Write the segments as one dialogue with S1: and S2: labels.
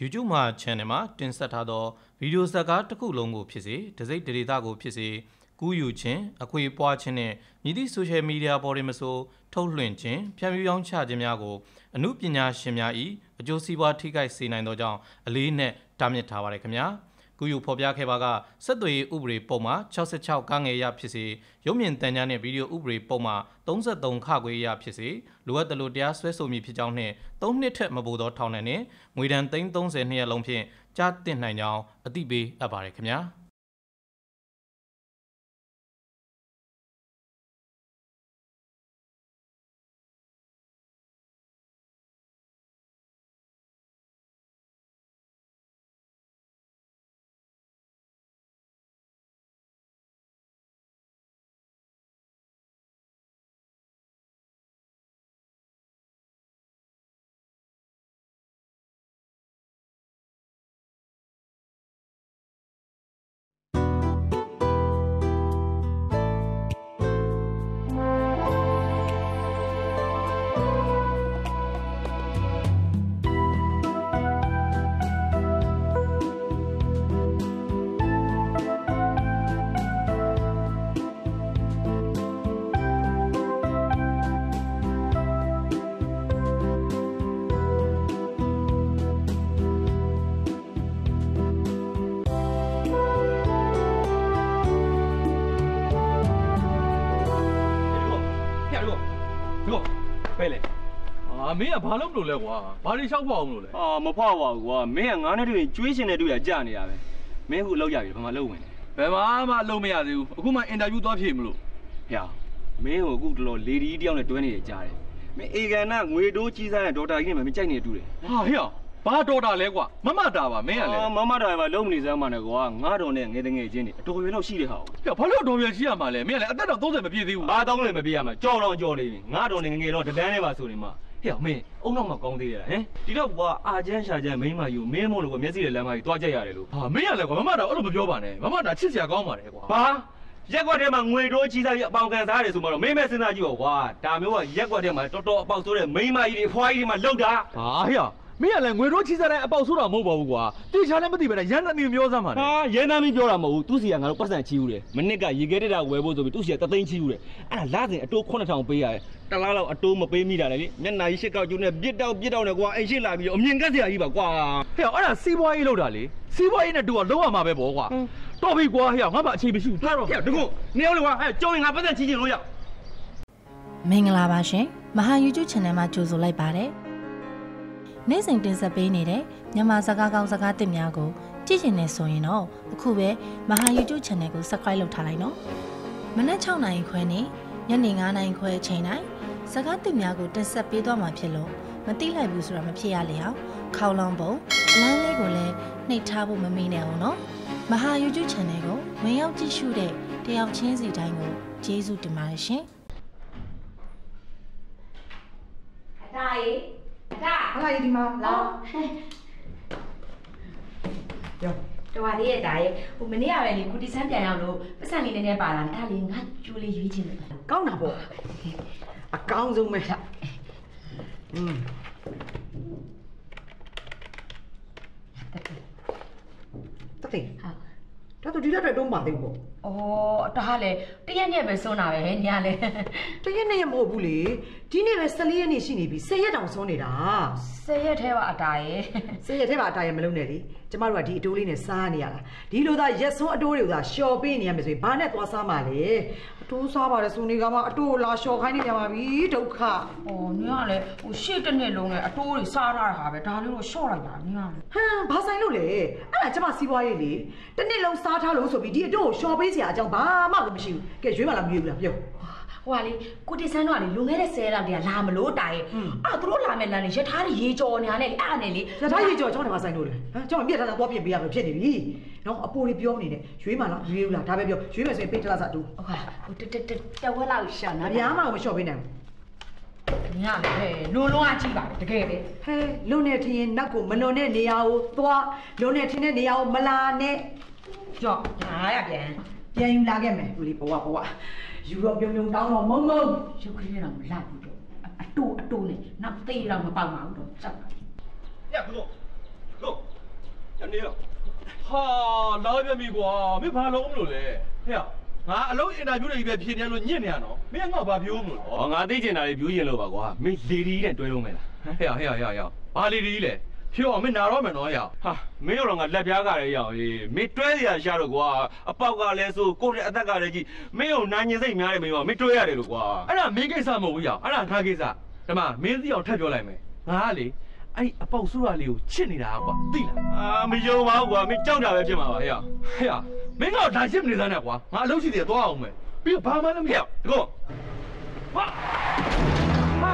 S1: YouTube မှာ channel မှာတင်ဆက်ထားသောဗီဒီယိုဇာတ်ကားတစ်ခုလုံးကိုဖြစ်စေဒစိမ့်ဒေတာကိုဖြစ်စေကူးယူခြင်းအခွေပွားခြင်းနဲ့မြည်သည့် social media ပေါ်တွင်မဆိုထုတ်လွှင့်ခြင်းဖြန့်ဖြူးရောင်းချခြင်းများကိုအမှုပညာရှင်များ၏အကျိုးစီးပွားထိခိုက်စေနိုင်သောကြောင့်အလေးနက်တားမြစ်ထားပါရခင်ဗျာ ကူယူဖော်ပြခဲ့ပါကဆက်သွယ်ရေးဥပဒေပုံမှာ66ကငယ်ရဖြစ်စေရုပ်မြင်သံကြားနဲ့ဗီဒီယိုဥပဒေပုံမှာ33ခခွေရဖြစ်စေလိုအပ်တယ်လို့တရားစွဲဆိုမည်ဖြစ်ကြောင်းနှင့်3နှစ်ထက်မပိုသောထောင်ဒဏ်နှင့်ငွေဒဏ်330နှစ်ရက်လုံးဖြင့်ကြားတင်နိုင်ကြောင်းအသိပေးအပ်ပါရခင်ဗျာ
S2: ဘာလို့မလို့လဲကွာဘာတွေလျှောက်ဖောက်အောင်လို့လဲ
S3: အာမဖောက်ပါဘူးကွာမင်းကငါးနဲ့တွေ့ရင်ကျွေးရှင်နဲ့တွေ့ရကြာနေရပဲမင်းအခုလောက်ရပြီဘာမှလောက်ဝင်လဲ
S2: ဘယ်မှမလုံးမရသေးဘူးအခုမှအင်တာဗျူးသွားဖြေမလို့
S3: ဖျာမင်းကိုအခုတော်တော်လေဒီတယောက်နဲ့တွဲနေရကြားတယ်မင်းအေကန်နာငွေတိုးကြီးစားတဲ့ဒေါက်တာကြီးနဲ့မင်းကြိုက်နေတူတယ်
S2: ဟာဟေ့အောင်ဘာတော်တာလဲကွာမမတာပါမင်းကလည်း
S3: အာမမတော်မှာလုံးမနေစမ်းပါနဲ့ကွာငါတော်နဲ့ငယ်တငယ်ချင်းတွေအတော်ရွယ်လောက်ရှိတဲ့ဟာကို
S2: ဟေ့ဘာလို့တော်ပြန်ရှိရမှာလဲမင်းကလည်းအသက်တော့30မပြည့်သေးဘူး
S3: ဘာတောင်းလဲမပြရမှာကြော်တော့ကြော်နေပြီငါတော်နဲ့ငယ်ငယ်တော့တဒန်းနဲ့ပါဆိုနေမှာ ဟဲ့မင်းအုံတော့မကောင်းသေးရဟမ်ဒီတော့ကွာအာချမ်းရှာချမ်းမိန်းမယူမင်းမို့လို့ကွာမျက်စိနဲ့လမ်းမကြီးတွားကြက်ရတယ်လို့
S2: ဟာမင်းကလည်းကွာမမတာအဲ့လိုမပြောပါနဲ့မမတာချစ်စရာကောင်းပါတယ်ကွာ
S3: ဘာရက်ကွက်ထဲမှာငွေတိုးကြီးစားပြီးအပေါင်ခံစားရတယ်ဆိုမှတော့မင်းမဲစဉ်းစားကြည့်ပါကွာဒါမျိုးကရက်ကွက်ထဲမှာတော်တော်အပေါက်ဆိုးတဲ့မိန်းမကြီးတွေအဖွားကြီးတွေမှာလောက်တာ
S2: ဟာဟေ့အောင် မင်းကလည်းငွေတို့ချီစားတဲ့အပေါက်ဆိုးတာမဟုတ်ပါဘူးကွာတေချာလည်းမသိပဲနဲ့ရန်သမီးမျိုးစမ်းပါနဲ့
S3: ဟာရဲသားမီးပြောတာမဟုတ်ဘူးသူ့စီကငါတို့ပတ်စံချီးဦးတယ်မနစ်ကရေခဲတက်တာဝယ်ဖို့ဆိုပြီးသူ့စီကတသိန်းချီးဦးတယ်အဲ့ဒါလာစဉ်အတိုး9000ပေးရတယ်တလားလောက်အတိုးမပေးမိတာလေမျက်နှာကြီးရှစ်ကောက်ကျိုးနဲ့ပြစ်တောက်ပြစ်တောက်နဲ့ကွာအိမ်ရှိလာပြီးတော့အမြင်ကက်စရာကြီးပါကွာ
S2: ဟေ့အောင်အဲ့ဒါစီးပွားရေးလုပ်တာလေစီးပွားရေးနဲ့တူတော့လုံးဝမှာပဲပေါ့ကွာတော်ပြီကွာဟေ့အောင်ငါမှအချိန်မရှိဘူးထားတော့
S3: ဟဲ့တကုနေအောင်လေကွာအဲ့ကျုံရင်ငါပတ်စံချီးချင်လို့ရ
S4: မင်္ဂလာပါရှင်မဟာ YouTube Channel မှာကြိုဆိုလိုက်ပါတယ် နေ့စဉ်တင်ဆက်ပေးနေတဲ့မြန်မာစကားကောင်းစကားသစ်များကိုကြည့်ချင်နေဆိုရင်တော့အခုပဲမဟာ YouTube Channel ကို Subscribe လုပ်ထားလိုက်နော်မနက်6နာရီခွဲနဲ့ညနေ9နာရီခွဲအချိန်တိုင်းစကားသစ်များကိုတင်ဆက်ပေးသွားမှာဖြစ်လို့မတိလိုက်ဘူးဆိုတာမဖြစ်ရလေအောင်ခေါင်းလောင်းပုံအလန်းလေးကိုလည်းနှိပ်ထားဖို့မမေ့နဲ့အောင်နော်မဟာ YouTube Channel ကိုဝင်ရောက်ကြည့်ရှုတဲ့တယောက်ချင်းစီတိုင်းကိုကျေးဇူးတင်ပါတယ်ရှင်
S5: အတားရေ အတား
S6: ဟာဒီမှာလာ
S5: လော
S6: ရော
S5: တော်ပါသေးရဲ့တားရေဟိုမနေ့ကပဲလေကိုတီဆန်းပြန်ရောက်လို့ပတ်စံလေးနည်းနည်းပါလာတယ်အဲ့ဒါလေးငါကျိုးလေးရွေးချင်တယ်
S6: ကောင်းတာပေါ့အကောင်းဆုံးပဲอืมတတိ
S5: ဟုတ်
S6: ဒါတော့ဒီလက်တွေတုံးပါသေးဘူးပေါ့
S5: အော်တားလေတရက်နဲ့ပဲစွန်းတာပဲညာလေ
S6: တရက်နဲ့ရမဟုတ်ဘူးလေဒီနေ့ပဲ14ရက်နေ့ရှိနေပြီ10ရက်တောင်ဆုံးနေတာ
S5: ဆယ်ရက်ထဲပါအတားရေ
S6: 10ရက်ထဲမှာအတားရမလုံးနဲ့လေကျမတို့ကဒီအတိုးလေးနဲ့စားနေရတာဒီလိုသာရက်ဆုံးအတိုးတွေကိုသာရှော်ပေးနေရမယ်ဆိုရင်ဘာနဲ့သွားစားမှာလဲအတိုးစားပါတယ်ဆိုနေကမှအတိုးလာရှော်ခိုင်းနေကြပါပြီဒုက္ခ
S5: အော်ညာလေဟိုရှေ့တစ်နှစ်လုံးနဲ့အတိုးတွေစားထားတာပဲဒါလေးတော့ရှော့လိုက်တာညာလေ
S6: ဟမ်ဘာဆိုင်လို့လဲအဲ့ဒါကျမစီးပွားရေးလေတစ်နှစ်လုံးစားထားလို့ဆိုပြီးဒီအတော့ကိုရှော်ပေးစရာအကြောင်းဘာမှလည်းမရှိဘူးကဲရွေးမလားမရွေးဘူးလားပြော
S5: ဟိုကလေကိုတီဆန်းတော့ကလေလွန်ခဲ့တဲ့10ရက်လောက်တည်းကလာမလို့တားရေအဲ့သူတို့လာမဲ့လမ်းလေးရထားတွေရေကြော်နေရနဲ့လေအဲ့ဒါနဲ့လေ
S6: ရထားရေကြော်ကျောင်းထဲမှာဆိုင်လို့လေဟမ်ကျောင်းမှာပြက်ထားတာသွားပြင်ပေးရမှာဖြစ်နေပြီနော်အပိုးလေးပြောနေတယ်ရွေးမလားမရွေးဘူးလားဒါပဲပြောရွေးမယ်ဆိုရင်ပေးတလားစားတူ
S5: ဟုတ်ကဲ့ဟိုတတတတဝက်လောက်ရှာ
S6: အ
S5: နော်
S6: များမှမလျှော်ပေးနိုင်
S5: ညလေဟဲ့လုံလုံးအကြည့်ပါတကယ်ပဲ
S6: ဘူးဟဲလွန်နေထင်ရင်နောက်ကိုမလွန်တဲ့နေရာကိုသွားလွန်နေထင်တဲ့နေရာကိုမလာနဲ့
S5: ကြော့ညာရပြန်
S6: ပြန်ယူလာခဲ့မယ်ဦးလေးဘဝဘဝယူတော့ပြုံပြုံတောင်းတော့မုံမုံ
S5: ရုပ်ကလေးတော့မလိုက်ဘူးတော့အတူအတူနဲ့နောက်သေးတော့မပေါက်ပါဘူးတော့စောက်ပါ
S3: ရကုလို့လို့နေရ
S2: ဟာလာပြပြီကွာမင်းဘာလုံးမလို့လဲဟဲ့ငါအလုံးအင်တာဗျူးတွေပဲဖြေနေလို့ညစ်နေရနော်မင်းကငါ့ဘာပြောမလို့လဲ
S3: ဩငါသိကျင်တာလေးပြူးရင်လို့ပါကွာမင်းလေဒီနဲ့တွဲလုံးမယ်လား
S2: ဟဲ့ဟဲ့ဟဲ့ဟဲ့ဘာလီဒီလဲ ဖြေအောင်မင်းနာတော့မယ်နော်ဟဲ့
S3: ဟာမင်းတို့ကငါလက်ပြားကြရဲရအောင်ဟေးမင်းတွဲရရှာတော့ကွာအပေါက်ကလည်းဆိုကိုယ့်ရဲ့အသက်ကလည်းကြီးမင်းကိုနာညင်စိတ်များတယ်မင်းကမင်းတွဲရတယ်လို့ကွာ
S2: အဲ့ဒါမင်းကိစ္စမဟုတ်ဘူးရအဲ့ဒါငါကိစ္စဒီမှာမင်းသိအောင်ထပ်ပြောလိုက်မယ်ငါကလေအဲ့ဒီအပေါက်ဆိုးရလေးကိုချစ်နေတာကွာသိလား
S3: အာမယုံပါဘူးကွာမင်းကြောက်တာပဲဖြစ်မှာပါဟေ့
S2: ဟဲ့မင်းကတော့ဒါရှင်းမနေစမ်းနဲ့ကွာငါအလုပ်ရှိတယ်သွားအောင်မယ်ပြီးတော့ဘာမှလည်းမရ
S3: တကောဟာဟာ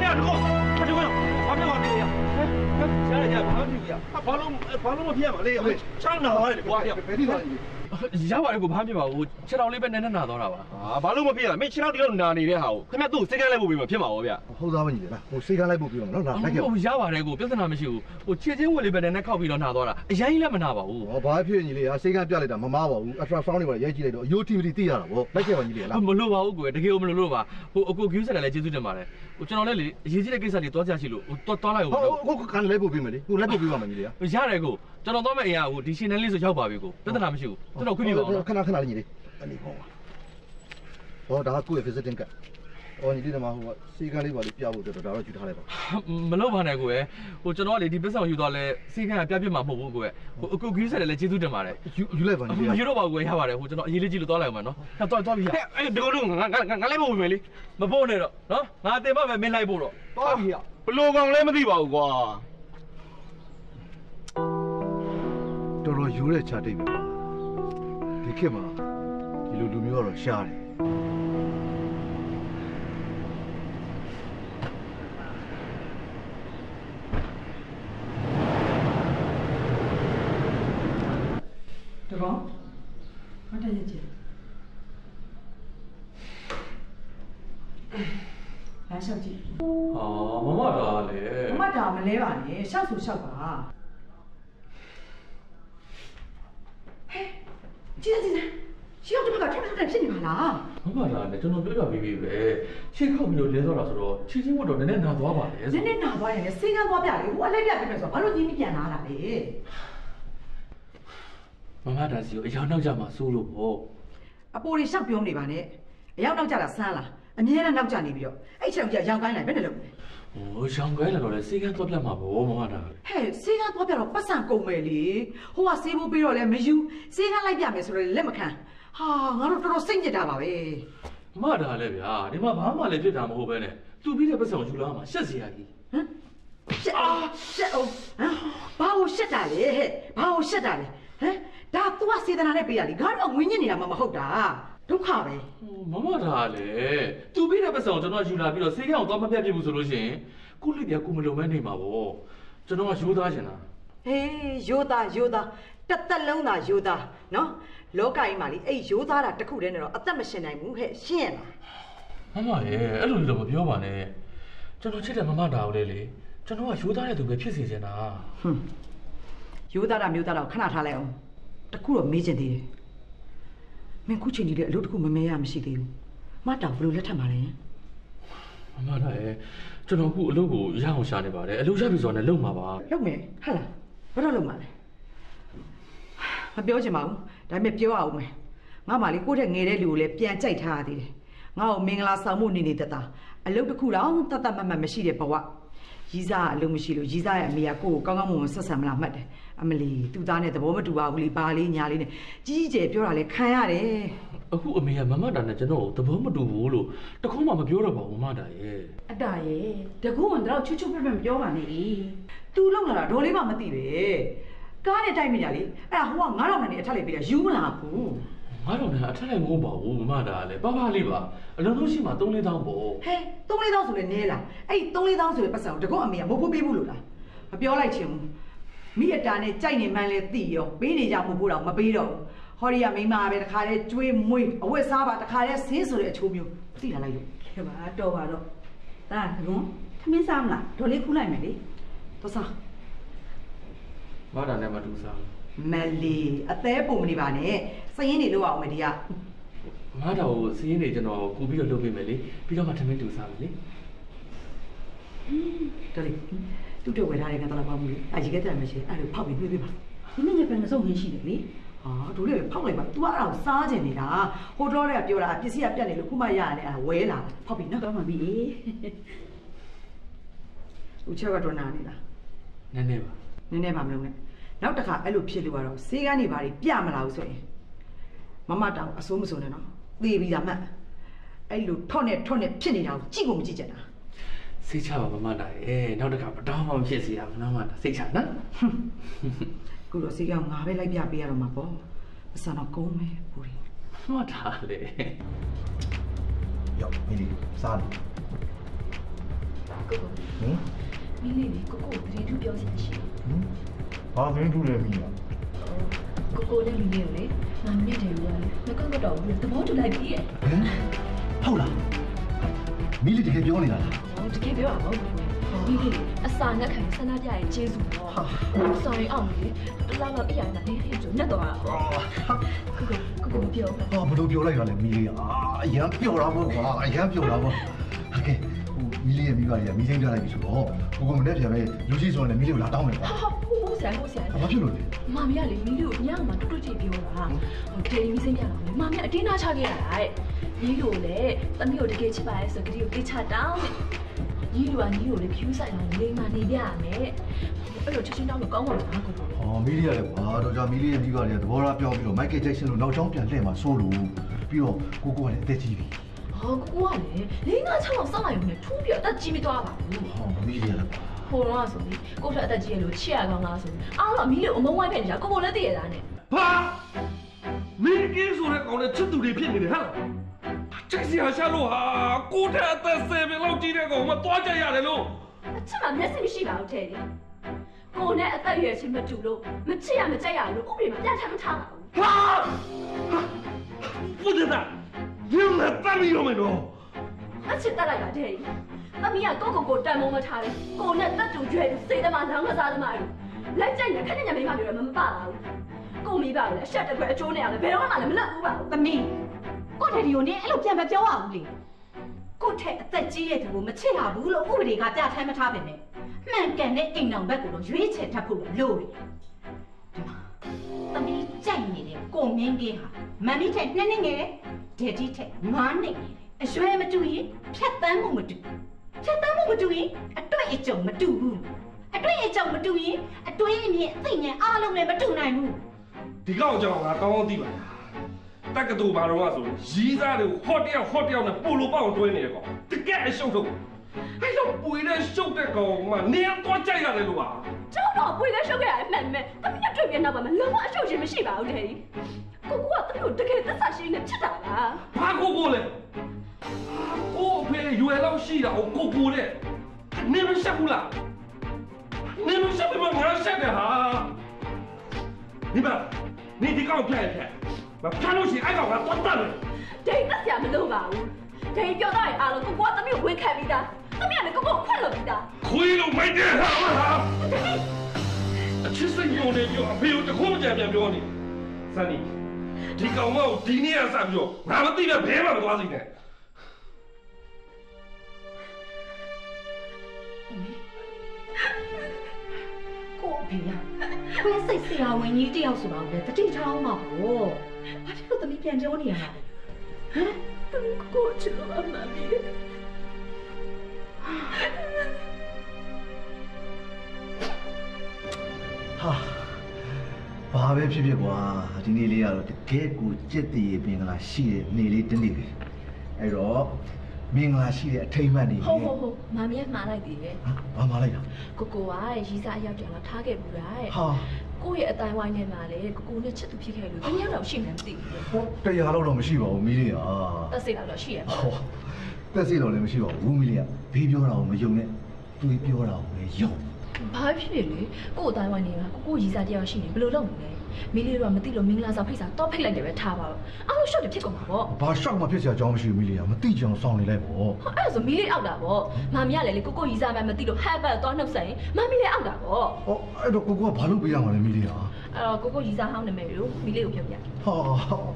S3: ညတကောဘာတကောဘာပြောနေ ရဟဲ့ရှားရဘာလို့ပြရ ဘာလို့ဘာလို့မပြရမလဲဟဲ့ချမ်းနာရတယ်ကွာဟဲ့
S7: ဘယ်ဒီပါလဲ
S2: ရပါတယ်ကိုဘာမှမဖြစ်ပါဘူးခြေတော်လေးပဲနည်းနည်းနာသွားတာပါ
S3: အာဘာလို့မပြရလဲမင်းခြေထောက်တယောက်နာနေတဲ့ဟာကိုခင်ဗျသူ့စိတ်ကလေးပို့ပြီးမှဖြစ်မှာပေါ့ဗျ
S7: ဟုတ်သားမကြီးလေလားဟိုစိတ်ကားလိုက်ဖို့ပြောမှာနော်လာလိုက်ခဲ့ပါ
S2: ဟိုရပါတယ်ကိုပြဿနာမရှိဘူးဟိုခြေချင်းဝက်လေးပဲနည်းနည်းခောက်ပြီးတော့နာသွားတာအရင်ကြီးလည်းမနာပါဘူး
S7: ဟောဘာဖြစ်ညီလေးဟာစိတ်ကားပြလိုက်တာမမားပါဘူးအထရာဆောင်းတွေပါရိုက်ကြည့်လိုက်တော့အယိုတီဗီတီသိရတာဗောလိုက်ခဲ့ပါညီလေးလား
S2: မလို့ပါဘူးကိုတကယ်မလို့လို့ပါဟိုအကို view ဆက်တယ်လည်းကျေးဇူးတင်ပါတယ်ဟိုကျွန်တော်လည်းလေအရေးကြီးတဲ့ကိစ္စတွေတွားကြရှိလို့ဟိုတွားလိုက်
S7: ဟော
S2: ဦး
S7: ဟိုကန်လိုက်ဖို့ပြမယ်လေဟိုလိုက်ဖို့ပြပါမယ်ညီလေးက
S2: ရတယ်ကိုကျွန်တော်တော့မဲ့အရာဟိုဒီရှင်နယ်လေးဆိုရောက်ပါပြီကိုပြဿနာမရှိဘူးကျွန်တော်ခွင့်ပြုပါအောင်နော်
S7: ခဏခဏလေးညီလေးအနေပေါ့ပါဟောဒါကကိုယ့်ရဲ့ visiting card ဟောညီလေးကမှဟိုကစိတ်ကားလေးပါလေးပြဖို့အတွက်ဒါတော့ယူထားလိုက်ပါ
S2: မလုပ်ပါနဲ့ကိုရဲ့ဟိုကျွန်တော်ကလေဒီပစ္စံယူသွားလဲစိတ်ခံပြပြမှာမဟုတ်ဘူးကိုရဲ့ဟိုအကို view ဆက်တယ်လည်းကျေးဇူးတင်ပါတယ်
S7: ယူယူလိုက်ပါညီလေး
S2: မယူတော့ပါဘူးကိုရပါတယ်ဟိုကျွန်တော်အရေးလေးကြည့်လို့သွားလိုက်အောင်မယ်နော်ဟဲ့သွားသွားပြီရ
S3: ဟဲ့အဲ့တကောတော့ငါငါငါလိုက်ဖို့ပြင်လေ
S2: မပို့နဲ့တော့နော်ငါတင်ပါမယ်မင်းလိုက်ဖို့တော့သွားပြီရ
S3: ဘလို့ကောင်လည်းမသိပါဘူးကွာ
S7: တော်တော်ယူတဲ့ချာတိတ်ပဲဒီခေတ်မှာဒီလိုလူမျိုးကတော့ရှားတယ်
S6: တကောမတည့်ရချင်လမ်းလျှောက်ကြည့်
S2: ဟာမမတာလေ
S6: မတ်တာမလဲပါနဲ့ရှောက်ဆိုရှောက်ပါ ကြည့်ကြည့်ရှောက်တော့ကထောက်ထောက်ဖြစ်နေပါလား
S2: မမတာလေကျွန်တော်ပြောပြပြီးပြီပဲရှေ့ခောက်ပြီးတော့လဲသွားတာဆိုတော့ချီချင်းဝတ်တော့နည်းနည်းနာသွားပါလေ
S6: နည်းနည်းနာသွားရင်လည်းစိတ်ကန်းသွားပြလေဟိုအလိုက်ပြပြမယ်ဆိုတော့ဘာလို့ညီမပြန်လာတာလဲ
S2: မမတာစီကိုအယောင်နောက်ကြမှာစိုးလို့ပေါ့
S6: အပိုတွေရှောက်ပြောနေပါနဲ့အရောက်နောက်ကြတာဆန်းလားအမြဲတမ်းနောက်ကြနေပြီးတော့အဲ့ချက်ကြီးရောင်ကိုင်းလိုက်ဘယ်နဲ့လုပ်လဲ
S2: ဟိုရောင်ကွဲလာတော့လေစေကန်းသွားပြတ်မှာပေါ့မမတာ
S6: ဟဲ့စေးကားသွားပြတော့ပတ်စံကုန်မယ်လေဟိုကစေးဖို့ပြီးတော့လည်းမယူစေးကားလိုက်ပြမယ်ဆိုတော့လက်မခံဟာငါတို့တော်တော်စိတ်ညစ်တာပါပဲ
S2: မမတာလေဗျာဒီမှာဘာမှလည်းဖြစ်တာမဟုတ်ပဲနဲ့သူပြီးတဲ့ပတ်စံကိုယူလာမှာရှက်စရာကြီး
S6: ဟမ်ရှက်အောင်ရှက်အောင်ဟမ်ဘာလို့ရှက်တာလဲဟဲ့ဘာလို့ရှက်တာလဲဟမ်ဒါ तू ကစေတနာနဲ့ပေးရလीငါတော့ငွေညစ်နေတာမှမဟုတ်တာ ဒုက္ခပဲ
S2: ဟိုမမတာလေသူပြီးတဲ့ပတ်စံကိုကျွန်တော်ယူလာပြီးတော့စေကန်းကိုသွားမပြတ်ပြဘူးဆိုလို့ရှိရင်ကိုလိပြကိုမလုံမဲနေမှာပေါ့ကျွန်တော်ကယူသားချင်တာ
S6: ဟေးယောသားယောသားတစ်သက်လုံးသာယောသားနော်လောကကြီးမှာလေအဲ့ယောသားတာတစ်ခုတည်းနဲ့တော့အသက်မရှင်နိုင်ဘူးဟဲ့ရှင်းရလား
S2: မမရေအဲ့လိုလည်းမပြောပါနဲ့ကျွန်တော်ချစ်တဲ့မမတာကိုလေလေကျွန်တော်ကယူသားတဲ့သူပဲဖြစ်စေချင်တာ
S6: ဟွန်းယောသားတာမျိုးသားတာကိုခဏထားလိုက်အောင်တစ်ခုတော့မေးချင်သေးတယ် မင်းခုချိန်ကြီးလေအလုပ်တစ်ခုမမဲရမရှိသေးဘူးမတောင်ဘယ်လိုလက်ထပ်မှာလဲ
S2: မမတာရေကျွန်တော်ခုအလုပ်ကိုရအောင်ရှာနေပါတယ်အလုပ်ရပြီဆိုတော့လည်းလုံမှာပါ
S6: လုပ်မယ်ဟဟလားဘယ်တော့လုပ်မှာလဲမပြောချင်ပါဘူးဒါပေမဲ့ပြောရအောင်မယ်ငါမှလေကိုယ့်တဲ့ငယ်တဲ့လူကိုလည်းပြန်ကြိုက်ထားရသေးတယ်ငါ့ကိုမင်္ဂလာဆောင်မှုနေနေတတ်တာအလုပ်တစ်ခုတော့တတ်တတ်မတ်မတ်မရှိတဲ့ဘဝရီးစားကအလုပ်မရှိလို့ရီးစားရဲ့အမေကကိုယ့်ကိုကောင်းကောင်းမွန်မွန်ဆက်ဆံမလားမှတ်တယ် အမလီသူ့သားနဲ့သဘောမတူပါဘူးလေဘာလေးညာလေးနဲ့ကြီးကြီးကျယ်ပြောတာလေခံရတယ်
S2: အခုအမေကမမတာနဲ့ကျွန်တော်ကိုသဘောမတူဘူးလို့တခုမှမပြောတော့ပါဘူးမမတာရေ
S8: အတားရဲ့တကူကတော့ချွတ်ချွတ်ပြတ်ပြတ်မပြောပါနဲ့လေ
S6: သူလုံလာတာဒေါ်လေးမှမသိပဲကားနဲ့တိုက်မိကြလေအဲ့ဒါဟိုက9000နဲ့အထက်လိုက်ပြီးတာယူမလားဘူး
S2: ငါတော့လည်းအထက်လိုက်မဟုတ်ပါဘူးမမတာကလည်းပါပါလေးပါအလုံးလုံးရှိမှ3 4တောင်းပေါ့
S6: ဟဲ3 4တောင်းဆိုလည်းနဲလားအဲ့ဒီ3 4တောင်းဆိုတဲ့ပတ်စံကိုတကုတ်အမေကမဟုတ်ဘူးပေးဘူးလို့လားမပြောလိုက်ချင်ဘူး မိအတာနဲ့ကြိုက်နေမှန်းလဲသိရောပေးနေကြမဟုတ်ဘူးတော့မပေးတော့ဘူးဟောဒီကမိန်းမပဲတခါလဲကျွေးမွေးအဝတ်စားပါတခါလဲဆင်းဆိုတဲ့အချိုးမျိုးသိလာလိုက်လို့
S8: ခဲ့ပါတော့ပါတော့ဒါတကွန်သမင်းစားမလားဒေါ်လေးခူးလိုက်မယ်လေ
S6: သွားစား
S2: မတာနဲ့မတူစား
S6: မလီအသေးပုံမနေပါနဲ့စရင်နေလို့အောင်မယ်ဒီက
S2: မတာကိုစီးရင်နေကျွန်တော်ကူပြီးတော့လုပ်ပေးမယ်လေပြီးတော့မှထမင်းတူစားမယ်လေ
S6: တော်လေ သူ့တက်ဝယ်ထားတဲ့ကတော့ပါဘူးလေအကြီးကတည်းကမရှိအဲ့လိုဖောက်ပြီးပြေးပြေးပါ
S2: ဟ
S9: ဒီနေ့ညပြန်ဆုံးရရှိတယ်လေ
S6: ဟာတို့လေဖောက်လိုက်ပါ तू ကအဲ့ဒါကိုစားကျင်နေတာဟိုတော့လည်းပြောတာပစ္စည်းကပြတ်နေလို့ခုမှရရတယ်အဲ့ဒါဝဲလာဖောက်ပြီနော်
S9: တော့မှပြီ
S6: ဦးချက်ကတော့နာနေလား
S10: နည်းနည်းပါ
S6: နည်းနည်းပါမလို့နဲ့နောက်တစ်ခါအဲ့လိုဖြစ်လို့ကတော့စေးကန်းနေပါလိပြမလာဘူးဆိုရင်မမတောင်အစိုးမစိုးနဲ့နော်သေပြီဒါမှတ်အဲ့လိုထော့နဲ့ထော့နဲ့ဖြစ်နေတာကိုကြည့်ကိုမကြည့်ကြတာ
S10: စိတ်ချပါမမနာရဲ့နောက်တစ်ခါမတော်မှမဖြစ်စေရမမနာစိတ်ချနော်
S6: ခုတော့စေးကန်းငါပဲလိုက်ပြပေးရတော့မှာပေါ့အစံတော့ကုန်းမယ်ပူရီ
S10: မှတ်ထားလေ
S7: ရောက်မီလီစားတယ်
S9: ကိုကို
S7: ဟင်
S9: မင်းလေးကိုကိုတရေထူးပြောစီရှိတယ်
S7: ဟင်ဘာမင်းထူတယ်မီလီ
S9: ကိုကိုနဲ့မင်းလေးကိုလေငါမြင့်တယ်လို့လေမကွန်းကတော့ဘူးသဘောတူလိုက်ပြီရဲ့
S7: ဟင်ဟုတ်လား မိလိတကယ်ပြောနေတာလား
S9: ဟိုတကယ်ပြောတာမဟုတ်ဘူးမိလိအစာငတ်ခံဆန္ဒပြရဲ့ကျေးဇူးတော့ဆော်ရီအောင်လေတလားလောက်အိယာနဲ့နေနေကျုံနဲ့တော့ကိုကိုကိုကိုပြော
S7: တော့ဘလို့ပြောလိုက်တာလဲမိလိအာအရန်ပြောတာပေါ့ကွာအရန်ပြောတာပေါ့ဟုတ်ကဲ့ဟိုမိလိရဲ့မိဘတွေကမိစိမ်းပြလိုက်ပြီဆိုတော့ကိုကိုမနဲ့ပြန်ပဲလူကြီးဆိုရင်မိလိကိုလာတောင်းမယ်ကွာ
S9: ဆရာကိုဆရာ
S7: ဘာဖြစ်လို့လဲ
S9: မမရလေမိလိကိုညမှာတူတူချေပြောတာဟိုတယ်လီမိစိမ်းပြတာမမရအတင်းသားချခဲ့ရတာတဲ့ ညီလိုလေသမီးကိုတကယ်ချစ်ပါရဲ့ဆိုကြည့်ကိုကိချတောင်းတဲ့ညီလိုကညီလိုလေ view ဆိုင်အောင်လိမ္မာနေပြရမယ်အဲ့လိုချက်ချင်းတောင်းလို့ကောင်းပါလားကိုကို
S7: ဟောမီလီရတယ်ကွာတော့ကြာမီလီရဲ့မိဘတွေကသဘောထားပြောပြီးတော့မိုက်ကယ်ဂျက်ဆန်လို့နောက်ချောင်းပြန်လှည့်မှာစိုးလို့ပြီးတော့ကိုကိုကလည်းအသက်ကြီးပြီ
S9: ဟောကိုကလေလေးငါချောင်းအောင်စောင့်လိုက်ရုံနဲ့ထူးပြီးတော့တက်ကြီးမသွားပါဘူး
S7: ဟောမီလီရတယ်ကွာ
S9: ဟိုတော့ဆိုပြီးကိုထက်အသက်ကြီးရလို့ချစ်ရကောင်းလားဆိုပြီးအားလုံးမီးလို့အမုံဝိုင်းဖက်နေတာကိုကိုလည်းသိရတာနဲ့
S10: ဟာမင်းကင်းဆိုတဲ့ကောင်နဲ့ချစ်သူတွေဖြစ်နေတယ်ဟဲ့လား ချစ်စရာရှာလို့ဟာကိုတဲ့အသက်ဆယ်ပင်လောက်ကြီးတဲ့ကောင်မသွားကြရတယ်လို့
S9: အချစ်မှမျက်စိမရှိပါဘူးထဲတယ်ကိုနဲ့အသက်အရွယ်ချင်းမတူလို့မချစ်ရမကြိုက်ရလို့ဥပဒေမှာပြဋ္ဌာန်းမထားပါဘူး
S10: ဟာဘုဒ္ဓတာညမတမ်းရောမယ်နော်
S9: အချစ်တက်လိုက်တာတဲ့သမီးကကိုကိုကိုတန်မိုးမထားတယ်ကိုနဲ့တက်တူကျွဲစေးသမားလောင်းကစားသမားတွေလက်ကြိုက်နဲ့ခက်ညံ့မိမမျိုးတော့မမပါဘူး ကိုမိပါလေအဆက်တက်ခွဲအချိုးနဲ့ရတယ်ဘယ်တော့မှလည်းမလက်ဘူးပါဘူး
S11: သမီးကိုထေဒီကိုနင်းအဲ့လိုပြန်မပြောရဘူးလေကိုထက်အသက်ကြီးတဲ့သူကိုမချစ်ရဘူးလို့ဥပဒေကပြဋ္ဌာန်းမထားပါနဲ့မှန်ကန်တဲ့အိမ်တော်ဘက်ကိုတော့ရွေးချယ်တတ်ဖို့လိုတယ်ဒီမှာသမီးကြိုက်နေတဲ့ကိုမင်းကင်းဟာမမ်မီထက်နှစ်နှစ်ငယ်တယ်ဒက်ဒီထက်ငါးနှစ်ငယ်အရွယ်မတူရင်ဖြတ်တန်းမှုမတူဖြတ်တန်းမှုမတူရင်အတွေ့အကြုံမတူဘူးအတွေ့အကြုံမတူရင်အတွေးအမြင်အသိဉာဏ်အားလုံးလည်းမတူနိုင်ဘူး
S10: ဒီကောင်ကြောင့်ငါကောင်းကောင်းသိပါလားတက်ကတူဘာတော့ကဆိုရီးသားတွေကိုဟော့တယောက်ဟော့တယောက်နဲ့ပိုလိုပေါအောင်တွဲနေတယ်ကောင်တကယ်အရှုပ်ထုတ်အဲ့တော့ပွေတဲ့ရှုပ်တဲ့ကောင်ကနေရာတော့ကြိုက်ရတယ်လို့ပါ
S9: ကျောင်းတော့ပွေလဲရှုပ်ခဲ့ရအမှန်ပဲသမီးကတွေ့ပြနောက်ပါမလုံးဝအရှုပ်ခြင်းမရှိပါဘူးတဲ့ကိုကိုကသမီးကိုတကယ်သက်သာရှိနေဖြစ်တာလား
S10: ဘာကိုကိုလဲကိုအဖေရွယ်လောက်ရှိတာကိုကိုကိုတဲ့နေမရှက်ဘူးလားနေမရှက်ဘူးမငါရှက်တယ်ဟာ ဒီမှာနေဒီကောင်ပြိုင်ဖက်မဖမ်းလို့ရှိရင်အဲ့ကောင်ကတော့တတ်တယ်
S9: ဒိတ်သက်စရာမလိုပါဘူးဒိတ်ပြောတော့ရင်အားလုံးကိုကိုကသမီးကိုဝင်ခံပြီးသားသမီးကလည်းကိုကိုကိုခွက်လို့ပြီးသား
S10: ခွေးလို့မိုက်တယ်ဟာဟာအချစ်စိတ်ညိုနေပြောအဖေကိုတခုမကြံပြန်ပြောနေစနီဒီကောင်မကိုဒီနေ့ကစပြောငါမသိပဲဘဲမှမသွားစိနဲ့
S11: ကိုအဖေက ခွဲစိတ်ဆရာဝန်ကြီးတယောက်ဆိုတော့လေတတိထားအောင်ပါဘောဘာဖြစ်လို့သမီးပြန်ပြောနေရလဲဟမ်
S9: သမီးကိုကိုချစ်လို့အမှန်ပြီ
S7: ဟာဘာပဲဖြစ်ဖြစ်ကွာဒီနေ့လေးကတော့တကယ်ကိုကြက်တည်ပင်ကလာရှိတဲ့နေ့လေးတစ်နေ့ပဲအဲ့တော့ မင်္ဂလာရှိတဲ့အထိမ်းအမှတ်နေ
S9: ဟုတ်ဟုတ်ဟုတ်မမီးကမှားလိုက်သေးတယ်
S7: ဘာမှလိုက်တာ
S9: ကိုကိုကရီးစားအယောက်တယောက်လောက်ထားခဲ့ဘူးလားတဲ့
S7: ဟာ
S9: ကိုယ့်ရဲ့အတိုင်းဝိုင်းထဲမှာလေကိုကိုနဲ့ချစ်သူဖြစ်ခဲ့လို့ဘယ်နှစ်ယောက်တော့ရှိမှန်းမသိဘူး
S7: ဟောတရားလောက်တော့မရှိပါဘူးမီးလေးဟာ
S9: တက်စိတ်လောက်တော့ရှိရပါ
S7: ဟောတက်စီတော့လည်းမရှိပါဘူးမီးလေးကဘေးပြောတာကိုမယုံနဲ့သူပြောတာကိုပဲယုံ
S9: ဘာဖြစ်ဖြစ်လေကို့အတိုင်းဝိုင်းနေမှာကိုကိုရီးစားတယောက်ရှိနေဘယ်လိုလုပ်မလဲ မီးလေးတို့ကမသိလို့မင်္ဂလာဆောင်ဖိတ်စာတော့ဖိတ်လိုက်တယ်ပဲထားပါတော့အားလုံးရှော့တယ်ဖြစ်ကုန်မှာပေါ့
S7: ဘာရှော့မှဖြစ်စရာအကြောင်းမရှိဘူးမီးလေးကမသိကြအောင်စောင့်နေလိုက်ပေါ့
S9: ဟောအဲ့ဒါဆိုမီးလေးအောက်တာပေါ့မမီးကလည်းလေကိုကိုရီးစားမှမသိလို့ဟက်ဘတ်တော့နှုတ်ဆက်ရင်မမီးလေးအောက်တာပေါ့
S7: ဟောအဲ့တော့ကိုကဘာလုပ်ပေးရမှာလဲမီးလေးဟာ
S9: အဲ့တော့ကိုကိုရီးစားဟောင်းနာမည်ကိုမီးလေးကိုပြောပြ
S7: ဟာ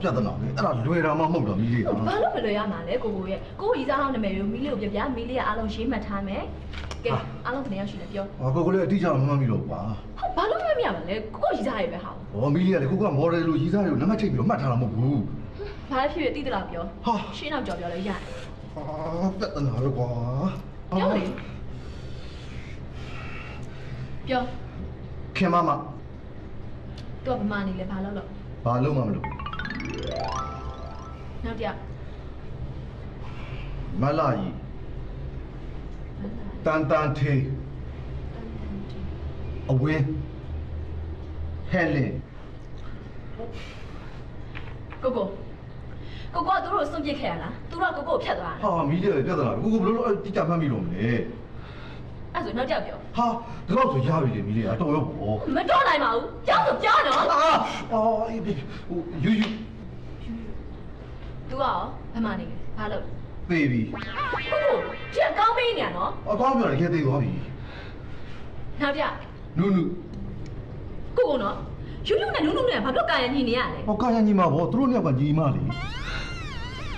S7: ပြဿနာပဲအဲ့ဒါလွယ်တာမှမဟုတ်တော့မီးလေးဟာ
S9: ဘာလို့မလွယ်ရမှာလဲကိုကိုရဲ့ကိုရီးစားဟောင်းနာမည်ကိုမီးလေးကိုပြောပြမီးလေးကအားလုံးရေးမှတ်ထားမယ်ကဲအားလုံးတနေရောက်ရှိတယ်ပြော
S7: ဟာကိုကလေးအတိအကျမမှတ်မိတော့ဘူးကွာ
S9: ဟုတ်ဘာလို့မမြင်ရမှာလဲကိုကိုရီစားရပဲဟာ
S7: ဟောမီလီကလေကိုကမော်ဒယ်လိုရီးစားတွေကိုနံပါတ်ချိတ်ပြီးတော့မှတ်ထားတာမဟုတ်ဘူး
S9: ဘာလဲဖြစ်ဖြစ်တိတလားပြော
S7: ဟာ
S9: ရှင်းတော့ကြော်ပြောလဲရတယ်
S7: ဟာပြဿနာပဲကွာ
S9: ပြောလေပြော
S7: ခင်မမ
S9: တော့ဗမာနေလဲဘာလို့လို့
S7: ဘာလို့မှမလုပ်
S9: နောက်တစ်ယောက်
S7: မလာကြီးတန်တန်ထေးအဝင်းဟဲလင်
S9: ကိုကိုကိုကိုကသူတို့စွန့်ပစ်ခဲ့ရလားသူတို့ကကိုကိုကိုဖြတ်သွားတာ
S7: ဟာမီလီကပြဿနာပဲကိုကိုဘယ်လိုလုပ်တိကျမှတ်မိလို့မလဲ
S9: အဲ့ဆိုနောက်တစ်ယောက်ပြော
S7: ဟာဒီတော့ဆိုရပြီလေမီလီကအတော်ရောပေါ့
S9: မတော့နိုင်ပါဘူးကြောက်ဆိုပြောနော်
S7: အာအော်အေးဟိုယူယူ
S9: သူကရောဗမာနေလဲဘာလို့
S7: သေပြီ
S9: ကိုကိုကျက်ကောင်းပေးနေရနော်
S7: အကောင်းပြောတယ်ခဲသေးသွားပြီ
S9: နောက်တစ်ယောက်
S7: နုနု
S9: ကိုကိုနော်ယူယူနဲ့နုနုနဲ့ဘာလို့ကာရညင်နေရလဲ
S7: ဟောကာယညီမဘောသူတို့နှစ်ယောက်ကညီမလေ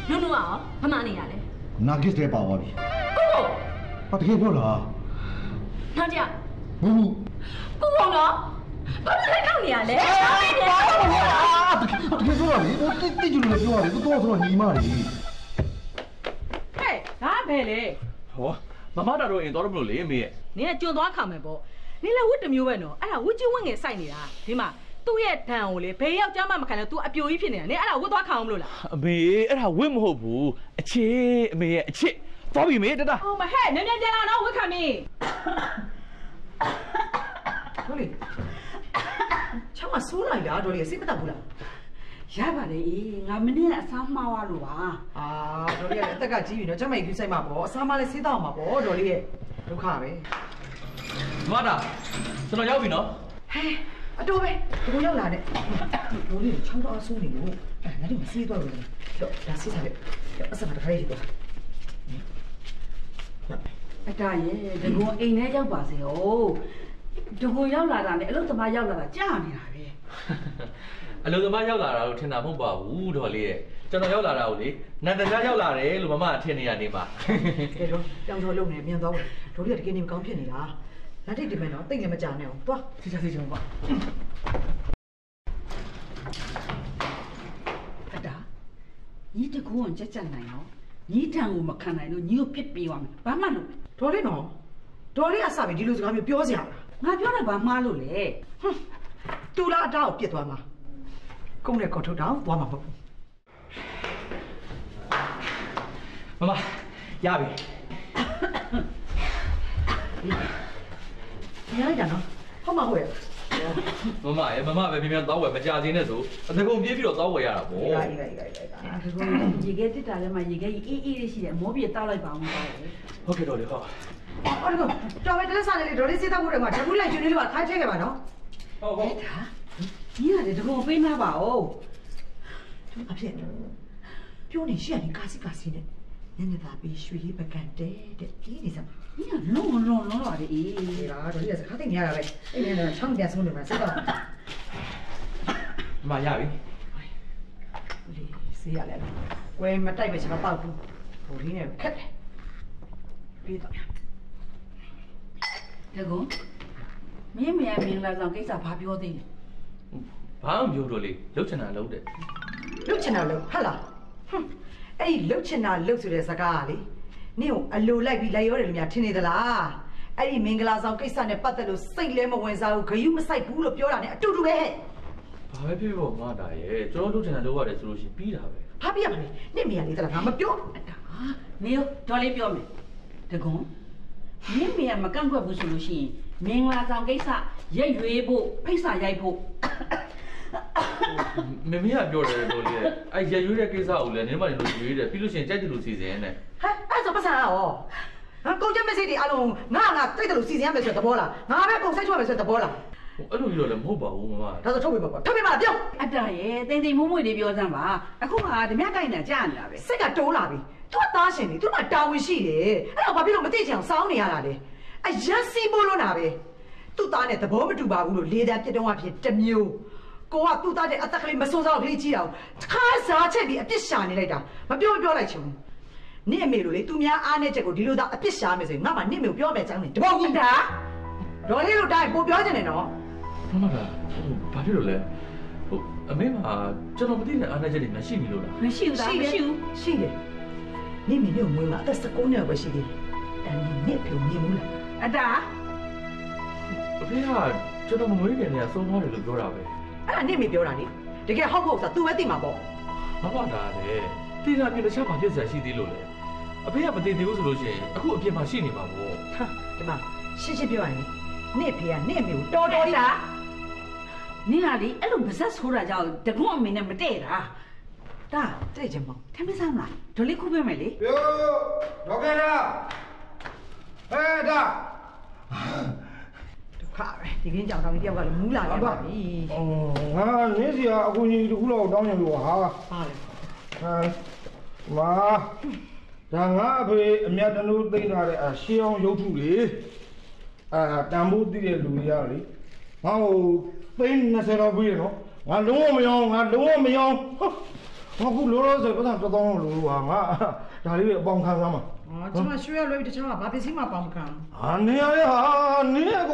S9: နုနုကရောဗမာနေရလဲ
S7: နာဂစ်တဲ့ပါသွားပြီ
S9: ကိုကို
S7: ဟာတကယ်ပြောလား
S9: နောက်တစ်ယောက်
S7: ဘူးဘူး
S9: ကိုကိုနော်ဘာလို့လဲကောက်နေရလဲကောင်းနေတယ်
S7: အာတကယ်ပြောတာလေဟိုတိတိကျလို့ပြောရတယ်သူတော့ဆိုတော့ညီမလေ
S6: ဟဲ့ဒါဘယ်လဲ
S3: ဟောမမတာတော့အင်တော်မလို့လေအမေရဲ့
S6: နင်ကကျွန်းသွားခံမယ်ပေါ့နင်လည်းဝတ်တစ်မျိုးပဲနော်အဲ့ဒါဝတ်ကြီးဝတ်ငယ်စိုက်နေတာဒီမှာသူ့ရဲ့ဒဏ်ကိုလေဘယ်ယောက်ျားမှမခံနဲ့ तू အပြိုကြီးဖြစ်နေတာနင်အဲ့ဒါဝတ်သွားခံအောင်မလို့လား
S3: အမေအဲ့ဒါဝစ်မဟုတ်ဘူးအချစ်အမေရဲ့အချစ် သွားပြီမေတတ
S6: ဟိုမဟဲ့နင်မြန်ပြန်လာတော့ဝတ်ခံမင်းတို့လေချောင်းမဆိုးလိုက်လားတို့လေစိတ်မတက်ဘူးလား
S8: ရပါတယ်အေးငါမနေ့ကအစားမှားသွားလို့ပါ
S6: အာတို့လေအသက်ကကြီးပြီနော်ကျမကြီးကြီးဆိုင်မှာပေါ့အစားမလည်းဆေးတော့မှာပေါ့တို့လေရဲ့ဒုက္ခပဲ
S3: မတာကျွန်တော်ရောက်ပြီနော်
S6: ဟဲအတော်ပဲဒီကိုရောက်လာတဲ့တို့လေချောင်းတော့အဆိုးနေလို့အဲငါတို့မဆေးတော့ဘူးလေတော့ဒါဆေးစားပဲအစားမတခါရေးတော့
S8: အတားရဲ့တကွန်အိမ်ထဲရောက်ပါစေဟုတ်တကွန်ရောက်လာတာနဲ့အလုပ်သမားရောက်လာတာကြာနေတာပဲ
S3: အလုံသမားရောက်လာတာတော့ထင်တာမဟုတ်ပါဘူးတော်လေးရဲ့ကျွန်တော်ရောက်လာတာကိုလေနန္ဒကြားရောက်လာတယ်လို့မမအထင်နေရနေမှာ
S6: ကဲတော့ကြောင်တော်လုံနေမြန်သွားဘူးတို့လေတကယ်နေမကောင်းဖြစ်နေတာလက်ထိတ်တင်မယ်နော်တိတ်လည်းမကြနဲ့အောင်သွား
S3: သိချာသိချာပါ
S8: အတားညီတကွန်ကြက်ကြက်နိုင်တော့ ညီတန်ကိုမခံနိုင်လို့ညီကိုပြစ်ပေးသွားမယ်ဘာမှလုပ်
S6: ဒေါ်လေးနော်ဒေါ်လေးအစပြီဒီလိုစကားမျိုးပြောစရာလား
S8: ငါပြောတာဘာမှားလို့လဲ
S6: ဟွန်းတူလာအတားကိုပြစ်သွားမှာကုန်းနဲ့ကော်ထုတ်တောင်သွားမှာမဟုတ်ဘူး
S3: မမရပြီ
S6: ညလိုက်တာနော်ဟုတ်မှာဟုတ်ရဲ့
S3: မမရဲ့မမပဲပြန်ပြန်တောင်းဝယ်မကြသေးနဲ့ဆိုအတကုံပြေးပြီးတော့တောင်းဝယ်ရတာပေါ့
S6: အေးလိုက်အေးလိုက်အေးလိုက်အေးလိုက်
S8: တကွန်ရေခဲတစ်တာထဲမှာရေခဲကြီးအေးအေးလေးရှိတယ်မောပြေတောက်လိုက်ပါအောင်ပါလေ
S3: ဟုတ်ကဲ့တော်လေးဟုတ်
S6: အော်ဒီကောတော်ပဲတလက်စားနေလေဒေါ်လေးစေးတော့ဖို့တယ်မှာဓာတ်ဘူးလိုက်ကျွေးလေးပါခိုင်းထည့်ခဲ့ပါနော်
S3: ဟုတ်ဟုတ်
S8: ဒါညီကလည်းတကွန်ပေးမှာပါဦး
S6: အဖြစ်ပြောနေရှိရနေကာစီကာစီနဲ့ညနေသားပြီးရွှေလေးပကံတဲတဲ့ပြီးနေစမ်း
S8: ညီကလုံးဝလုံးလုံးပါလေအေး
S6: ဒီလားဒေါ်လေးကစကားသိနေရတာပဲအဲ့ဒီတော့ချောင်းပြန်ဆုံးနေမှာစိတ်တော့
S3: မမရပြီ
S6: လေစေးရလဲဝဲမတိုက်ပဲချက်မပေါက်ဘူးဘိုးလေးနဲ့ခက်တယ်ပြီးတော့
S8: တကွန်မင်းမရမင်္ဂလာဆောင်ကိစ္စဘာပြောသေးလဲ
S3: ဘာမှမပြောတော့လေလှုပ်ချင်တာလှုပ်တယ်
S6: လှုပ်ချင်တာလှုပ်ဟဟလားဟွန်းအဲ့ဒီလှုပ်ချင်တာလှုပ်ဆိုတဲ့စကားကလေ နင့်ကိုအလိုလိုက်ပြီးလိုက်ရောတယ်လို့များထင်နေသလားအဲ့ဒီမင်္ဂလာဆောင်ကိစ္စနဲ့ပတ်သက်လို့စိတ်လဲမဝင်စားဘူးဂယုမဆိုင်ဘူးလို့ပြောတာ ਨੇ အတူတူပဲဟဲ့
S3: ဘာပဲဖြစ်ဖြစ်ပေါ့မတာရဲ့ကျွန်တော်လှုပ်ချင်တာလှုပ်ရတယ်ဆိုလို့ရှိရင်ပြီးတာပဲ
S6: ဘာပြရမလဲနင့်မရလေးတလားငါမပြော
S8: အတာဟာနေရောဒေါ်လေးပြောမယ်တကွန်မင်းမရမကန့်ကွက်ဘူးဆိုလို့ရှိရင်မင်္ဂလာဆောင်ကိစ္စရက်ရွေးဖို့ဖိတ်စာရိုက်ဖို့
S3: မမေကပြောတယ်တော်လေးအဲ့ရရွေးတဲ့ကိစ္စကိုလည်းနင်းမနေလို့ရွေးတယ်ပြီးလို့ရှိရင်ကြိုက်တယ်လို့စီစဉ်နေ
S6: ဟဲ့အဲ့ဆိုပတ်စံရောငါကုန်ချက်မစိတ်တွေအလုံးငါငါတိတ်တယ်လို့စီစဉ်ရမယ်ဆိုတဲ့သဘောလားငါပဲကုန်ဆိုင်ချွတ်မယ်ဆိုတဲ့သဘောလား
S3: ဟိုအဲ့လိုကြီးတော့လည်းမဟုတ်ပါဘူးမမ
S6: ဒါဆိုထုတ်ပြပါကွာထုတ်ပြပါပြော
S8: အတာရဲ့တိမ်တိမ်မွမွေလေးပြောစမ်းပါအခုကဓမြကိုင်တာကြာနေတာပဲ
S6: စိတ်ကတိုးလာပြီ तू ကသားရှင်လေ तू ကတာဝန်ရှိတယ်အဲ့တော့ဘာဖြစ်လို့မသိချင်အောင်စောင်းနေရတာလဲအရန်စီမိုးလို့နာပဲသူ့သားနဲ့သဘောမတူပါဘူးလို့လေတံပြစ်တော့အဖြစ်တစ်မျိုး ကိုကသူ့သားတဲ့အသက်ကလေးမစိုးစောင်းကလေးကြီးအောင်တစ်ခါစားချက်ပြီးအပြစ်ရှာနေလိုက်တာမပြောမပြောလိုက်ချင်ဘူးနင့်အမေလိုလေသူများအားနဲ့ချက်ကိုဒီလိုသာအပြစ်ရှာမယ်ဆိုရင်ငါမှနင့်မေကိုပြောမယ်ចောင်းနေတပေါင်းကြီးတာဒေါ်လေးလိုတိုင်းပို့ပြောချင်တယ်နော်
S2: မကဘာဖြစ်လို့လဲဟိုအမေမှာကျွန်တော်မသိတဲ့အားနည်းချက်တွေမရှိနေလို့လား
S8: မရှိဘူးသားမရှိဘူး
S6: ရှိတယ်နေမင်းတို့မွေးမှာအသက်16နှစ်ပဲရှိသေးတယ်တန်နေနဲ့ပြုံမြင်ဘူးလား
S8: အတာ
S2: အဖေကကျွန်တော်မမွေးခင်တည်းကဆုံးသွားတယ်လို့ပြောတာပဲ
S6: အဲ့ဒါနေမပြောတာလေတကယ်ဟုတ်ဟုတ်ဆို तू ပဲသိမှာပေါ့
S2: မမတာလေတည်တာပြင်တခြားဘာဖြစ်စရာရှိသေးလို့လဲအဖေကမတည်သေးဘူးဆိုလို့ရှိရင်အခုအပြင်မှာရှိနေမှာပေါ့
S6: ဟာဒီမှာရှင်းရှင်းပြောရရင်နေဖေကနေအမေကိုတော်တော်ကြီး
S8: တာနင်ကလေအဲ့လိုပါဇက်ဆိုးတာကြောင့်တကွန်းအမေနဲ့မတည့်တာတာ
S6: တဲ့ချင်ပေါ့
S8: ထမင်းစားမလားဒေါ်လေးခုပေးမယ်လေ
S12: ပြောဒေါက်ကရာဟဲ့ဒါ
S6: ဒုက္ခပဲဒီကင်းကြောင်တောင်ကြီးတယောက်ကလည်းမူးလာခဲ့ပါပြီ
S12: ငါနင်းစီကအကူကြီးတစ်ခုလောက်တောင်းနေလို့ဟာ
S6: ဟာလေ
S12: ဟာမာဒါငါအဖေအမြတ်တနိုးသိမ့်ထားတဲ့အရှေးအောင်ရုပ်ထုလေအာတန်ဖိုးတည်တဲ့လူတွေကလေငါ့ကိုသိန်း20လောက်ပြီးရနော်ငါလုံးဝမယောင်းငါလုံးဝမယောင်းဟာငါခုလောလောဆယ်ပတ်စံတစ်သောင်းလို့ဟာငါဒါလေးပဲအပေါင်းခံစားမှာ
S6: အော်ကျွန်မရွှေရလွယ်တခြားကဘာပစ္စည်းမှပေါင်းမခံဘူး
S12: ဟာနေရလေဟာနေရကို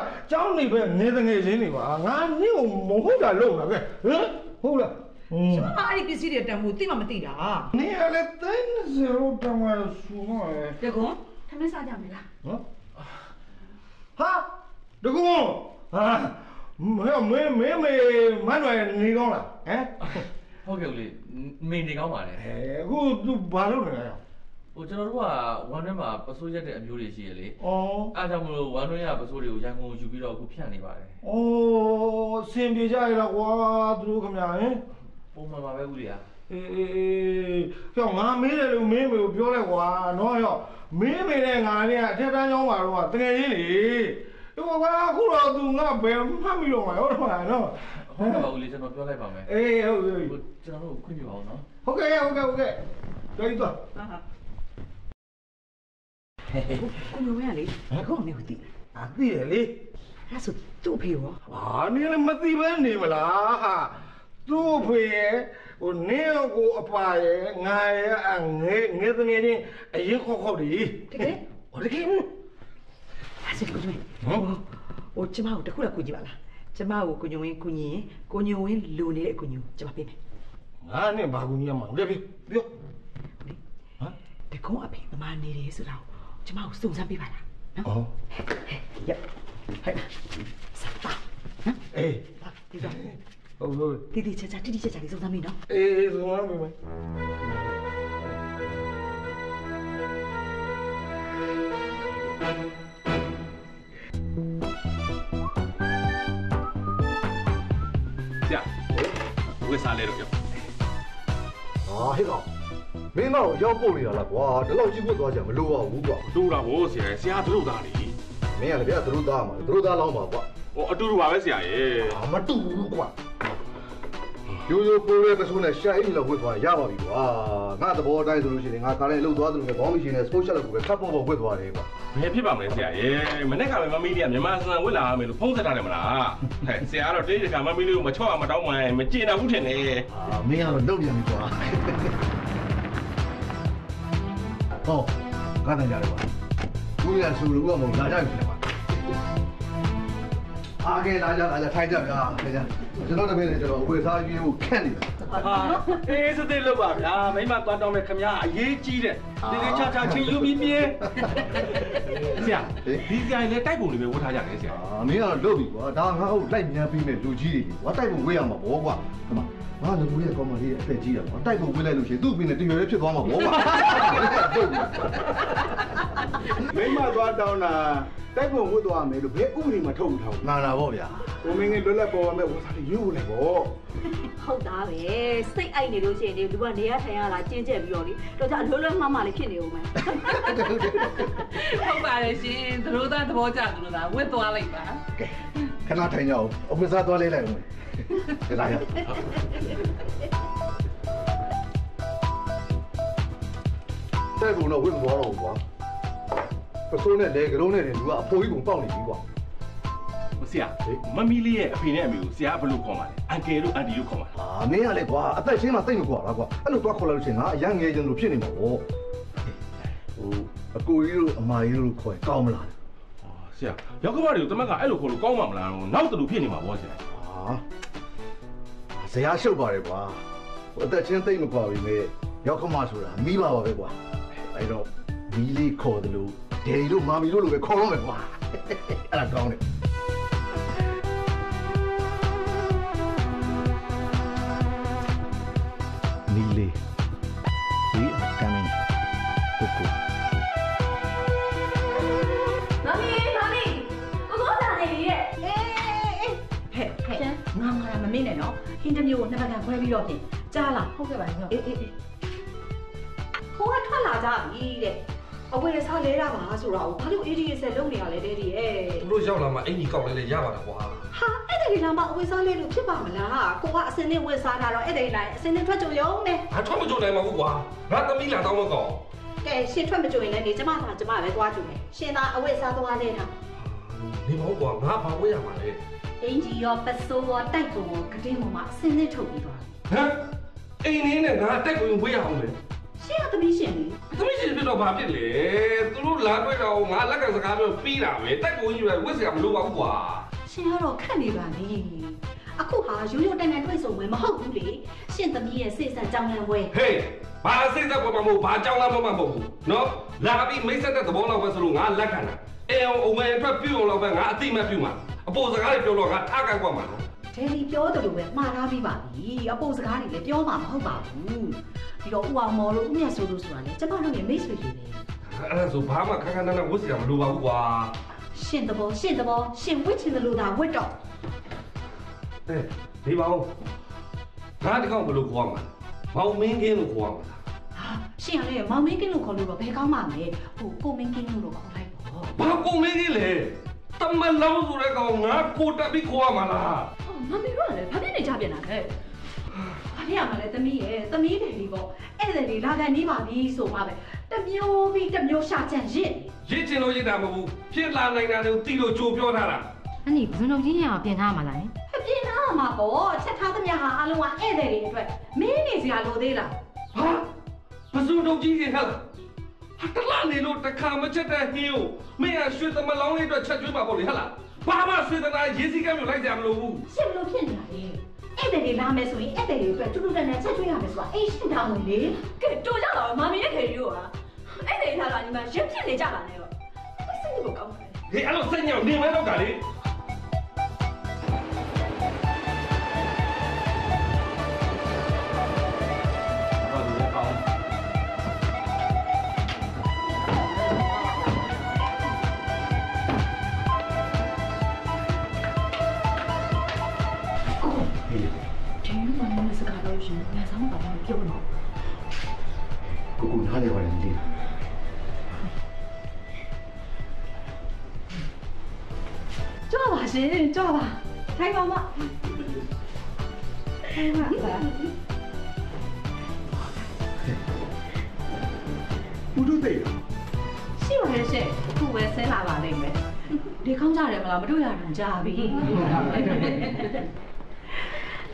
S12: နဲ့ငါနဲ့ကကြောင်းနေပဲနေတငယ်ချင်းနေပါငါနေကိုမဟုတ်တာလုံးတာပဲဟမ်ဟုတ်လားဟင်း
S6: ကျွန်မအဲ့ဒီပစ္စည်းတွေတန်ဖို့သိမှမသိတာ
S12: နေရလေတိုင်းဇီရိုတမဆူမလေ
S8: တကွန်းထမင်းစားကြမယ်လား
S12: နော်ဟာဒကုမဟာမဲမဲမဲမဲမန်ရွယ်နေကောင်းလားဟမ်
S2: ဟုတ်ကဲ့ဦးလေးမင်းနေကောင်းပါလေ
S12: အဲအခုသူဘာလုပ်နေလဲ
S2: ဟို ကျွန်တော်တို့ကဝမ်တွင်းမှာပစိုးရက်တဲ့အမျိုးတွေရှိရလေ
S12: ဩ
S2: အားကြောင့်မလို့ဝမ်တွင်းရပစိုးတွေကိုရန်ကုန်ယူပြီးတော့အခုဖြန့်နေပါတယ်
S12: ဩစင်ပြေကြရလားကွာသူတို့ခင်ဗျာဟင်
S2: ပုံမှန်ပါပဲဦးလေးဟာ
S12: အေးအေးအေးကြောက်ငါမင်းတယ်လို့မင်းမေကိုပြောလိုက်ကွာနော်ရောမင်းမေနဲ့ငါနဲ့အထက်တန်းကျောင်းမှာတော့တကယ်ချင်းလေဒီကွာအခုတော့သူငါဘယ်မှတ်မိတော့မှာဟုတ်တယ်မလားနော်
S2: ဟုတ်ကဲ့ပါဦးလေးကျွန်တော်ပြောလိုက်ပါမယ်
S12: အေးဟုတ်ပြီ
S2: ဟိုကျွန်တော်တို့ခွင့်ပြုပါအောင်နော်
S12: ဟုတ်ကဲ့ဟုတ်ကဲ့ဟုတ်ကဲ့တော်ပြီတော့
S8: ဟာဟာ
S6: ကိုမျိုးဝင်းကလေအခုနေကိုသိတယ်
S12: အာသိရလေ
S6: အဲ့ဆိုသူ့အဖေရော
S12: အာနေလည်းမသိပဲနေမလားဟာသူ့အဖေရဲ့ဟိုနင်းကိုအပါရဲ့ငါရဲ့အငဲငဲတငယ်ချင်းအရင်ခေါက်ခေါက်ဒီ
S6: တကယ်
S12: ဟောတကယ်
S6: အဲ့ဆိုကိုမျိုး
S12: ဟမ်
S6: ဟိုကျမကိုတခုလောက်ကူကြည့်ပါလားကျမကိုကိုညိုဝင်းကူညီရင်ကိုညိုဝင်းလူနေတဲ့အကူညိုကျမပေးမယ်
S12: ငါနဲ့ဘာကူညီရမှာလဲပြောပြောဟမ်
S6: တကုန်းအဖေမမနေတယ်ဆိုတာကို ကျမကိုစုံစမ်းပေးပါလားနော်
S12: အော်
S6: ရဟဲ့စတာနော်
S12: အေး
S6: လာဒီတော့
S12: ဟုတ်ဟုတ်
S6: တီတီချာချာတီတီချာချာလေးစုံစမ်းပြီနော်
S12: အေးဆိုမှမင်းမ
S3: ဆရာဝစ်စားလဲတော့ပြော
S7: ဟာဟဲ့ကောင် မင်းတော့ရောက်ပို့နေတာလားကွာဒီလောက်ကြီးပွတ်သွားကြမလို့ပါဘူးကွာ
S3: တူတာဗောဆရာဆရာသူတို့သားလေ
S7: မင်းကလည်းဗျာသူတို့သားမှာသူတို့သားလောင်းပါကွာ
S3: ဟောအတူတူပါပဲဆရာရေ
S7: အာမတူဘူးကွာရိုးရိုးပိုးရဲပစိုးနဲ့ရှာအင်းလောက်ဝတ်သွားရပါပြီကွာငါသဘောအတိုင်းဆိုလို့ရှိရင်ငါကားလိုက်လှုပ်သွားသလိုနဲ့ဘောင်းမရှင်နဲ့စပို့ရှက်လောက်ကိုပဲခတ်ပေါ်ပေါ်ဝတ်သွားတယ်ကွာ
S3: ဘယ်ဖြစ်ပါမလဲဆရာရေမနေ့ကပဲမမီးလေးကမြန်မာစံဝစ်လာမယ်လို့ဖုန်းဆက်ထားတယ်မလားဟဲ့ဆရာကတော့တိတ်တခါမမီးလေးကိုမချော့အောင်မတောင်းမှမကျေနပ်ဘူးထင်တယ်
S7: အာမင်းကတော့လုပ်ပြန်ပြီကွာ ဟောကားတယ်ကြတယ်ကွာကိုရဆူလို့ကမဟုတ်လာကြပြီကွာအားကဲလာကြလာကြထိုင်ကြဗျာထိုင်ကြကျွန်တော်တပည့်နဲ့ကျွန်တော်ဝေစားပြေးဖို့ခက်နေတယ်
S13: ဟာအေးစတဲ့လို့ပါဗျာမိမသွားတော့မဲ့ခမရအရေးကြီးတယ်ဒီဒီချာချာချင်းယူပြီးပြေး
S3: ဆရာဒီဆရာလည်းတိုက်ပုံလေးပဲဝတ်ထားကြတယ်ဆရာ
S7: အာမင်းကတော့လုပ်ပြီကွာဒါ ငါ့ကိုလိုက်မြန်ပြီးမဲ့လူကြီးတွေကွာတိုက်ဖို့ဝေးရမှာဘောကွာဟိုမှာငါလူရဲ့ကောမလေးအသက်ကြီးတာကွာတိုက်ဖို့ဝေးလိုက်လို့ရှိရင်သူ့အပြင်နဲ့တရွယ်လေးဖြစ်သွားမှာဘောကွာ
S14: မိမသွားတောင်းတာတိုက်ပုံဝတ်သွားမယ်လို့ဘယ်ဥပဒေမှာထုတ်ထားဘူး
S7: နာနာပေါ့ဗျာ
S14: ကိုမင်းကလွတ်လပ်ပေါ်ရမယ်ဝတ်စားလေးရွေးဖို့လေပေါ့
S15: ဟုတ်တာပဲစိတ်အိုက်နေလို့ရှိရင်လေလူကနေရထိုင်ရလာကျင်းကျက်ပြီးတော့လေတော့ကြအလွတ်လွတ်မှမှလေးဖြစ်နေဦးမယ်
S8: ဟုတ်ပါတယ်ရှင်သူတို့သားသဘောကျသူတို့သားဝစ်သွားလိုက်ပါ
S7: ကဲခဏထိုင်ကြအောင်အဝတ်စားသွားလေးလိုက်ဦး မယ်ဒါရတဲ့ကုံတော့ဝတ်သွားတော့ကွာပစိုးနဲ့လေကလုံးနဲ့လူကအဖိုးကြီးပုံပေါက်နေပြီကွာ
S3: ဆရာမမီးလေးရဲ့အဖေနဲ့အမေကိုဆရာဘယ်လိုခေါ်မှာလဲအန်ကယ်တို့အန်တီတို့ခေါ်မှာ
S7: အာမင်းကလေကွာအသက်ချင်းမှသိမ့်မကွာလားကွာအဲ့လိုသွားခေါ်လာလို့ရှိရင်ငါအရန်ငယ်ချင်လို့ဖြစ်နေမှာပေါ့ဟိုအကိုကြီးတို့အမကြီးတို့ခေါ်ရင်ကောင်းမလား
S3: ဆ
S16: ဆရာရောက်ခမတွေကိုတမက်ကအဲ့လိုခေါ်လို့ကောင်းမှာမလားနောက်တူဖြစ်နေမှာပေါ့ဆရာ
S7: ဟာ ဇရာရှုပ်ပါတယ်ကွာဟိုအသက်ချင်းသိမ့်မကွာပြီမဲ့ရောက်ခမဆိုတာမိဘပါပဲကွာအဲ့တော့မီးလေးခေါ်တယ်လို့ဒေဒီတို့မာမီတို့လိုပဲခေါ်တော့မယ်ကွာအဲ့ဒါကောင်းတယ်
S11: ငါမမေ့နဲ့နော်ဟင်းတစ်မျိုးကိုနှစ်ပတ်ကန်ခွဲပြီးတော့ပြင်ကြားလား
S9: ဟုတ်ကဲ့ပါညော
S11: အေးအေးအေးခိုးကထွက်လာကြပြီတဲ့အဝယ်စားလဲတာပါဆိုတော့ဘာလို့ AD ဆက်လုံးနေရလဲဒဲဒီရဲ့
S10: သူတို့ရောက်လာမှအင်ကြီးကောက်လဲလဲရပါလားကွာ
S11: ဟာအဲ့ဒါဒီလမ်းမအဝယ်စားလဲလို့ဖြစ်ပါမလားကိုကအစင်းနဲ့ဝယ်စားတာတော့အဲ့ဒါဒီလိုက်အစင်းနဲ့ထွက်ကြုံရုံနဲ့
S10: ဟာထွက်မကြုံနိုင်ပါဘူးကွာငါသမီးလာတော့မကောင်း
S11: ကဲရှင်ထွက်မကြုံရင်လည်းနေကျမသာကျမပဲသွားကြုံတယ်ရှင်သာအဝယ်စားသွားလဲတာ
S10: နေမဟုတ်ကွာငါဘာဝဲရမှာလဲ
S11: အင်ဂျီရောပစိုးရောတိုက်ပုံရောကတင်းပေါ်မှာအစင်းနဲ့ထုတ်ပြီးသွား
S10: ဟမ်အိမ်နေနဲ့ငါတက်ကိုဝဲရအောင်လေ
S11: ရှင်ကသမီးရှင်လေ
S10: သမီးရှင်ပြတော့ဘာဖြစ်လဲသူတို့လာတွေ့တော့ငါလက်ကစကားပြောပြီးတာပဲတက်ကိုကြီးပဲဝစ်စရာမလိုပါဘူးကွာ
S11: ရှင်ကတော့ခက်နေပါလေအခုဟာရိုးရိုးတန်တန်တွေ့ဆုံမယ်မဟုတ်ဘူးလေရှင်သမီးရဲ့စိတ်ဆက်ကြောင်းလန့်ပွဲ
S10: ဟေးဘာစိတ်သက်ပေါ်မှာမဟုတ်ဘာကြောင်းလားမမမဟုတ်ဘူးနော်လာပြီးမိတ်ဆက်တဲ့သဘောလောက်ပဲဆိုလို့ငါလက်ခံတာအဲအောင်အဝင်အတွက်ပြုတ်အောင်လောက်ပဲငါအတိမတ်ပြုတ်မှာ အပေါ်စကားတွေပြောတော့ငါထားကန်ကွာမှာနော်
S11: ဒယ်လီပြောတယ်လို့ပဲမှားထားပြီးပါပြီအပိုစကားတွေလည်းပြောမှာမဟုတ်ပါဘူးပြီးတော့ဦးအောင်မော်လို့ဦးမြတ်ဆိုးလို့ဆိုတာလေကျမတို့ရဲ့မိတ်ဆွေတွေပဲ
S10: အဲ့ဒါဆိုဘာမှခက်ခက်နက်နက်ဝစ်စရာမလိုပါဘူးကွာ
S11: ရှင်တဘောရှင်တဘောရှင်ဝစ်ချင်တယ်လို့သာဝစ်တော့
S10: အေးဒီပါဦးငါတကောင်ဘယ်လိုခေါ်မှာမောင်မင်းကင်းလို့ခေါ်မှာ
S11: ဟာရှင်ကလည်းမောင်မင်းကင်းလို့ခေါ်လို့တော့ဘယ်ကောင်းမှမလဲဟိုကိုမင်းကင်းလို့တော့ခေါ်လိုက်ပေါ့
S10: ဘာကိုမင်းကင်းလဲ တမလောင်းဆိုတဲ့ကောင်ငါကိုတက်ပြီးခေါ်မှာလား
S9: မမီတို့ကလည်းဘာဖြစ်နေကြပြန်တာလဲ
S11: ဘာဖြစ်ရမှာလဲသမီးရဲ့သမီးတယ်လီပေါ့အဲ့ဒါလီလာကန်နေပါပြီဆိုမှပဲတမျိုးပြီးတမျိုးရှာချင်ရစ်
S10: ရစ်ချင်လို့ရစ်တာမဟုတ်ဘူးဖြစ်လာနိုင်တာတွေကိုတီလို့ကြိုပြောထားတာ
S5: အနီဘယ်လိုကြီးရအောင်ပြင်ထားမှာလား
S11: အပြင်းနာမှာပေါ့ချက်ထားသမျှဟာအလုံးကဧည့်သည်တွေအတွက်မင်းနေစရာလိုသေးလား
S10: ဟာပစုံတော့ကြီးရင်ဟဲ့ဟာ တလားနေလို့တခါမချက်တဲ့ဟင်းကိုမင်းကရွှေသမလောင်းလေးအတွက်ချက်ကျွေးမှာပေါ့လေဟဲ့လားဘာမှရွှေသနာရေးစည်းကမ်းမျိုးလိုက်ကြမလို့ဘူး
S11: ရှင်ဘလို့ဖြစ်နေတာလဲဧည့်သည်တွေလာမယ်ဆိုရင်ဧည့်သည်တွေအတွက်တူတူတန်တန်ချက်ကျွေးရမယ်ဆိုတာအိရှင်းတောင်းဝင်လေ
S9: ကဲတိုးကြတော့မမီရဲ့ခေရီတို့ကအဲ့ဒီထားတာညီမရက်ဖြစ်နေကြတာနဲ့တော့စိတ်ကိုကောင်းတယ်
S10: ဟေးအဲ့လိုစိတ်ညောင်နေမဲတော့ကလေ
S16: ကား
S9: လို့ရှင်ငါဆောင်ပါတော့ပြောတော့
S7: ကိုကိုနားလေပါတယ်မီးလေး
S11: ကြွပါရှင်ကြွပါထိုင်ပါမထိုင်ပါလား
S14: ဦးတို့သိတယ်
S11: ရှိပါရဲ့ရှင်ခုပဲဆင်းလာပါလိမ့်မယ်ဒီခေါင်းကြတယ်မလားမတွေ့ရတော့ကြာပြီ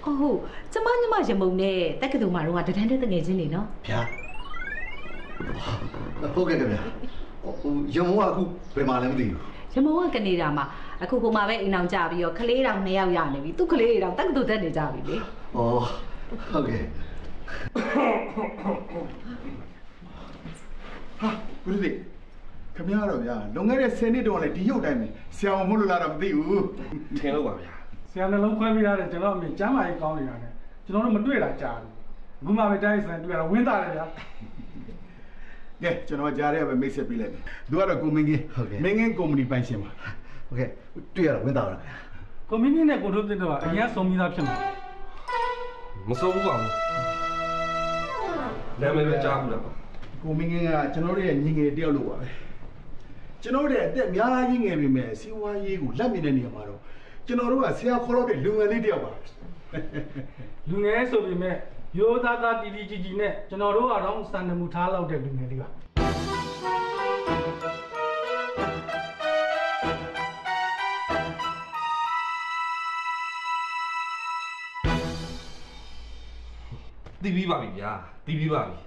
S11: အိုးဟုတ်ကျ မညမရမုံနဲ့တက္ကသိုလ်မှာတော့တဒန်းတဲ့တငယ်ချင်းနေနော်
S7: ဗျာဟုတ်ကဲ့ခင်ဗျာဟိုရမုံကအခုဘယ်မှာလဲမသိဘူး
S11: ရမုံကကနေဒါမှာအခုကိုမပဲအိမ်အောင်ကြပြီးတော့ကလေးတောင်နှစ်ယောက်ရနေပြီသူ့ကလေးတွေတောင်တက္ကသိုလ်တက်နေကြပြီလေ
S7: ဩဟုတ်ကဲ့
S14: ဟာဦးတို့သိခမရတော့ဗျာလွန်ခဲ့တဲ့10နှစ်တုန်းကလည်းဒီရုပ်တိုင်းပဲဆရာမမလို့လားတော့မသိဘူး
S10: ထင်လို့ပါဗျာ
S12: ဆရာနှလုံးခွဲပေးထားတယ်ကျွန်တော်အမေကျမ်းမာရေးကောင်းနေတာနဲ့ ကျွန်တော်တို့မတွေ့တာကြာပြီအခုမှပဲတိုင်းစံတွေ့ရတော့ဝင်းသားတယ်ဗျာ
S14: ကဲကျွန်တော်ကြားရပဲမိတ်ဆက်ပေးလိုက်မယ်သူကတော့ကိုမင်းကြီးမင်းငင်းကုမ္ပဏီပိုင်ရှင်ပါ
S7: ဟုတ်ကဲ့တွေ့ရတော့ဝင်းသားတော့ဗျာ
S12: ကွန်မြူနတီနဲ့ကိုတို့တင်တော့အရင်ဆုံးပြီးသားဖြစ်မှာ
S10: မစိုးဘူးပါဘူးနာမည်ပဲကြားဘူးလားပါ
S14: ကိုမင်းငင်းကကျွန်တော်တို့ရဲ့ညီငယ်တယောက်လို့ပါပဲကျွန်တော်တို့ရဲ့အသက်အများကြီးငယ်ပြီမဲ့စီးပွားရေးကိုလက်မြင်တဲ့နေရာမှာတော့ကျွန်တော်တို့ကဆရာခေါ်လို့တဲ့လူငယ်လေးတယောက်ပါ
S12: လူငယ်ဆိုပေမဲ့ရိုးသားသားတီတီကြီးကြီးနဲ့ကျွန်တော်တို့ကတော့စံနမူထားလောက်တဲ့လူငယ်လေးပါ
S10: သိပြီးပါပြီဗျာသိပြီးပါပြီ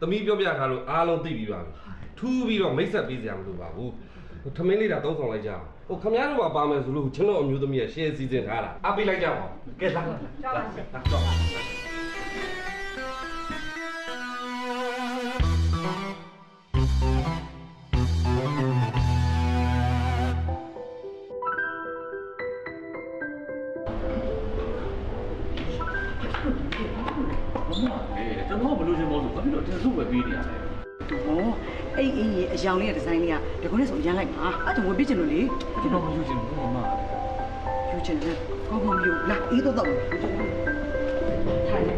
S10: သမီးပြောပြထားလို့အားလုံးသိပြီးပါပြီထူးပြီးတော့မိတ်ဆက်ပေးစရာမလိုပါဘူးထမင်းလေးတာသုံးဆောင်လိုက်ကြ ဟိုခမရတို့ကပါမယ်ဆိုလို့ကျွန်တော်အမျိုးသမီးရဲ့ရှေ့စီစဉ်ထားတာအားပေးလိုက်ကြပါဦးကဲလာလာလာလာ
S6: အဲ့အင်းကြီးအယောင်လေးရဲ့ဒီဇိုင်းလေးကဒီကုန်းနဲ့ဆိုရမ်းလိုက်ပါအဲ့ဒါဝယ်ပေးချင်လို့လေ
S2: ကျွန်တော်မယူချင်ဘူးမမ
S6: ယူချင်တယ်ကောင်းကောင်းယူလာအေးတော့တော့ထိုင်နေ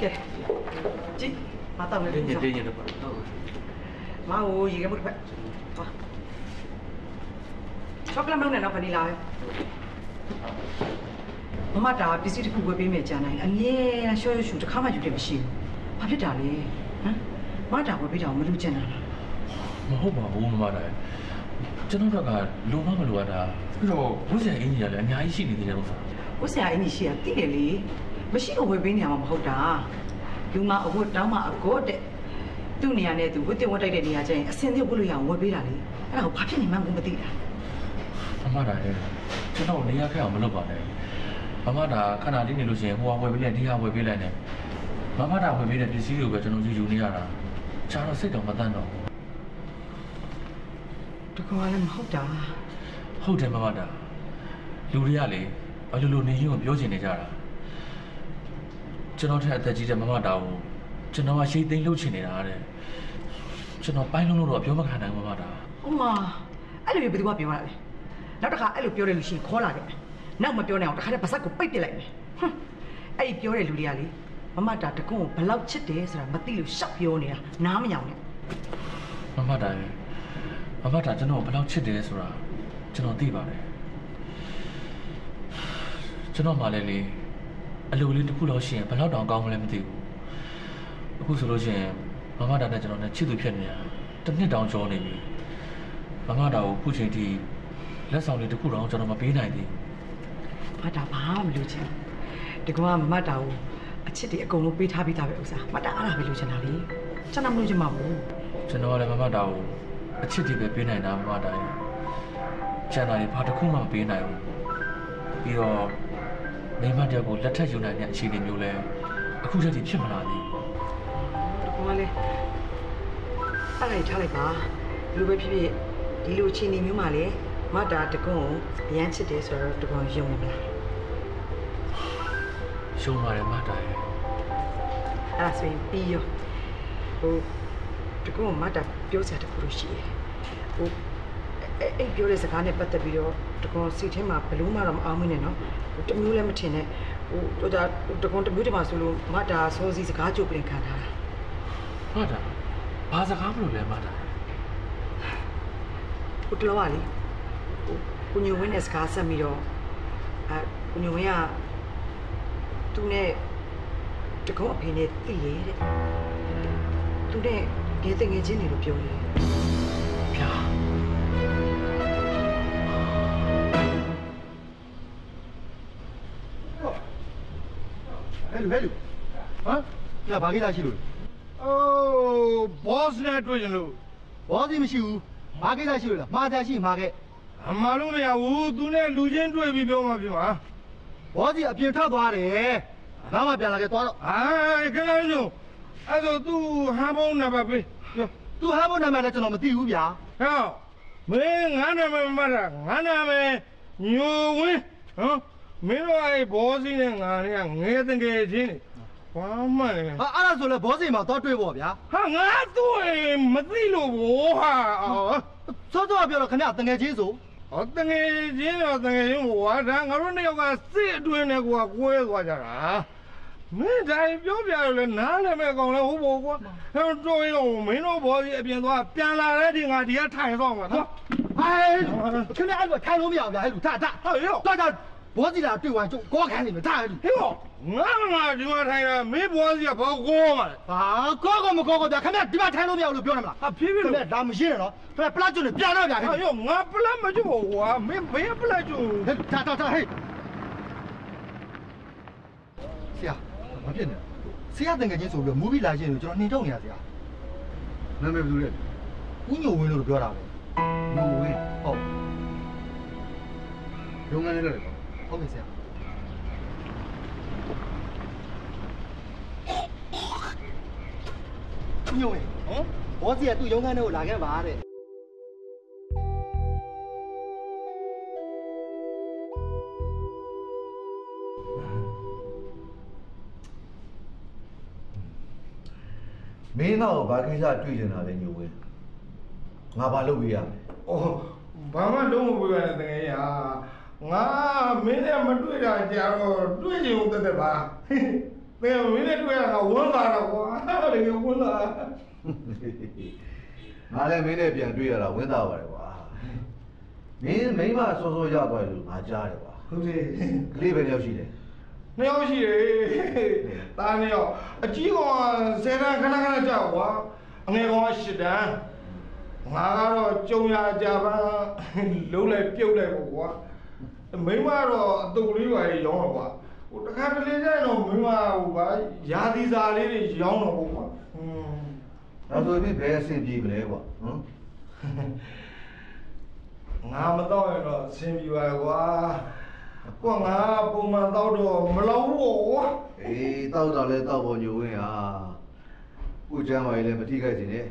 S6: ကဲကြည့်မတော်နေ
S2: တင်းရင်တင်းရင်တော့ပါဟုတ်
S6: မဟုတ်ရေကမှုတစ်ဖက်ဟာချောကလက်မလုံးနဲ့တော့ဗနီလာပဲမမတာပစ္စည်းတစ်ခုဝယ်ပေးမယ်ကြာနိုင်အမြဲတမ်းရှော့ရရှူတစ်ခါမှယူတယ်မရှိဘူး ဘာဖြစ်တာလဲဟမ်မတာဝယ်ပေးတာမလူချင်တာလား
S2: မဟုတ်ပါဘူးမမတာကျွန်တော်ကလိုမမလိုအပ်တာပြီးတော့ဝိဇ္ဇာအင်းကြီးကလည်းအများကြီးရှိနေသေးတယ်လို့ဆိုတာ
S6: ဝတ်ဆရာအင်းကြီးရှိရတိတယ်လေမရှိတော့ဝယ်ပေးနေရမှာမဟုတ်တာလူမအဝတ်တောင်းမအကော့တဲ့သူ့နေရာနဲ့သူဝတ်တင်ဝတ်တိုက်တဲ့နေရာကျရင်အစင်သေးဝတ်လို့ရအောင်ဝယ်ပေးတာလေအဲ့ဒါကိုဘာဖြစ်နေမှန်းကိုမသိတာ
S2: မမတာလည်းကျွန်တော်နေရာခက်အောင်မလုပ်ပါနဲ့မမတာခဏလေးနေလို့ရှိရင်ဟိုဟာဝယ်ပေးလိုက်ဒီဟာဝယ်ပေးလိုက်နဲ့ မမတာဝယ်ပေးတဲ့ပစ္စည်းတွေကိုပဲကျွန်တော်ယူယူနေရတာချားတော့စိတ်တော့မတန်းတော့
S6: တကောလည်းမဟုတ်တာ
S2: ဟုတ်တယ်မမတာလူတွေကလေအလိုလိုနေရင်ကိုပြောချင်နေကြတာကျွန်တော်ထက်အသက်ကြီးတဲ့မမတာကိုကျွန်တော်ကရှိသိမ်းလုပ်ချင်နေတာတဲ့ကျွန်တော်ပိုင်းလုံးလို့တော့ပြောမခံနိုင်ဘူးမမတာ
S6: ဥမာအဲ့လိုမျိုးဘယ်သူကပြောရလဲနောက်တစ်ခါအဲ့လိုပြောတယ်လို့ရှိရင်ခေါ်လာခဲ့နောက်မပြောနိုင်အောင်တစ်ခါတည်းပါစက်ကိုပိတ်ပစ်လိုက်မယ်ဟွန်းအဲ့ဒီပြောတဲ့လူတွေကလေ မမတာတကွန်းကိုဘယ်လောက်ချစ်တယ်ဆိုတာမသိလို့ရှောက်ပြောနေတာနားမညောင်နဲ့
S2: မမတာရေမမတာကျွန်တော်ဘယ်လောက်ချစ်တယ်ဆိုတာကျွန်တော်သိပါတယ်ကျွန်တော်မှလည်းလေအလိုလေးတစ်ခုလောက်ရှိရင်ဘယ်လောက်တောင်ကောင်းမလဲမသိဘူးအခုဆိုလို့ရှိရင်မမတာနဲ့ကျွန်တော်နဲ့ချစ်သူဖြစ်နေတာတစ်နှစ်တောင်ကျော်နေပြီမမတာကိုခုချိန်ထိလက်ဆောင်လေးတစ်ခုတောင်ကျွန်တော်မပေးနိုင်သေးဘူး
S6: မတာဘာမှမလို့ချင်ဒီကောင်ကမတ်တာကို အချစ်တွေအကုန်လုံးပေးထားပြီးသားပဲဥစားမတာအားရပဲလို့ချင်တာလေကျွန်တော်မလို့ချင်ပါဘူး
S2: ကျွန်တော်ကလည်းမမတာကိုအချစ်တွေပဲပေးနိုင်တာမမတာရေကျန်တာတွေဘာတစ်ခုမှမပေးနိုင်ဘူးပြီးတော့မိမတယောက်ကိုလက်ထပ်ယူနိုင်တဲ့အခြေအနေမျိုးလဲအခုချက်ထိဖြစ်မလာသေးဘူး
S6: ဒီကောင်ကလေအဲ့ဒါထားလိုက်ပါလူပဲဖြစ်ဖြစ်ဒီလိုချင်းနေမျိုးမှလေမတာတကွန်းကိုအရန်ချစ်တယ်ဆိုတော့တကွန်းယုံနေမလား
S2: ရှုံးပါတယ်မတာရဲ့
S6: အဲ့ဒါဆိုရင်ပြီးရောဟိုတကွန်းကမတာပြောစရာတခုလို့ရှိတယ်ဟိုအဲ့အဲ့ပြောတဲ့စကားနဲ့ပတ်သက်ပြီးတော့တကွန်းစိတ်ထဲမှာဘလို့မှတော့မအောင်မင်းနဲ့နော်ဟိုတမျိုးလည်းမထင်နဲ့ဟိုတော့ဒါတကွန်းတမျိုးတည်းမှာဆိုလို့မတာစောစီစကားကြိုပြင်ခံထားတာ
S2: မတာဘာစကားမလို့လဲမတာ
S6: ဟိုတလောကလေဟိုကိုညိုဝင်းနဲ့စကားဆက်ပြီးတော့အဲကိုညိုဝင်းက သူနဲ့တကုန်းအဖေနဲ့တည်ရတဲ့သူနဲ့ငယ်တငယ်ချင်းတွေလို့ပြောတယ်
S2: ဗျာ
S17: ဟဲ့လူဟဲ့လူဟမ်ညဘာကိစ္စရှိလို့
S12: အိုးဘော့စ်နဲ့တွေ့ကြလို့
S17: ဘောစီမရှိဘူးဘာကိစ္စရှိလို့လဲမှားတယ်ရှိမှာခဲ့
S12: အမှန်လို့မရဘူးသူနဲ့လူချင်းတွေ့ပြီးပြောမှပြောမှာ
S17: ဘောစီအပြင်ထွက်သွားတယ်နောက်မှပြန်လာခဲ့သွားတော့
S12: အိုင်ခဏလေးအဲ့ဆိုသူဟမ်ဘုံနံပါတ်ပေးပြော
S17: သူဟာဘုန်းနာမည်လည်းကျွန်တော်မသိဘူးဗျာ
S12: ဟောမင်းငါနာမည်မတာငါနာမည်ညိုဝင်းဟမ်မင်းတို့အဲ့ဘောစီနဲ့ငါနဲ့ကငယ်တငယ်ချင်းတွေဘာမှလည်း
S17: ဟာအဲ့ဒါဆိုလဲဘောစီမှာသွားတွေ့ဖို့ဗျာ
S12: ဟာငါသူ့အိမ်မသိလို့ဘောဟာအော်
S17: စောစောကပြောတော့ခင်ဗျတငယ်ချင်းဆို
S12: ဟောတငယ်ချင်းတော့တငယ်ချင်းဘောဟာဒါငါတို့နှစ်ယောက်ကစစ်အတွင်းနဲ့ကွာကွဲသွားကြတာမင်းတိုင်းပြောပြရလဲနားလည်းမဲ့ကောင်လဲဟုတ်ဘောကွာဟဲ့တို့ရောမင်းတို့ဘောစီအပြင်သွားပြန်လာတဲ့ဒီငါဒီကထို င်တော့မှာနော်
S17: ဟဲ့ခင်ဗျအဲ့လိုထိုင်လို့မရဘူးဗျာအဲ့လိုထားထား
S12: ဟေ့ရော
S17: တော့တော့ဘောစီလာတွေ့ဝိုင်းကျုပ်ကောခိုင်းနေမှာထားအဲ့လို
S12: ဟေ့ရောငါငါဒီမှာထိုင်တာမင်းဘောစီကဘောကောမှာလဲ
S17: ဟာကောကောမကောကောဗျာခင်ဗျဒီမှာထိုင်လို့မရဘူးလို့ပြောနေမလား
S12: ဟာဖြည်းဖြည်း
S17: ခင်
S12: လို့
S17: ဗျဒါမရှင်းနဲ့နော်ခင်ဗျပလတ်ကျွန်းနေပြန်တော့ဗျာခင်
S12: ဟာ
S17: ဗျ
S12: ရောငါပလက်မကြည့်ဘူးကွာမင်းဘယ်ပလက်ကြည့်
S17: ဟဲ့ထားထားထားဟဲ့ဆရာမဖြစ်နဲ့ဆရာတငယ်ချင်းဆိုပြီးမူဗီလာချင်းကိုကျွန်တော်နှင်ထုတ်နေရဆရာ
S12: ဟ
S7: နာမည်ဘယ်သူလဲဦးညိုဝင်းလို့ပြောတာပဲညိုဝင်းဟုတ်ရုံးငန်းလေးလည်းပေါ့ ဟုတ်ပြီဆရာ
S18: ညို့ဟမ်ဘောစီကသူ့ရုံးခန်းထဲကိုလာခဲ့ပါတဲ့
S7: မင်းတော့ဘာကိစ္စတွေ့နေတာလဲညိုဝင်းငါဘာလုပ်ပေးရမလဲ။
S12: အော်ဘာမှလုံးမပေးပါနဲ့တကယ်ကြီးဟာ ငါမင်းနဲ့မတွေ့တာကြာတော့တွေ့ချင်ဦးတက်တက်ပါ။ဘယ်မင်းနဲ့တွေ့ရတာဝမ်းသာတော့ကွာ။တကယ်ဝမ်းသာ
S7: ငါလည်းမင်းနဲ့ပြန်တွေ့ရတာဝင်းသာပါတယ်ကွာမင်းမိမစောစောရသွားတယ်လို့ငါကြားတယ်ကွာ။
S12: ဟုတ်တယ်
S7: ကလေးပဲတယောက်ရှိတယ်။
S12: နှစ်ယောက်ရှိတယ်။တာနှစ်ယောက်အကြီးကောင်ကဆယ်တန်းခဏခဏကြောက်ကွာ။အငယ်ကောင်ကရှစ်တန်း။ငါကတော့ကြုံရကြပန်းလုံးလိုက်ပြုတ်လိုက်ပေါ့ကွာ။ မိမတော့အတုပ်လေးပါရောင်းတော့ကွာ။ဟိုတခါတလေကျရင်တော့မိမဟိုဗာရာသီစာလေးတွေရောင်းတော့ပေါ့ကွာ။อืม
S7: နောက်ဆိုရင်ဘယ်အဆင်ပြေမလဲကွာဟမ်
S12: ငါမတော့ရင်တော့အဆင်ပြေပါကွာကိုကငါပုံမှန်တော့တော့မလောက်ဘူးကွာ
S7: အေးတောက်တော့လဲတောက်ပေါ်ညိုဝင်းဟာကိုကျမ်းပါလေလည်းမထိခိုက်စေနဲ့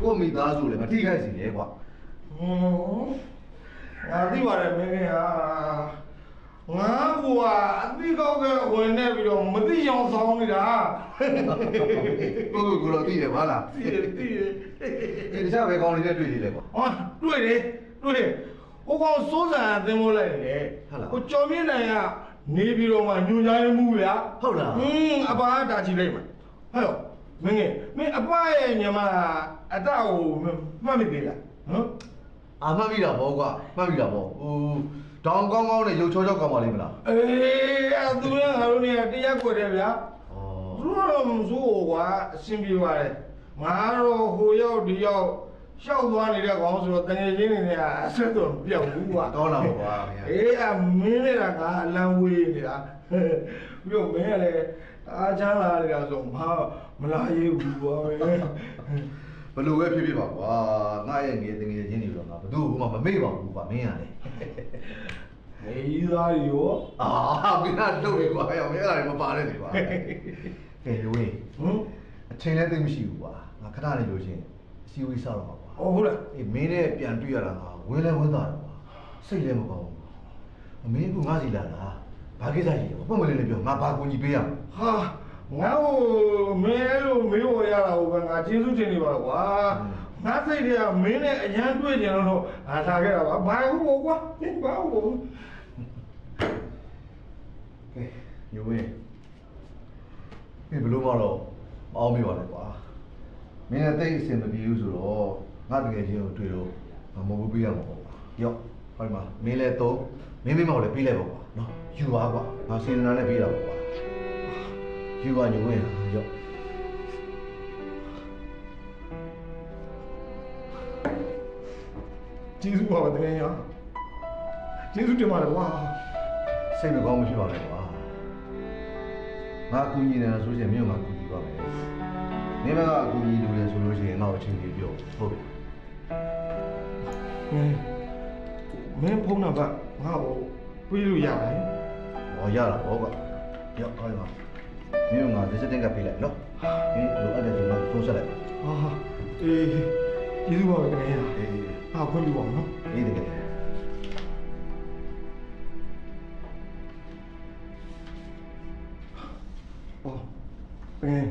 S7: ကိုမိသားစုလည်းမထိခိုက်စေနဲ့ကွာ
S12: ဟွန်း ငါသိပါတယ်မင်းခင်ဟာငါကအသိကောက်ကဝင်နေပြီးတော့မသိအောင်ဆောင်းနေတာ
S7: ကိုကိုကိုတော့သိတယ်ဗလား
S12: သိတယ်သိတယ်
S7: အေးတခြားပဲကောင်းနေတဲ့တွေ့နေလဲကွာ
S12: ဟာတွေ့တယ်တွေ့တယ်ဟိုကောင်စိုးစံအသင်းမိုးလိုက်တယ်
S7: ဟုတ်လား
S12: ဟိုကျော်မြင့်နိုင်ကနေပြီးတော့မှညွန်ကြားမှုဗျာ
S7: ဟုတ်လား
S12: ဟင်းအပါတာချီလိုက်မှာဟဲ့မင်းငယ်မင်းအပရဲ့ညီမအတကိုမှတ်မိသေးလားဟမ်
S7: အာမှတ်မိတာဗောကွာမှတ်မိတာဗောဟိုတောင်ကောင်းကောင်းနဲ့ရုပ်ချောချောကောင်းပါလိမ့်မလား
S12: အေးအသူရငါတို့နေတရားကွက်တယ်ဗျာ
S7: ဩ
S12: သူတို့မစိုးကွာအဆင်ပြေပါတယ်ငါတော့ဟိုရောက်ဒီရောက်ရှောက်သွားနေတဲ့ကောင်ဆိုတော့တငယ်ချင်းတွေနဲ့အဆက်တော့မပြောက်ဘူးကွာ
S7: ကောင်းလာပါကွာခင်ဗျာ
S12: အေးအမင်းနေတာကအလံဝေးနေတာပြီးတော့မင်းကလည်းအားချမ်းလာနေတာဆိုမမလာရဘူးကွာ
S7: ဘလို့ပဲဖြစ်ဖြစ်ပါကွာငါရဲ့ငယ်တငယ်ချင်းတွေတော့ငါဘသူ့ဘုမှမမေ့ပါဘူးကွာမင်းရတယ်
S12: မေးသားရော
S7: အာမင်းကလုပ်ပြီကွာရောမင်းအဲ့ဒါတွေမပါနဲ့လေကွာကဲယဝင်း
S12: ဟမ်
S7: အချိန်လည်းသိပ်မရှိဘူးကွာငါခဏနေလို့ချင်းအစည်းအဝေးဆောက်တော့မှာကွာ
S12: အော်ဟုတ်လား
S7: အေးမင်းနဲ့ပြန်တွေ့ရတာငါဝင်းလဲဝင်းသားတယ်ကွာစိတ်လည်းမကောင်းဘူးအမင်းကငါစီလာတာဘာကိစ္စကြီးလဲပုံမလေးလည်းပြောငါဘာကူညီပေးရမလဲ
S12: ဟာ ငါ့ကိုမင်းအဲ့လိုမေးဝရတာကိုပဲငါကျေးဇူးတင်နေပါကွာငါစိတ်တွေကမင်းနဲ့အရန်တွေ့ကြလို့အားထားခဲ့တာပါဘာဟုတ်ကွာဘာဟုတ်
S7: ကဲညဝင်းမင်းဘလို့မတော့မအောင်မိပါနဲ့ကွာမင်းနဲ့တိတ်အဆင်မပြေဘူးဆိုတော့ငါတကယ်ချင်းကိုတွေ့တော့ငါမဟုတ်ဘူးပေးရမှာပေါ့ကွာရော့ဟောဒီမှာမင်းလည်းတော့မင်းမင်းမောင်လည်းပေးလိုက်ပါကွာနော်ယူပါကွာငါစင်နာနဲ့ပေးတာပေါ့ကွာ ယူပါညဝင်းရော့
S12: ကျေးဇူးပါပါတကယ်ရောကျေးဇူးတင်ပါတယ်ကွာ
S7: စိတ်မကောင်းမဖြစ်ပါနဲ့ကွာငါအကူညီနေတာဆိုရင်မင်းကငါကူညီပါမယ်မင်းကအကူညီလိုရဆိုလို့ရှိရင်ငါ့ကိုအချိန်ကြီးပြောဟုတ်ပြီ
S12: မင်းမင်းဖုန်းနံပါတ်ငါ့ကိုပေးလို့ရတယ်
S7: ဟောရတာဟောကွာရော့ဟောဒီမှာ မင်းကငါဒီစတင်ကပေးလိုက်နော်မင်းလိုအပ်တဲ့ဒီမှာဖုန်းဆက်လိုက်
S12: ဟာအေးကျေးဇူးပါပဲတကယ်ရော
S7: အေး
S12: ဟာခွင့်ပြုပါဦးနော်
S7: အေးတကယ်
S12: ဟောတကယ်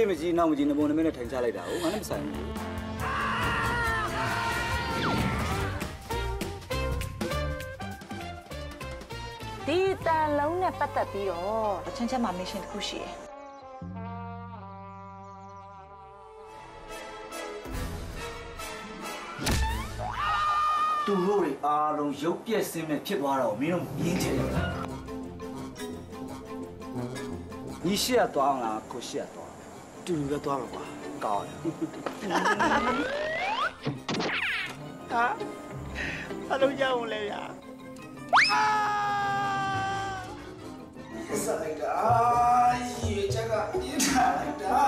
S18: ရှေ့မကြီးနောက်မကြီးနဘုံနမင်းနဲ့ထိုင်ချလိုက်တာဟုတ်ငါလည်းမဆိုင်ဘူး
S19: ဒီတန်လုံးနဲ့ပတ်သက်ပြီးတော့အချင်းချင်းမှာမစ်ရှင်တစ်ခုရှိတယ်
S18: သူတို့တွေအားလုံးရုပ်ပြက်စင်းမဲ့ဖြစ်သွားတော့မင်းတို့မြင်ချင်တယ်ညီရှိရသွားအောင်လားကိုရှိရသွား တူတူပဲသွားမှာကွာကောင်းတယ်
S20: ဟာဘာလို့ရအောင်လဲဗျာအာ
S21: ဆက်လိုက်တာရေချက်ကပြင်းထန်လိုက်တာ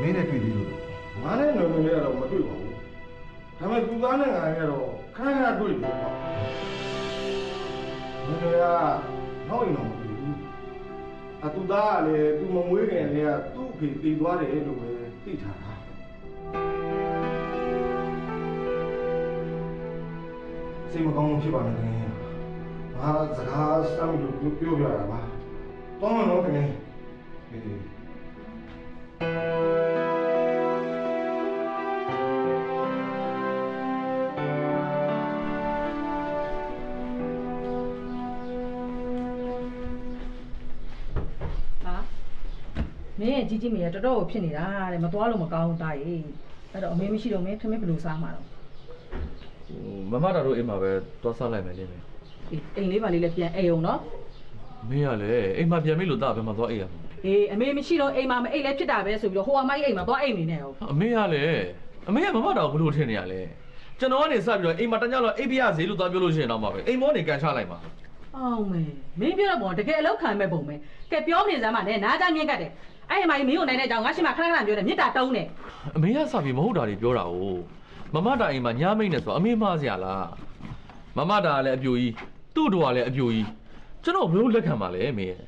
S12: မင်းနဲ့တွေ့ပြီလို့ငါနဲ့နော်မင်းနဲ့တော့မတွေ့ပါဘူးဒါပေမဲ့သူသားနဲ့ငါနဲ့တော့ခဏခဏတွေ့ပြီပေါ့ မင်းတို့ကနောက်ရင်တော့မတွေ့ဘူးအတူသားကလည်းသူမမွေးခင်လေးကသူ့အဖေတည်သွားတယ်လို့ပဲသိထားတာစိတ်မကောင်းဖြစ်ပါနဲ့ခင်ဗျာစကားစမ်းလို့ပြောပြရတာပါတောင်းမလို့ခင်ဗျာဒီ
S22: ဟာ မင်းရဲ့ကြီးကြီးမေရတော်တော်ကိုဖြစ်နေတာတဲ့မသွားလို့မကောင်းဘူးတာကြီးအဲ့တော့အမေမရှိတော့မင်းထမင်းဘယ်လိုစားမှာတော့
S2: မမတာတို့အိမ်မှာပဲသွားစားလိုက်မယ်လေမင်း
S22: အေးအိမ်လေးပါလေးလည်းပြန်အိမ်အောင်နော်
S2: မင်းကလည်းအိမ်မှာပြန်ပြီလို့တာဘယ်မှာသွားအိမ်ရမလဲ
S22: အေးအမေမရှိတော့အိမ်မှာမအိမ်လည်းဖြစ်တာပဲဆိုပြီးတော့ဟိုအမိုက်အိမ်မှာသွားအိမ်နေနေအောင်
S2: အမေကလည်းအမေကမမတာကိုဘလို့ထင်နေရလဲကျွန်တော်ကနေစပြီးတော့အိမ်မှာတညလောက်အိပ်ပြရစေလို့သွားပြောလို့ရှိရင်တော့မှာပဲအိမ်မောနေကန်ချလိုက်မှာ
S22: အောင်မေမင်းပြောတော့ပေါ့တကယ်အလောက်ခံမဲ့ပုံပဲကဲပြောနေစမ်းပါနဲ့နားကြမြင့်ကတ်တယ် အဲ့ဒီမှာမင်းကိုနိုင်တဲ့အကြောင်းငါရှိမှခဏခဏပြောတယ်မြစ်တာတုံးတယ်
S2: အမေကစပြီးမဟုတ်တာတွေပြောတာ哦မမတာအိမ်မှာညာမိတ်နဲ့ဆိုအမေမှားစရာလားမမတာကလည်းအပြိုကြီးသူ့တော်ကလည်းအပြိုကြီးကျွန်တော်ဘယ်လိုလက်ခံပါလဲအမေရဲ့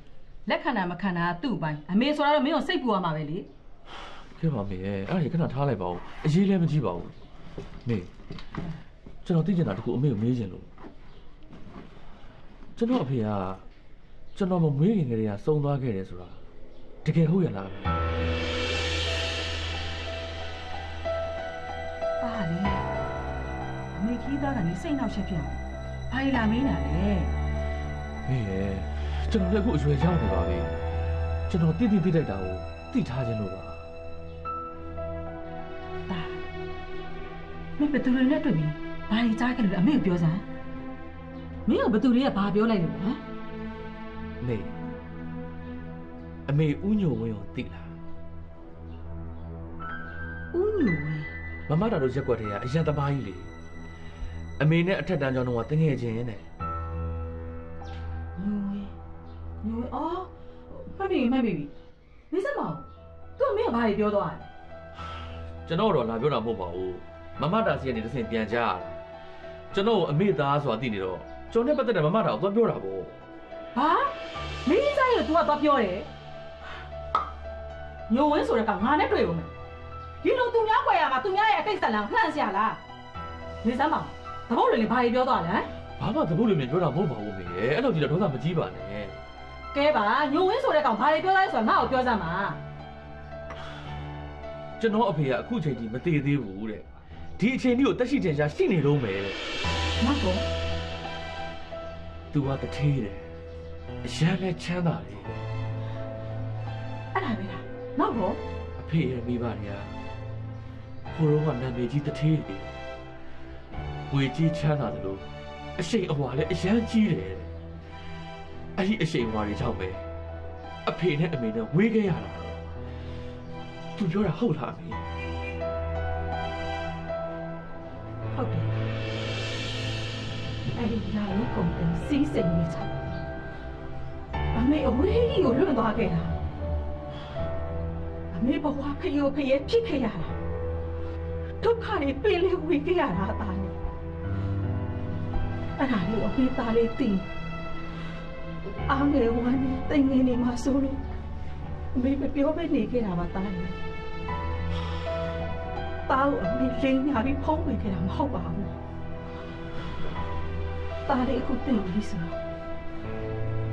S22: လက်ခံတာမခံတာကသူ့ပိုင်းအမေဆိုတော့မင်းကိုစိတ်ပူရမှာပဲလေ
S2: ခဲ့ပါမေရဲ့အဲ့ဒါကြီးခဏထားလိုက်ပါဦးအရေးလည်းမကြည့်ပါဘူးမေကျွန်တော်သိချင်တာတခုအမေကိုမေးချင်လို့ကျွန်တော်အဖေကကျွန်တော်မမွေးခင်ကလေးကစုံသွားခဲ့တယ်ဆိုတာ တကယ်ဟုတ်ရလား
S22: ပါလေအမေခီးသားကနေစိတ်နှောက်ရှက်ပြအောင်ဘာလာမင်းတာလဲ
S2: မေရဲ့ကျွန်တော်လည်းအခုအရွယ်ရောက်နေပါပြီကျွန်တော်တိတိတိတိုက်တာကိုသိထားခြင်းလို့ပါ
S22: မင်းဘယ်သူတွေနဲ့တွေ့ပြီးဘာကြီးကြားခဲ့လို့လဲအမေကိုပြောစမ်းမင်းကဘယ်သူတွေကဘာပြောလိုက်လို့လဲ
S2: မေ အမေဥညိုဝင်းကိုသိလား
S22: ဥညိုဝင်း
S2: မမတာတို့ရက်ွက်တည်းကအရန်သမားကြီးလေအမေနဲ့အထက်တန်းကျောင်းတော့ကတငယ်ချင်းနဲ့
S22: ညိုဝင်းညိုဝင်းအော်မှတ်ပြီမှတ်ပြီမင်းစမောင်သူ့အမေကဘာကြီးပြောသွားလဲ
S2: ကျွန်တော်တော့လာပြောတာမဟုတ်ပါဘူးမမတာစီကနေတစ်ဆင့်ပြန်ကြရတာကျွန်တော်ကိုအမေသားဆိုတာသိနေတော့ကျွန်တော်နဲ့ပတ်သက်တဲ့မမတာကိုသွားပြောတာပေါ့
S22: ဟာမင်းစားရသူကသွားပြောတယ် ညိုဝင်းဆိုတဲ့ကောင်ငါနဲ့တွေ့ကုန်မယ်ဒီလိုသူများခွဲရမှာသူများရဲ့အတိတ်ဆက်လမ်းလှန့်စရာလားနေစမ်းပါသဘောတွေလည်းဘာတွေပြောသွားလဲ
S2: ဘာမှသဘောတွေမပြောတာမဟုတ်ပါဘူးမေအဲ့လိုကြီးတော့ဒေါသမကြီးပါနဲ့
S22: ကဲပါညိုဝင်းဆိုတဲ့ကောင်ဘာတွေပြောလဲဆိုတာငါ့ကိုပြောစမ်းပါ
S2: ကျွန်တော်အဖေကအခုချိန်ကြီးမသေးသေးဘူးတဲ့ဒီအချိန်ကြီးကိုတက်ရှိတင်ရှားရှိနေတော့မယ်တဲ့
S22: မဟုတ်ဘူး
S2: သူကတထေးတယ်အရန်နဲ့ချမ်းသာတယ်
S22: အဲ့ဒါပဲလား နောက်တော့
S2: အဖေရဲ့မိဘတွေကဟိုတော့ကနာမည်ကြီးတထေးတယ်ဝေကြီးချမ်းသာတယ်လို့အရှိန်အဝါလည်းအရန်ကြီးတယ်တဲ့အဲ့ဒီအရှိန်အဝါတွေကြောင့်ပဲအဖေနဲ့အမေနဲ့ဝေးခဲ့ရတာသူပြောတာဟုတ်လားအမေ
S22: ဟုတ်တယ်အဲ့ဒီလာလို့ကုန်တယ်စီးစိမ်နေချာအမေအဝေးကြီးကိုလွတ်သွားခဲ့တာအ မေဘဝဖျို့ဖျဲဖြစ်ခဲ့ရတာဒုက္ခတွေပင်လေဝေခဲ့ရတာအသားနဲ့အဲ့ဒါလေးအမေသားလေးသိအားငယ်ဝမ်းနဲ့တိမ်ငယ်နေမှာဆိုလို့အမေမပြောပဲနေခဲ့တာပါသားရဲ့တားကိုအမေလိန်ညာပြီးဖုံးဝင်ခဲ့တာမဟုတ်ပါဘူးတားလေးအခုသိပြီဆိုတော့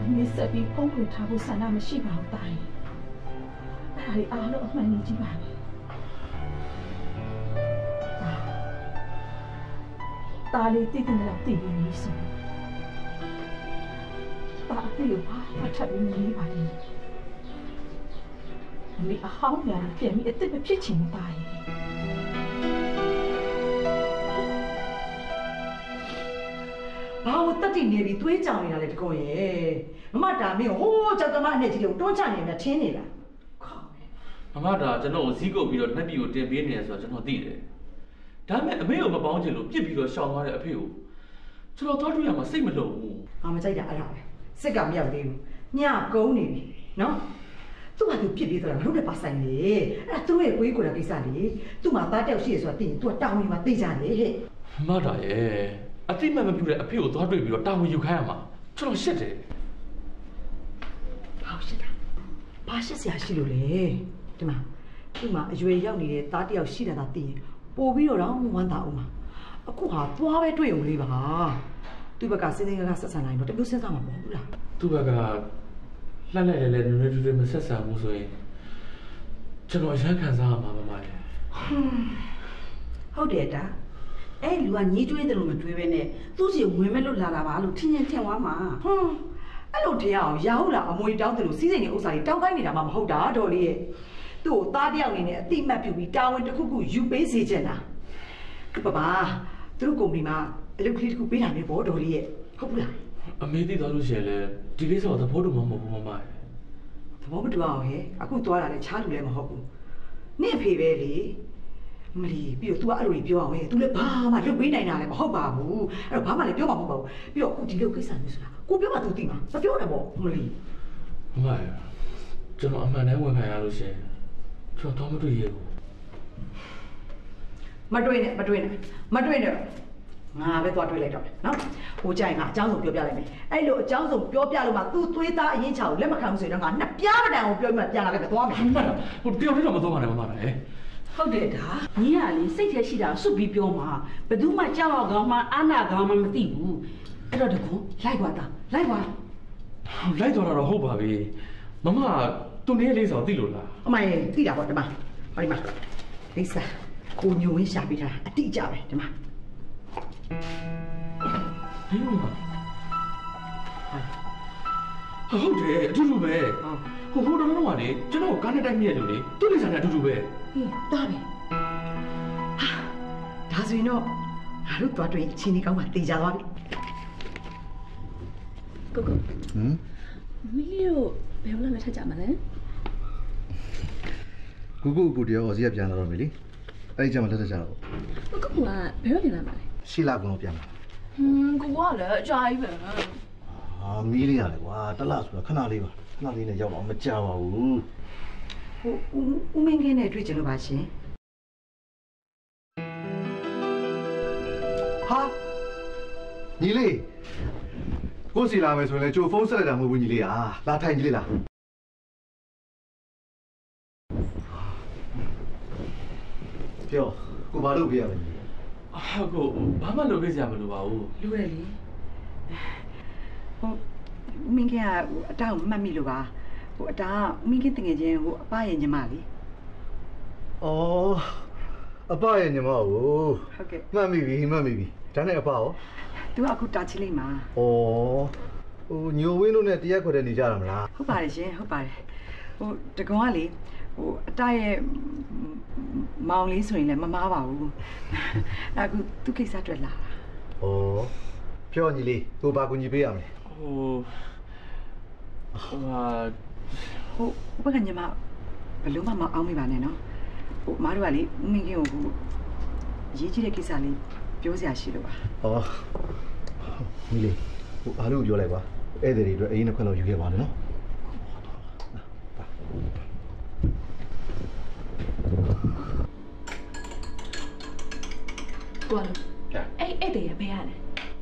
S22: အမေဆက်ပြီးဖုံးဝင်ထားဖို့ဆန္ဒမရှိပါဘူးတားရဲ့ အဲ့ဒါလေးအားလုံးအမှန်ကြီးပါပဲတားလေးတည်တယ်လို့တည်ပြီးပြီဆိုတားလေးဘာမှထပ်ပြီးမနေပါနဲ့အမေအဟောင်းများပြန်ပြီးအစ်စ်မဖြစ်ချင်ဘူးတားရဲ့ဘ
S6: ဘာလို့တက်တိနေပြီးသွေးကြောင်နေတာလဲတကွန်ရဲ့မမဒါမင်းကိုဟိုးကြောက်တမနဲ့ကြီးလို့တွန်းချနေတယ်ထင်းနေလား
S2: မမဒါကျွန်တော်ကိုဇီးကုတ်ပြီးတော့နှက်ပြီကိုတင်ပေးနေတယ်ဆိုတော့ကျွန်တော်သိတယ်ဒါပေမဲ့အမေကိုမပေါင်းချင်လို့ပြစ်ပြီးတော့ရှောင်သွားတဲ့အဖေကိုကျွန်တော်တော့တွေ့ရမှာစိတ်မလုံဘူး။
S6: အာမကြိုက်တာအဲ့ဒါပဲ။စစ်ကမရောက်သေးဘူး။ညကုန်းနေပြီနော်။သူ့ဟာသူပြစ်ပြီးတော့လုံးနဲ့ပါဆိုင်လေ။အဲ့ဒါသူ့ရဲ့ကိုကြီးကိုယ်တာကိစ္စလေ။သူ့မှာသားတက်ရှိရဆိုတာသိရင် तू ကတောင်းနေမှာသိကြတယ်ဟဲ့
S2: မမဒါရဲ့အတိမတ်မပြူတဲ့အဖေကိုသွားတွေ့ပြီးတော့တာဝန်ယူခိုင်းရမှာကျွန်တော်ရှက်တယ်။
S6: ဘာရှစ်တာ။ဘာရှစ်စရာရှိလို့လဲ။ ဒီမှာသူ့မှာအရွယ်ရောက်နေတဲ့သားတစ်ယောက်ရှိတာသာသိရင်ပို့ပြီးတော့တော့ဝမ်းသာအောင်ပါ။အခုဟာသွားပဲတွေ့ုံလေးပါ။သူ့ဘက်ကစင်းစင်းကကဆက်ဆံနိုင်တော့တမျိုးစဉ်းစားမှာမဟုတ်ဘူးလား။
S2: သူ့ဘက်ကလှက်လှက်လဲလဲနွေနွေတူတူမဆက်ဆံဘူးဆိုရင်ကျွန်တော်အရန်ခံစားရမှာမမရဲ့
S8: ဟုတ်တယ်တာအဲ့လူကညီးကျွေးတယ်လို့မကျွေးပဲနဲ့သူ့စီကိုဝင်မဲ့လို့လာတာပါလို့ထင်ရင်ထင်သွားမှာ
S6: ဟွန်းအဲ့လိုတရားအောင်ရဟုတ်လားအမွေတောင်းတယ်လို့စီးစိမ်နေဥစ္စာတွေတောင်းခိုင်းနေတာမှမဟုတ်တာဒေါ်လေးရဲ့ သူ့ကိုသားတယောက်အနေနဲ့အတိမတ်ပြုပြီးတာဝန်တစ်ခုခုယူပေးစေချင်တာသူပပါသူတို့ကုမ္ပဏီမှာအလုပ်ကလေးတစ်ခုပေးတာမျိုးပေါ့ဒေါ်လေးရဲ့ဟုတ်ဘူးလား
S2: အမေသိသွားလို့ရှိရင်လည်းဒီကိစ္စကိုသဘောတူမှာမဟုတ်ဘူးမမရဲ့
S6: သဘောမတူအောင်ဟဲ့အခုသွားတာလည်းချားလူလည်းမဟုတ်ဘူးနင့်အဖေပဲလေမလီပြီးတော့ तू ကအဲ့လိုကြီးပြောအောင်ဟဲ့ तू လည်းဘာမှလုပ်ပေးနိုင်တာလည်းမဟုတ်ပါဘူးအဲ့တော့ဘာမှလည်းပြောမှာမဟုတ်ပါဘူးပြီးတော့အခုဒီလိုကိစ္စမျိုးဆိုတာကိုပြောမှ तू သိမှာမပြောနဲ့ပေါ့မလီ
S2: မမရဲ့ကျွန်တော်အမှန်တမ်းဝန်ခံရလို့ရှိရင် ကျွန်တော်တော့မတွေ့ရဘူး
S6: မတွေ့နဲ့မတွေ့နဲ့မတွေ့နဲ့ငါပဲသွားတွေ့လိုက်တော့မယ်နော်ဟိုကြရင်ငါအကြောင်းဆုံးပြောပြလိုက်မယ်အဲ့လိုအကြောင်းဆုံးပြောပြလို့မှ तू သွေးသားအရင်ချောက်လက်မခံဘူးဆိုရင်တော့ငါနှစ်ပြားမတန်ကိုပြောမှပြန်လာခဲ့ပဲသွားမယ်
S2: ဟိုတယောက်တည်းတော့မသွားပါနဲ့မမရဲ့
S8: ဟုတ်တယ်ဒါညီကလေစိတ်ထဲရှိတာစွတ်ပြီးပြောမှာဘယ်သူမှကြောက်အောင်ကောင်းမှအာနာကောင်းမှမသိဘူးအဲ့တော့တကွန်းလိုက်ပါတာလိုက်ပါ
S2: လိုက်သွားတာတော့ဟုတ်ပါပြီမမ သူနေလေးဆောင်သိလို့လား
S6: အမေသိတာပေါ့ဒီမှာဟောဒီမှာလိစာကိုညိုဝင်းရှာပေးထားတာအတိအကျပဲဒီမှာ
S2: ဟင်းမဟုတ်တယ်အတူတူပဲဟိုဟိုတော့တော့ကလေကျွန်တော်ကားနဲ့တိုက်မြဲလို့လေသူ့လိစားနဲ့အတူတူပဲ
S6: ဟေးတားပြီဟာဒါဆိုရင်တော့ငါတို့သွားတွေ့အချင်းကြီးကောင်းမှတေချာသွားပြီ
S9: ကိုကို
S7: ဟမ်
S9: မီလီတို့ဘယ်လိုလဲထက်ကြမှာလဲ
S7: ကိုကိုကိုတယောက်စီကပြန်လာတော့မယ်လေအဲ့ဒီကျမှလက်သက်ကြတော့
S9: ကိုကိုကဘယ်လိုပြန်လာမှာလဲ
S7: ရှီလာကောင်ပြန်လာ
S9: ဟွန်းကိုကလည်းအကြာကြီးပဲ
S7: ဟာမီးလေးရတယ်ကွာတလားဆိုတာခဏလေးပါခဏလေးနဲ့ရောက်တော့မကြပါဘူး
S6: ဟိုဦးဦးမင်းခင်းနဲ့တွေ့ကြလို့ပါရှင်ဟာ
S7: ညီလေးကိုစီလာမယ်ဆိုရင်လည်းကြိုဖုန်းဆက်လိုက်တာမဟုတ်ဘူးညီလေးอ่ะလာထိုင်ညီလေးလား ပြောကိုဘာလုပ်ပြရမလဲ
S2: အာကိုဘာမှလုပ်ပေးစရာမလိုပါဘူး
S6: လူရယ်လေဟိုဦးမင်းခင်းကအတောင်မှတ်မိလို့ပါဟိုအတားဦးမင်းခင်းတငယ်ချင်းဟိုအပရဲ့ညီမလေး
S7: ဩအပရဲ့ညီမကို
S6: ဟုတ်ကဲ့
S7: မှတ်မိပြီမှတ်မိပြီဒါနဲ့အပရော
S6: သူကအခုတာချီလိမ့်မှာ
S7: ဩဟိုညိုဝင်းတို့နဲ့တရားခွက်တဲ့နေကြတာမလား
S6: ဟုတ်ပါတယ်ရှင်ဟုတ်ပါတယ်ဟိုတကောင်ကလေ ဟိုအတားရဲ့မောင်လေးဆိုရင်လည်းမမားပါဘူးအခုသူကိစ္စအတွက်လာတာ
S7: ဩပြောညီလေးကိုဘာကူညီပေးရမလဲ
S2: ဟိုဟိုဟာ
S6: ဟိုဘက်ကညီမဘယ်လုံးမှမအောင်မိပါနဲ့နော်ဟိုအမားတို့ကလေဦးမင်းကင်းကိုအခုရေးကြည့်တဲ့ကိစ္စလေးပြောစရာရှိလို့ပါ
S7: ဩညီလေးဟိုအားလုံးပြောလိုက်ပါဧည့်သည်တွေအတွက်အရင်တစ်ခွက်လောက်ယူခဲ့ပါလေနော်
S9: ကိုကလည်းအဲ့အဲ့တည်းရဘယ်ရလဲ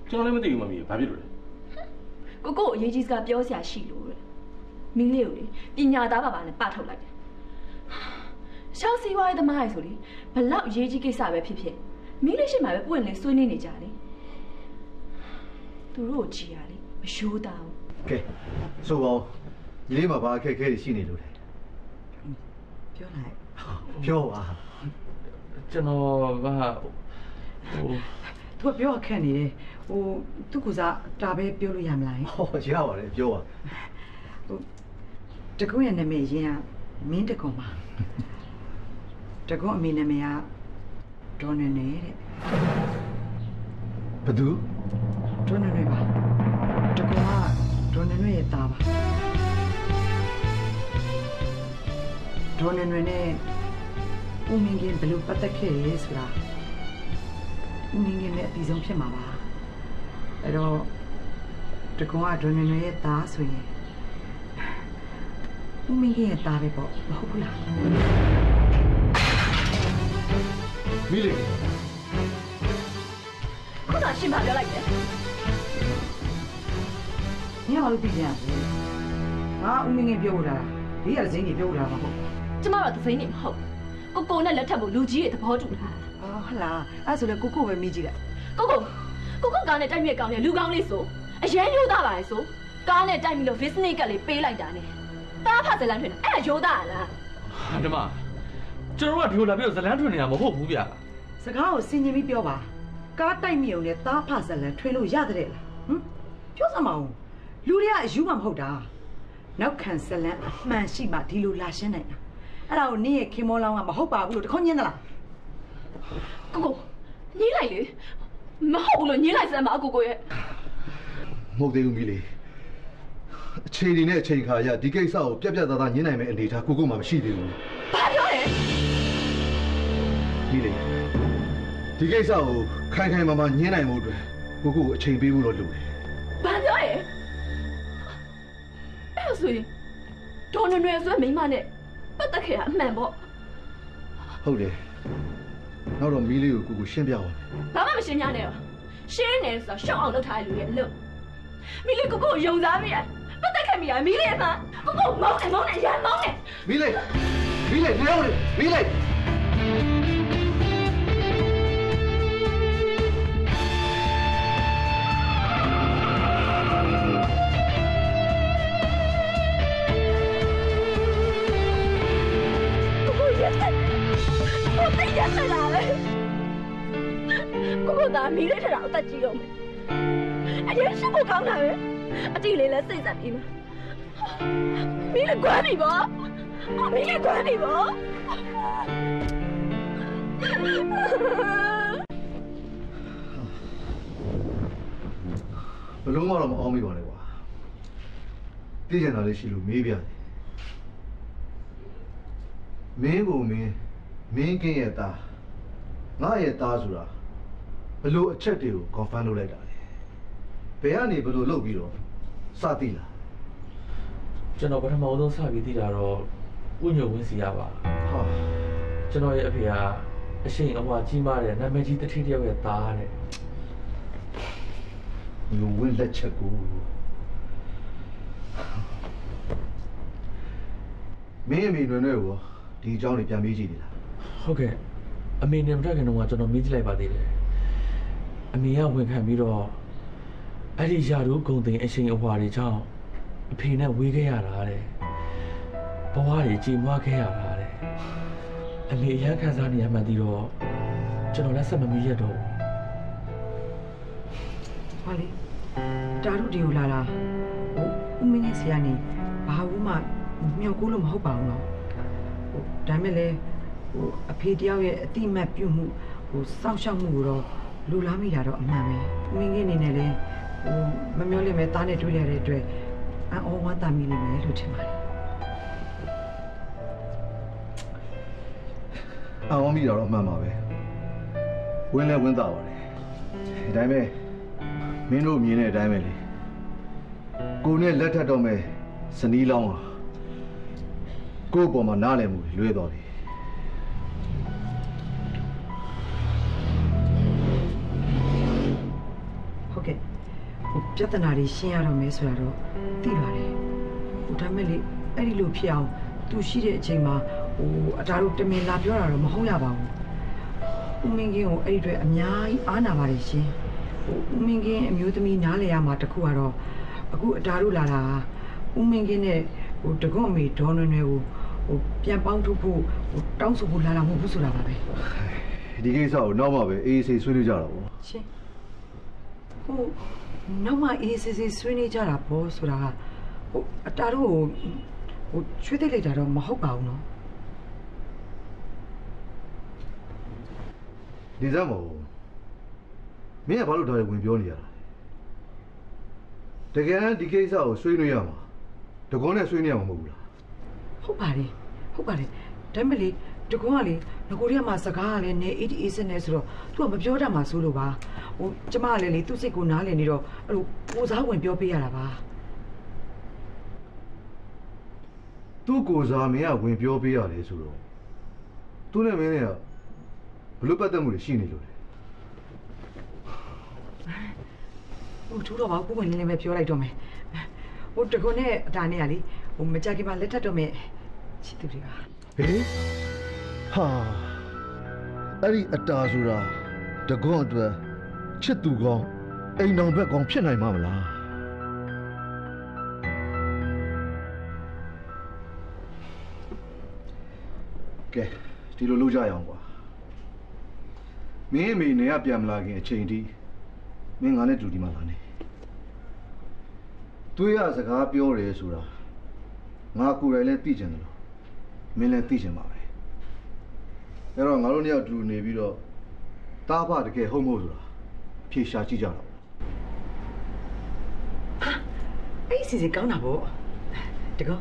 S16: ကျွန်တော်လည်းမသိဘူးမမီဘာဖြစ်လို့လဲ
S9: ကိုကိုအရေးကြီးစကားပြောစရာရှိလို့တဲ့မင်းလေးကိုလေပညာသားပါပါနဲ့ပတ်ထုတ်လိုက်တယ်ရှောင်းစီဝါရေးသမားရေဆိုလေဘလောက်အရေးကြီးကိစ္စပဲဖြစ်ဖြစ်မင်းလေးရှိမှပဲပွင့်လင်းဆွေးနွေးနေကြလေသူတို့ကိုကြည်ရလေမရိုးသားဘူး
S7: ကဲဆိုပါဦးညီလေးမှာဘာအခက်အခဲတွေရှိနေလို့လဲ
S6: ပြောလိုက်
S7: ပြောပါ
S2: ကျွန်တော်ကဟို
S6: သူကပြောခက်နေတယ်ဟိုသူကစားဒါပဲပြောလို့ရမလား
S7: ဟောရပါတယ်ပြောပါ
S6: ဟိုတကုန်းရဲ့နာမည်ရင်းကမင်းတကုန်းပါတကုန်းအမေနာမည်ကဒေါ်နေနေတဲ့
S7: ဘသူ
S6: ဒွန်းနွဲ့နွဲ့ပါတကွာဒွန်းနွဲ့နွဲ့ရဲ့သားပါ ဒွန်းနွဲ့နွဲ့နဲ့ဦးမင်းကင်းဘယ်လိုပတ်သက်ခဲ့ရဲဆိုတာဦးမင်းကင်းနဲ့အပြီးဆုံးဖြစ်မှာပါအဲ့တော့တကွာဒွန်းနွဲ့နွဲ့ရဲ့သားဆိုရင်ဦးမင်းကင်းရဲ့သားပဲပေါ့မဟုတ်ဘူးလား
S7: မီးလေး
S9: ခုနရှင်မပြောလိုက်တယ်။
S6: ညောင်လို့ပြည်ကြတယ်။ငါဦးမင်းငယ်ပြောတာဒီရစိမ့်ကြီးပြောတာမဟုတ်
S9: ကျမတို့သစိမ်းနေမဟုတ်ကိုကိုနဲ့လက်ထပ်ဖို့လူကြီးရဲ့သဘောတူလား။
S6: အော်ဟလာအဲ့ဆိုလေကိုကိုပဲမိကြည့်လိုက်
S9: ကိုကိုကိုကိုကားနဲ့တိုက်မြက်ကောင်နဲ့လူကောင်းလေးဆိုအရန်ရိုးသားပါလေဆိုကားနဲ့တိုက်ပြီးလို့ business ကလေးပေးလိုက်တာနဲ့တားဖဇလန်ထွင်တာအဲ့ဒါရိုးသားလား
S2: ဟာဓမ္မကျွန်တော်ကဒီလိုလာပြီးတော့ဇလန်းထွင်နေတာမဟုတ်ဘူးဗျာ။
S6: စကားကိုစင်ញင်ပြီးပြောပါ။ကားတိုက်မြုံနဲ့သားဖဇလန်ထွေးလို့ရတဲ့လား။ဟမ်ပြောစမ်းမအောင်။လူတွေကအယူမှမဟုတ်တာ။နောက်ခံဇလန်အမှန်ရှိမှဒီလိုလာရှင်းနိုင်တာ။ အဲ့ဒါကိုနင့်ရဲ့ခင်မောလောင်းကမဟုတ်ပါဘူးလို့တခေါညင်းသလား
S9: ကိုကိုညှိလိုက်လေမဟုတ်ဘူးလို့ညှိလိုက်စမ်းပါကိုကိုရဲ့
S7: မဟုတ်သေးဘူးမီးလေးအချိန်ဒီနဲ့အချိန်ခါရဒီကိစ္စကိုပြက်ပြက်သားသားညှင်းနိုင်မယ့်အနေအထားကိုကိုမှမရှိသေးဘူး
S9: ဘာပြောလဲ
S7: မီးလေးဒီကိစ္စကိုခိုင်ခိုင်မာမာညှင်းနိုင်မှုအတွက်ကိုကိုကိုအချိန်ပေးဖို့တော့လိုတယ်
S9: ဘာပြောလဲအဲ့ဒါဆိုရင်ဒေါ်နွယ်နွယ်ဆိုတဲ့မိန်းမနဲ့ ပတ်သက်ခဲ့တာအမှန်ပေါ့
S7: ဟုတ်တယ်နောက်တော့မီးလေးကိုကိုကိုရှင်းပြပါမယ်
S9: ဘာမှမရှင်းပြနဲ့တော့ရှင်းနေဆိုတော့ရှောက်အောင်လုပ်ထားတဲ့လူရဲ့အလုပ်မီလေးကိုကိုကိုယုံစားမိရပတ်သက်ခဲ့မိရမီလေးအမှန်ကိုကိုမောင်းနေမောင်းနေရမ်းမောင်းနေ
S7: မီးလေးမီးလေးနေအောင်လေမီးလေး
S9: ရက်တယ်လားလေကိုကိုသားမီလေးထတာအသက်ကြီးတော့မယ်အရင်ရှိဖို့ကောင်းတာပဲအတိလေးလည်းစိတ်ဆက်ပြီးမှာမီလေးကွမ်းပြီပေါ့မီလေးကွမ်းပြီပေါ့
S7: ဘလုံးမတော့မအောင်မိပါနဲ့ကွာပြည့်ကျင်တာလေးရှိလို့မေးပြတယ်မင်းကိုမင်း မင်းကင်းရဲ့သားငါရဲ့သားဆိုတာဘလို့အချက်တွေကို confirm လုပ်လိုက်တာလေဘယ်ကနေဘလို့လုပ်ပြီးတော့စသည်လား
S2: ကျွန်တော်ပထမဆုံးစပြီးသိတာတော့ဥညုံဝင်းစီရပါ
S7: ဟာ
S2: ကျွန်တော်ရဲ့အဖေကအရှိန်အဝါကြီးမားတဲ့နာမည်ကြီးတတိတယောက်ရဲ့သားတဲ့
S7: လူဝင်းလက်ချက်ကိုမင်းအမေနွယ်နွယ်ကိုဒီအကြောင်းတွေပြန်မေးကြည့်နေလား
S2: ဟုတ်ကဲ့အမေနဲ့မတက်ခင်တော့ကကျွန်တော်မေးကြည့်လိုက်ပါသေးတယ်အမေကဝန်ခံပြီးတော့အဲ့ဒီယာတို့ဂုံတင်အရှိန်အဝါတွေကြောင့်အဖေနဲ့ဝေးခဲ့ရတာတဲ့ဘဝတွေကြည်မွားခဲ့ရတာတဲ့အမေအရန်ခံစားနေရမှန်းသိတော့ကျွန်တော်လည်းဆက်မမီးရတော့ဘူး။
S6: ဟာလေတာတို့ဒီကိုလာတာဟိုဦးမင်းငယ်စီကနေဘာဘူးမှမြောက်ကူးလို့မဟုတ်ပါဘူးနော်။ဟိုဒါမဲ့လေ ဟိုအဖေတယောက်ရဲ့အတိမတ်ပြုတ်မှုဟိုစောင့်ရှောက်မှုကိုတော့လူလားမိတာတော့အမှန်ပဲ။ဦးမင်းငယ်အနေနဲ့လေဟိုမမျောလိမ့်မယ်တားနဲ့တွေ့ရတဲ့အတွက်အံ့ဩဝမ်းသာမိလိမ့်မယ်လို့ထင်ပါတယ်
S7: အောင်မိတာတော့အမှန်ပါပဲဝင်းလဲဝင်းသားပါတယ်ဒီတိုင်းပဲမင်းတို့မြင်တဲ့အတိုင်းပဲလေကိုနဲ့လက်ထပ်တော့မယ်ဇနီးလောင်းဟာကို့အပေါ်မှာနားလည်မှုတွေလွဲသွားပြီ။
S6: ပြဿနာတွေရှင်းရတော့မယ်ဆိုတာတော့သိပါတယ်။ဟိုဒါမဲ့လေအဲ့ဒီလိုဖြစ်အောင်သူရှိတဲ့အချိန်မှာဟိုအတားတို့တမင်လာပြောတာတော့မဟုတ်ရပါဘူး။ဦးမင်းကင်းကိုအဲ့ဒီအတွက်အများကြီးအားနာပါတယ်ရှင်။ဟိုဦးမင်းကင်းအမျိုးသမီးနားလေရမှာတခုကတော့အခုအတားတို့လာတာဦးမင်းကင်းနဲ့ဟိုတကွန်အမေဒေါ်နွယ်နွယ်ကိုဟိုပြန်ပေါင်းထုတ်ဖို့ဟိုတောင်းဆိုဖို့လာတာမဟုတ်ဘူးဆိုတာပါပဲ
S7: ဒီကိစ္စကိုနောက်မှပဲအေးအေးဆေးဆေးဆွေးနွေးကြတာပေါ့။
S6: ရှင် ဟိုနောက်မှအေးစစ်စစ်ဆွေးနွေးကြတာပေါ့ဆိုတာကဟိုအတားတို့ကိုဟိုချွေးသိလိုက်တာတော့မဟုတ်ပါဘူးနော်
S7: ဒီစမ်းမဟုတ်မင်းကဘာလို့ဒါတွေဝင်ပြောနေရတာလဲတကယ်တမ်းဒီကိစ္စကိုဆွေးနွေးရမှာတကွန်းနဲ့ဆွေးနွေးရမှာမဟုတ်ဘူးလား
S6: ဟုတ်ပါလေဟုတ်ပါလေဒါပေမဲ့လေတကွန်းကလေ ငကိုရီးယားမှာစကားကလည်းနေအေးဒီအေးစက်နေဆိုတော့ तू ကမပြောတတ်မှာဆိုလို့ပါဟိုကျမကလည်းလေသူ့စိတ်ကိုနားလည်နေတော့အဲ့လိုကိုစားဝင်ပြောပေးရတာပါ
S7: သူ့ကိုယ်စားမင်းကဝင်ပြောပေးရတယ်ဆိုတော့သူနဲ့မင်းနဲ့ကဘလို့ပတ်သက်မှုတွေရှိနေလို့လေ
S6: ဟိုထူတော့ပါဘူးကိုဝင်လေးလေးပဲပြောလိုက်တော့မယ်ဟိုတကွန်းနဲ့အတားနဲ့ကလေဟိုမကြခင်မှာလက်ထပ်တော့မယ်ချစ်သူတွေက
S7: ဟေး ဟာအဲ့ဒီအတာဆိုတာတကွန်းအတွက်ချစ်သူကောင်းအိမ်တော်ဘက်ကောင်းဖြစ်နိုင်မှာမလားကဲဒီလိုလုပ်ကြရအောင်ကွာမင်းအမေနဲ့ကပြန်မလာခင်အချိန်ထိမင်းငါနဲ့တူဒီမှာလာနေတွေ့ရစကားပြောတယ်ဆိုတာငါကိုယ်တိုင်လည်းသိကျင်တယ်လို့မင်းလည်းသိကျင်ပါပဲ အဲ့တော့ငါတို့နှစ်ယောက်တူနေပြီးတော့တားဖတကယ်ဟုတ်မဟုတ်ဆိုတာဖြေရှာကြည့်ကြတော့
S6: အဲ့ဒီစီစီကောင်းတာပေါ့တကော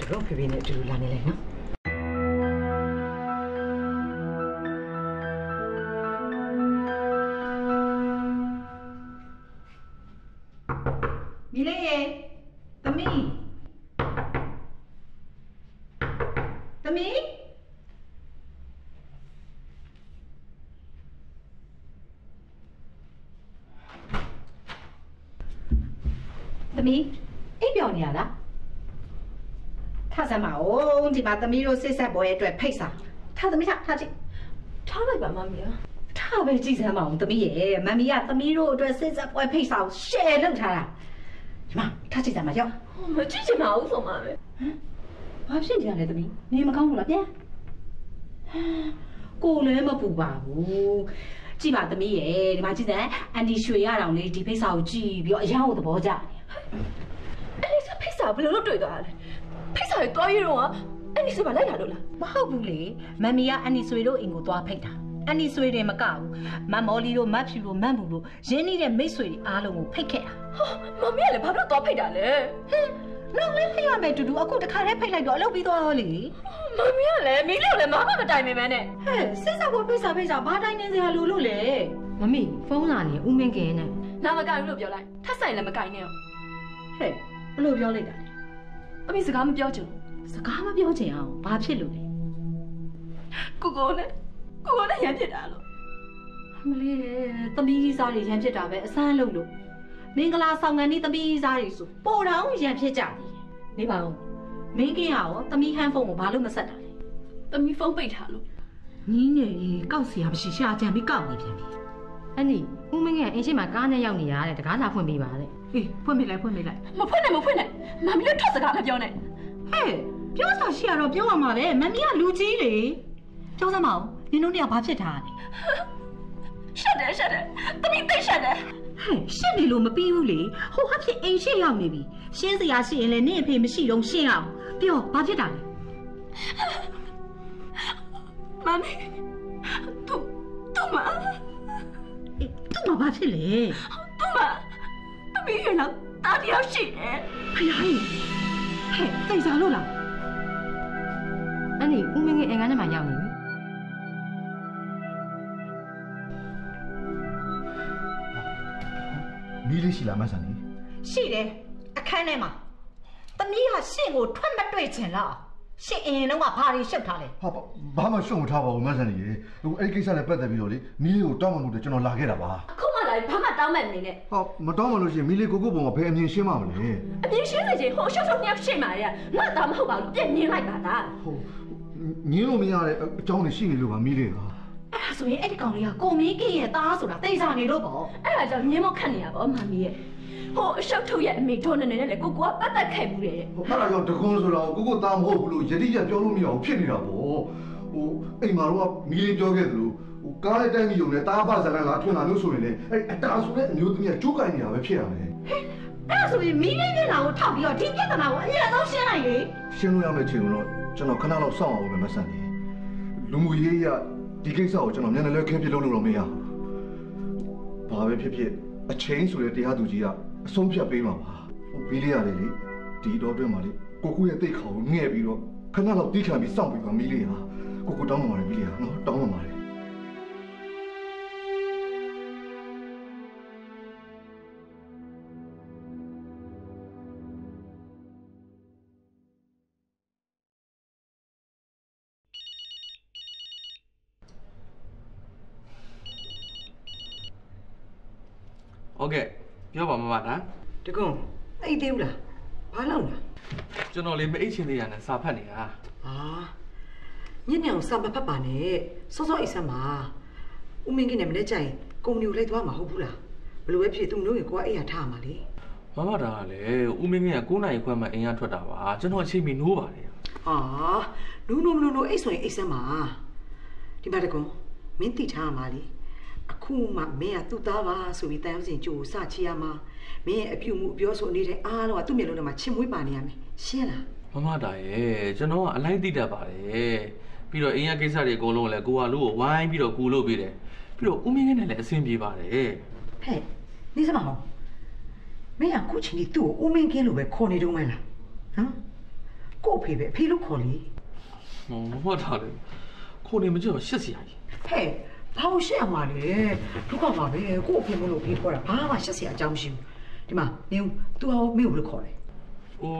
S6: တကောဖေဖေနဲ့အတူတူလာနေလိုက်နော်
S11: မီလေးရေသမီးသမီး သမီးအိပ်ပျော်နေရလားထားစမ်းပါဦးဒီမှာသမီးတို့စစ်ဆက်ပွဲအတွက်ဖိတ်စာထားသမီးထားထားကြည့်ထားလိုက်ပါမမီးထားပဲကြည့်စမ်းပါဦးသမီးရေမမီးကသမီးတို့အတွက်စစ်ဆက်ပွဲဖိတ်စာကိုရှယ်လုပ်ထားတာဒီမှာထားကြည့်စမ်းပါရောက်
S9: မကြည့်ချင်ပါဘူးဆိုမှပဲ
S11: ဘာဖြစ်နေရလဲသမီးနေမကောင်းဘူးလားပြန်ကိုလည်းမပူပါဘူးကြည့်ပါသမီးရဲ့ဒီမှာကြည့်စမ်းအန်ဒီရွှေရအောင်လေဒီဖိတ်စာကိုကြည့်ပြီးတော့အယောင်သဘောကျနေ
S9: အဲ့ဒီစဖိတ်စာဘယ်လိုလုပ်တွေ့သွားတာလဲဖိတ်စာကိုတွားရတော့အဲ့ဒီစပါလိုက်လာလို့လား
S11: မဟုတ်ဘူးလေမမ်မီကအန်ဒီဆွေတို့အိမ်ကိုသွားဖိတ်တာအန်ဒီဆွေတွေမကဘူးမမ်မော်လီတို့မတ်ဖြူတို့မန့်ဘူးတို့ရင်းနှီးတဲ့မိတ်ဆွေတွေအားလုံးကိုဖိတ်ခဲ့တာ
S9: မမီးကလည်းဘာလို့တွားဖိတ်တာလဲ
S11: ဟင်းနောက်လေးဖိတ်ရမယ်တူတူအခုတခါတည်းဖိတ်လိုက်တော့အလုပ်ပြီးသွားရောလေ
S9: မမီးကလည်းမီးလို့လည်းမမမတိုင်မင်းမဲနဲ့
S11: ဟဲ့စစ်စားဖို့ဖိတ်စာဖိတ်စာဘာတိုင်းနေစရာလိုလို့လဲ
S5: မမေဖုန်းလာနေဦးမင်းကင်းနဲ့
S9: နာမကင်ဘူးလို့ပြောလိုက်ထပ်ဆိုင်လည်းမကင်နဲ့တော့
S11: ဟဲ့ဘလို့ပြောလိုက်တာလဲ
S9: သမီးစကားမပြောချင်
S11: စကားမပြောချင်အောင်ဘာဖြစ်လို့လဲ
S9: ကိုကိုလည်းကိုကိုလည်းရမ်းဖြစ်တာလို့
S11: မလေးရဲ့သမီးကြီးစားတွေရန်ဖြစ်တာပဲအစမ်းလို့လို့မင်္ဂလာဆောင်ငံဒီသမီးကြီးစားတွေဆိုပိုတောင်ရန်ဖြစ်ကြသည်နေပါဦးမင်းကင်းရောသမီးဟန်ဖုန်းကိုဘာလို့မဆက်တာလဲ
S9: သမီးဖုန်းပိတ်ထားလို့
S11: ညီးနေကောက်เสียမရှိရှာကြံပြီးကောက်နေပြန်ပြီ
S5: အဲ့ဒီဦးမင်းကအိမ်ရှိမှာကားနဲ့ရောက်နေရတဲ့တကားလာဖွင့်ပေးပါတဲ့
S11: အေးဖွင့်ပြလိုက်ဖွင့်ပြလိုက်
S9: မဖွင့်နဲ့မဖွင့်နဲ့မမီလည်းထွက်စကားမပြောနဲ့
S11: ဟဲ့ပြောစာရှိရတော့ပြောရမှာပဲမမီကလူကြီးလေပြောစမ်းမအောင်နင်တို့နှစ်ယောက်ဘာဖြစ်တာလဲ
S9: ရှက်တယ်ရှက်တယ်သမီးသိရှက်တယ်
S11: ဟဲ့ရှက်နေလို့မပြီးဘူးလေဟိုအဖြစ်အိမ်ရှေ့ရောက်နေပြီရှင်းစရာရှိရင်လည်းနင့်အဖေမရှိတော့ရှင်းအောင်ပြောဘာဖြစ်တာလဲ
S9: မမီသူသူမ
S11: သူမဘာဖြစ်လဲ
S9: သူမ သမီးရဲ့နောက်တာတယောက်ရှိတယ်
S11: ဖယားကြီးဟဲ့တိတ်စားလို့လား
S5: အဲ့ဒီဦးမင်းကအိမ်ကနေမှရောက်နေပြီ
S7: မီးလေးရှိလားမဆန်ကြီး
S11: ရှိတယ်အခန်းထဲမှာသမီးကရှင့်ကိုထွက်မတွေ့ချင်လား ရှင့်အရင်တော့ကဘာတွေရှုပ်ထားလဲ
S7: ဟာဘာမှရှုံမထားပါဘူးမဆန်ကြီးရေဟိုအဲ့ဒီကိစ္စနဲ့ပတ်သက်ပြီးတော့လေမီးလေးကိုတောင်းမှလို့ကျွန်တော်လာခဲ့တာပါ
S9: အခုမှလာဘာမှတောင်းမဲ့နေနဲ့
S7: ဟောမတောင်းမှလို့ရှိရင်မီးလေးကိုကိုပုံမှာဘယ်အမြင်ရှင်းမှာမလဲ
S9: အပြင်းရှင်းနေချင်းဟိုရှော့ရှော့နှစ်ယောက်ရှင်းပါရဲ့ငါသားမဟုတ်ပါဘူးပြက်မြင်လိုက်ပါလား
S7: ညင်းလို့မရတဲ့အကြောင်းတွေရှိနေလို့ပါမီးလေးက
S11: အဲ့ဒါဆိုရင်အဲ့ဒီကောင်လေးကကိုမင်းကင်းရဲ့သားဆိုတာတိတ်စားနေလို့ပေါ့
S9: အဲ့ဒါကြောင့်မြင်းမခတ်နေရပါမမီးရဲ့ ဟိုအရှောက်ထုတ်ရဲ့အမေဒေါ်နေနေနဲ့လေကိုကိုကပတ်သက်ခဲ့ဘူးတဲ့
S7: ဟိုအဲ့ဒါကြောင့်တကွန်းဆိုတော့ကိုကိုသားမဟုတ်ဘူးလို့ယတိရပြောလို့မရအောင်ဖြစ်နေတာပေါ့ဟိုအိမ်မှာတော့မီးလေးပြောခဲ့သလိုဟိုကားလိုက်တိုင်းပြီးုံနဲ့တားပါဇာတ်လာထွင်လာလို့ဆိုရင်လေအဲ့အတားဆိုတဲ့အမျိုးသမီးကကျိုးကင်နေတာပဲဖြစ်ရမယ်
S11: အဲ့ဒါဆိုရင်မီးလေးမျက်နှာကိုထောက်ပြီးတော့ဒီပြဿနာကိုအရင်ဆုံးရှင်းလိုက်လေ
S7: ရှင်းလို့ရမယ့်ချိန်တော့ကျွန်တော်ခဏလောက်စောင့်အောင်ပဲမဆန်နေလူမှုရေးရဒီကိစ္စကိုကျွန်တော်မျက်နှာလွှဲခဲပြလုပ်လို့တော့မရဘူးဘာပဲဖြစ်ဖြစ်အချိန်ဆိုတဲ့တရားသူကြီးက အဆုံးဖြတ်ပေးမှာပါဟိုဘီလေးရတယ်လေဒီတော့အတွင်းမှာလေကိုကိုရဲ့တိတ်ခေါကိုငဲ့ပြီးတော့ခဏလောက်တီးချပြီးစောင့်ပြီးပါမီလေးဟာကိုကိုတောင်းပါပါတယ်မီလေးဟာနော်တောင်းပါပါတယ်
S2: ဟုတ်ကဲ့ ပြောပါမမလား
S6: တကွန်းအိတ်သေးဘူးလားဘာလုပ်လဲ
S2: ကျွန်တော်လေးမအိတ်ချင်သေးရနဲ့စာဖတ်နေတာ
S6: ဟာညနေအောင်စာမဖတ်ပါနဲ့စောစောအိတ်ဆက်မှာဦးမင်းကင်းနဲ့မနေ့ကျရင်ကုမ္ပဏီကိုလိုက်သွားမှာဟုတ်ဘူးလားဘလို့ပဲဖြစ်သူမျိုးကြီးကိုကအိတ်ရထားမှာလေ
S2: မမတာကလည်းဦးမင်းကြီးက9နိုင်ခွဲမှအိမ်ကထွက်တာပါကျွန်တော်အချိန်မီနိုးပါတယ်
S6: ဟာနူးနူးနူးနူးအိတ်ဆိုရင်အိတ်ဆက်မှာဒီမှာတကွန်းမင်းတိထားမှာလေအ ခုမှမင်းကသူ့သားပါဆိုပြီးတန်ရုံးစင်ကြိုစချီရမှာမင်းရဲ့အပြုတ်မှုအပြောဆိုအနေနဲ့အားလုံးကသူ့မျက်လုံးထဲမှာချင်မွေးပါနေရမယ်ရှင်းလား
S2: မမတာရဲ့ကျွန်တော်ကအလိုက်သိတတ်ပါတယ်ပြီးတော့အိမ်ကကိစ္စတွေအကုန်လုံးလည်းကိုကလူကိုဝိုင်းပြီးတော့ကူလို့ပေးတယ်ပြီးတော့ဦးမင်းကြီးနဲ့လည်းအဆင်ပြေပါတယ်
S6: ဟဲ့နေစမအောင်မင်းအခုချင်းဒီသူ့ကိုဦးမင်းကင်းလို့ပဲခေါ်နေတော့မလားဟမ်ကို့အဖေပဲအဖေလို့ခေါ်လေ
S2: ဟောမဟုတ်တာလေခိုးနေမကြောက်ရှက်စရာကြီး
S6: ဟဲ့ ဘာလို့ရှက်အောင်မလဲဒုက္ခပါပဲကို့အဖေမလို့အဖေခေါ်တာဘာမှရှက်စရာအကြောင်းမရှိဘူးဒီမှာနေဦး तू ဟောမင်းကိုဘယ်လို့ခေါ်လဲ
S2: ဟို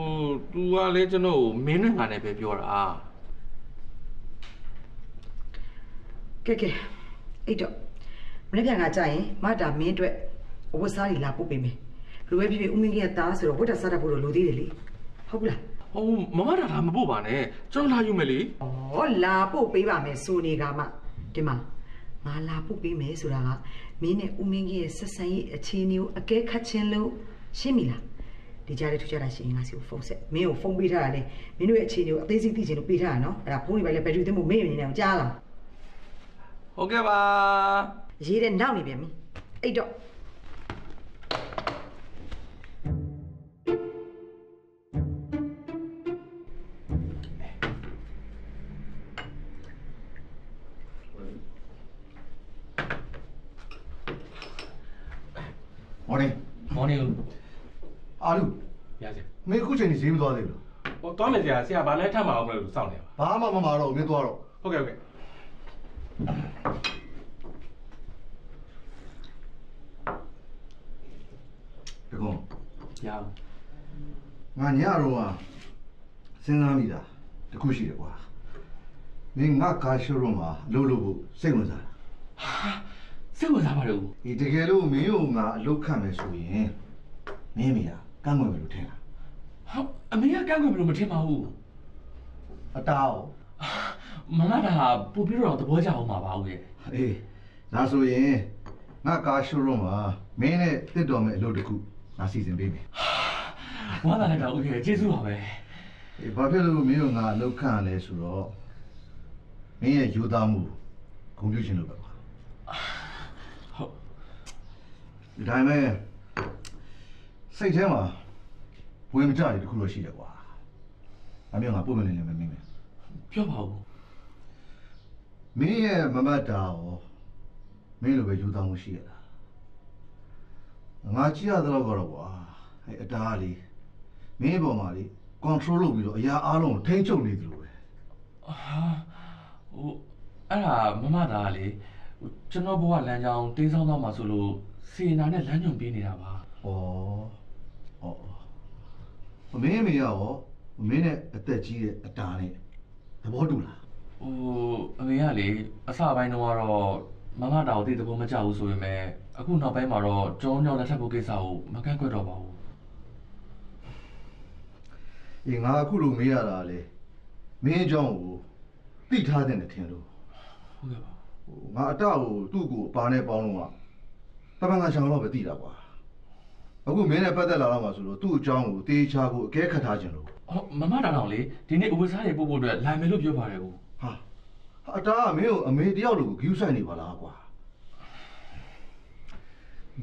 S2: तू ကလည်းကျွန်တော်ကိုမင်းနဲ့ငါနဲ့ပဲပြောတာ
S6: ကဲကဲအဲ့တော့မနေ့ပြန်ကကြာရင်မတာမင်းအတွက်အဝတ်စားတွေလာပို့ပေးမယ်လူပဲဖြစ်ဖြစ်ဦးမင်းကင်းကသားဆိုတော့ဝတ်တာစားတာဖို့တော့လိုသေးတယ်လေဟုတ်ဘူးလား
S2: ဟိုမမတာလာမပို့ပါနဲ့ကျွန်တော်လာယူမယ်လေ
S6: ဩလာပို့ပေးပါမယ်ဆိုနေကမှဒီမှာ ငါလာပို့ပေးမယ်ဆိုတာကမင်းနဲ့ဦးမင်းကြီးရဲ့ဆက်ဆံရေးအခြေအနေကိုအကဲခတ်ခြင်းလို့ရှင်းပြီလားဒီကြားလေးထူကြတာရှိရင်ငါစီကိုဖုန်းဆက်မင်းကိုဖုန်းပေးထားတာလေမင်းတို့ရဲ့အခြေအနေကိုအသေးစိတ်သိချင်လို့ပေးထားတာနော်အဲ့ဒါဖုန်းတွေပဲလေဘယ်သူသိမို့မင်းမနေနဲ့အောင်ကြားလား
S2: ဟုတ်ကဲ့ပါ
S6: ရေးတဲ့နောက်နေပြန်ပြီအဲ့တော့
S7: မော်နီ
S2: မော်နီ
S7: အာလူ
S16: ရစေ
S7: မင်းအခုချိန်ကြီးဈေးမသွားသေးဘူး
S16: ဟိုသွားမယ်ဆရာဆရာဘာလဲထပ်မအောင်မလို့စောင့်နေပါ
S7: လားဘာမှမမှာတော့မင်းသွားတော့
S16: ဟုတ်ကဲ့ဟုတ်ကဲ့
S7: တကုံး
S2: ရအောင်
S7: ငါညတော့ကစဉ်းစားမိတာတခုရှိတယ်ကွာမင်းငါကားရှိုးရုံးမှာအလုပ်လုပ်ဖို့စိတ်ဝင်စားတာ
S2: စိတ်ဝင်စားပါလို့
S7: ဒီတကယ်လို့မင်းတို့ငါအလုပ်ခတ်မယ်ဆိုရင်မင်းမိတာကန့်ကွက်မယ်လို့ထင်လား
S2: ဟာအမေကကန့်ကွက်မလို့မထင်ပါဘူး
S7: အတားရော
S2: မမတာပို့ပြီးတော့သဘောကျအောင်ပါပါဦးရဲ့
S7: အေးဒါဆိုရင်ငါကားရှိုးရုံးမှာမင်းနဲ့တစ်တော်မယ်အလုပ်တစ်ခုငါစီစဉ်ပေးမယ်
S2: ဝါသာလိုက်တာဦးရဲ့ကျေးဇူးပါပဲ
S7: အေးဘာဖြစ်လို့မင်းတို့ငါအလုပ်ခန့်ရလဲဆိုတော့မင်းရဲ့ယူသားမှုဂုဏ်ပြုခြင်းလို့ပဲကွာ
S2: ဟုတ်
S7: ဒီတိုင်းပဲစိတ်ထဲမှာဝင်မကြရတခုလို့ရှိတယ်ကွာအမေကငါပုံမနေနေမမင်းမယ်
S2: ပြောပါဦး
S7: မင်းရဲ့မမတ်တာရောမင်းလိုပဲယူသားမှုရှိရလားငါကြည့်ရသလောက်ကတော့ကွာအဲအတားလေးမင်းပေါ်မှာလေ control လုပ်ပြီးတော့အရာအားလုံးကိုထိန်းချုပ်နေတယ်လို့ပဲ
S2: ဟာဟိုအဲ့ဒါမမတာကလေဟိုကျွန်တော်ဘဝလမ်းကြောင်းတင်းဆောင်သွားမှာဆိုလို့ စေနာနဲ့လမ်းညွန်ပေးနေတာပါ
S7: ဩဩမင်းအမေရောမင်းနဲ့အသက်ကြီးတဲ့အတားနဲ့သဘောတူလား
S2: ဟိုအမေကလေအစပိုင်းတုန်းကတော့မမတာကိုသိတဲ့ဘောမကြဘူးဆိုပေမဲ့အခုနောက်ပိုင်းမှာတော့ကျောင်းကြောင်းလက်ထပ်ဖို့ကိစ္စကိုမကန့်ကွက်တော့ပါဘူး
S7: အေးငါအခုလိုမေးရတာလေမင်းအကြောင်းကိုသိထားတဲ့နဲ့ထင်လို့
S2: ဟုတ်ကဲ့ပါ
S7: ဟိုငါအတောက်ကိုသူ့ကိုအပါနဲ့ပေါင်းလို့က တပန်ကချောင်းတော့ပဲသိတာကွာအခုမင်းနဲ့ပတ်သက်လာတော့မှဆိုတော့သူ့အကြောင်းကိုတေးချကိုအကဲခတ်ထားခြင်းလို့
S2: ဟောမမတာတော့လေဒီနေ့အဝတ်စားတွေပို့ဖို့အတွက်လာမယ်လို့ပြောပါတယ်ကို
S7: ဟာအတားကမင်းကိုအမေတယောက်လိုကိုဂယူးဆိုင်နေပါလားကွာ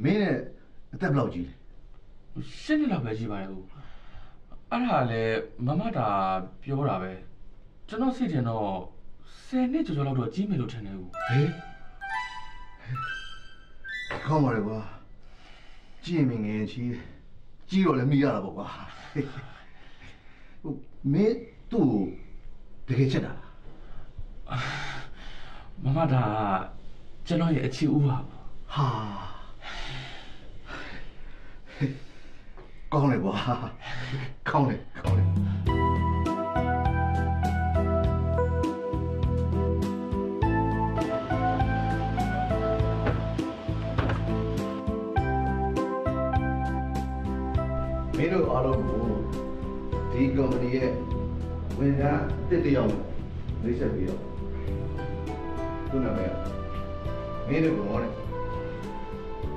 S7: မင်းနဲ့အသက်ဘယ်လောက်ကြီးလဲ
S2: ရှင်းနေတော့ပဲကြီးပါတယ်ကိုအဲ့ဒါလည်းမမတာပြောတာပဲကျွန်တော်စိတ်ထင်တော့10နှစ်ကျော်ကျော်လောက်တော့ကြီးမယ်လို့ထင်တယ်ကို
S7: ဟေး ခေါင်းပါလေကွာကြည့်ရင်မငယ်ချင်းချီးကြီးတော့လည်းမိရတာပေါ့ကွာဟိုမင်းသူ့ကိုတကယ်ချက်တာလား
S2: မမဒါကကျွန်တော်ရဲ့အချစ်ဦးပါ
S7: ဟာကောင်းတယ်ကွာကောင်းတယ်ကောင်းတ ဒီကုမ္ပဏီရဲ့ဝန်ထမ်းအတစ်တယောက်မိတ်ဆက်ပြီးတော့သူ့နာမည်ကမင်းတို့ကောတဲ့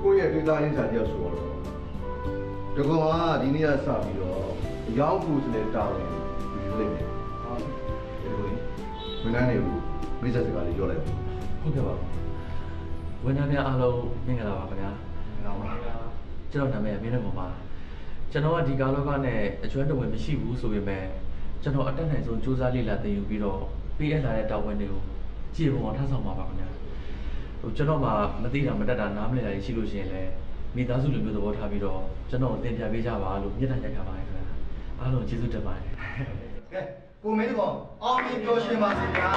S7: ကိုယ့်ရဲ့ဒေသရင်းစာတယောက်ဆိုတော့တကောင်ကဒီနေ့ကစပြီးတော့အယောင်ကိုစလဲတာဝင်ယူလိုက်မယ်ဟုတ်ဒီလိုဝန်ထမ်းတွေကိုမိတ်ဆက်စကားလေးပြောလိုက်ပါ
S2: ဟုတ်ကဲ့ပါဝန်ထမ်းများအားလုံးမင်္ဂလာပါခင်ဗျာ
S7: မင်္ဂလာပါ
S2: ကျွန်တော်နာမည်မင်းနဲ့မပါ ကျွန်တော်ကဒီကာလောကနဲ့အကျွမ်းတဝင်မရှိဘူးဆိုပေမဲ့ကျွန်တော်အတက်နိုင်ဆုံးစူးစမ်းလေ့လာသင်ယူပြီးတော့ပေးအပ်လာတဲ့တာဝန်တွေကိုကြည့်ပုံအောင်ထမ်းဆောင်ပါပါခင်ဗျာဟိုကျွန်တော်မှမသိတာမတတ်တာနားမလည်တာရှိလို့ရှိရင်လည်းမိသားစုလိုမျိုးသဘောထားပြီးတော့ကျွန်တော်ကိုသင်ပြပေးကြပါလို့မြတ်တာရက်ခံပါတယ်ခင်ဗျာအားလုံးကျေးဇူးတင်ပါတယ်
S7: ကဲကိုမင်းတို့ကောင်အောင်မြင်ပြောရှင်းပါစေဗျာ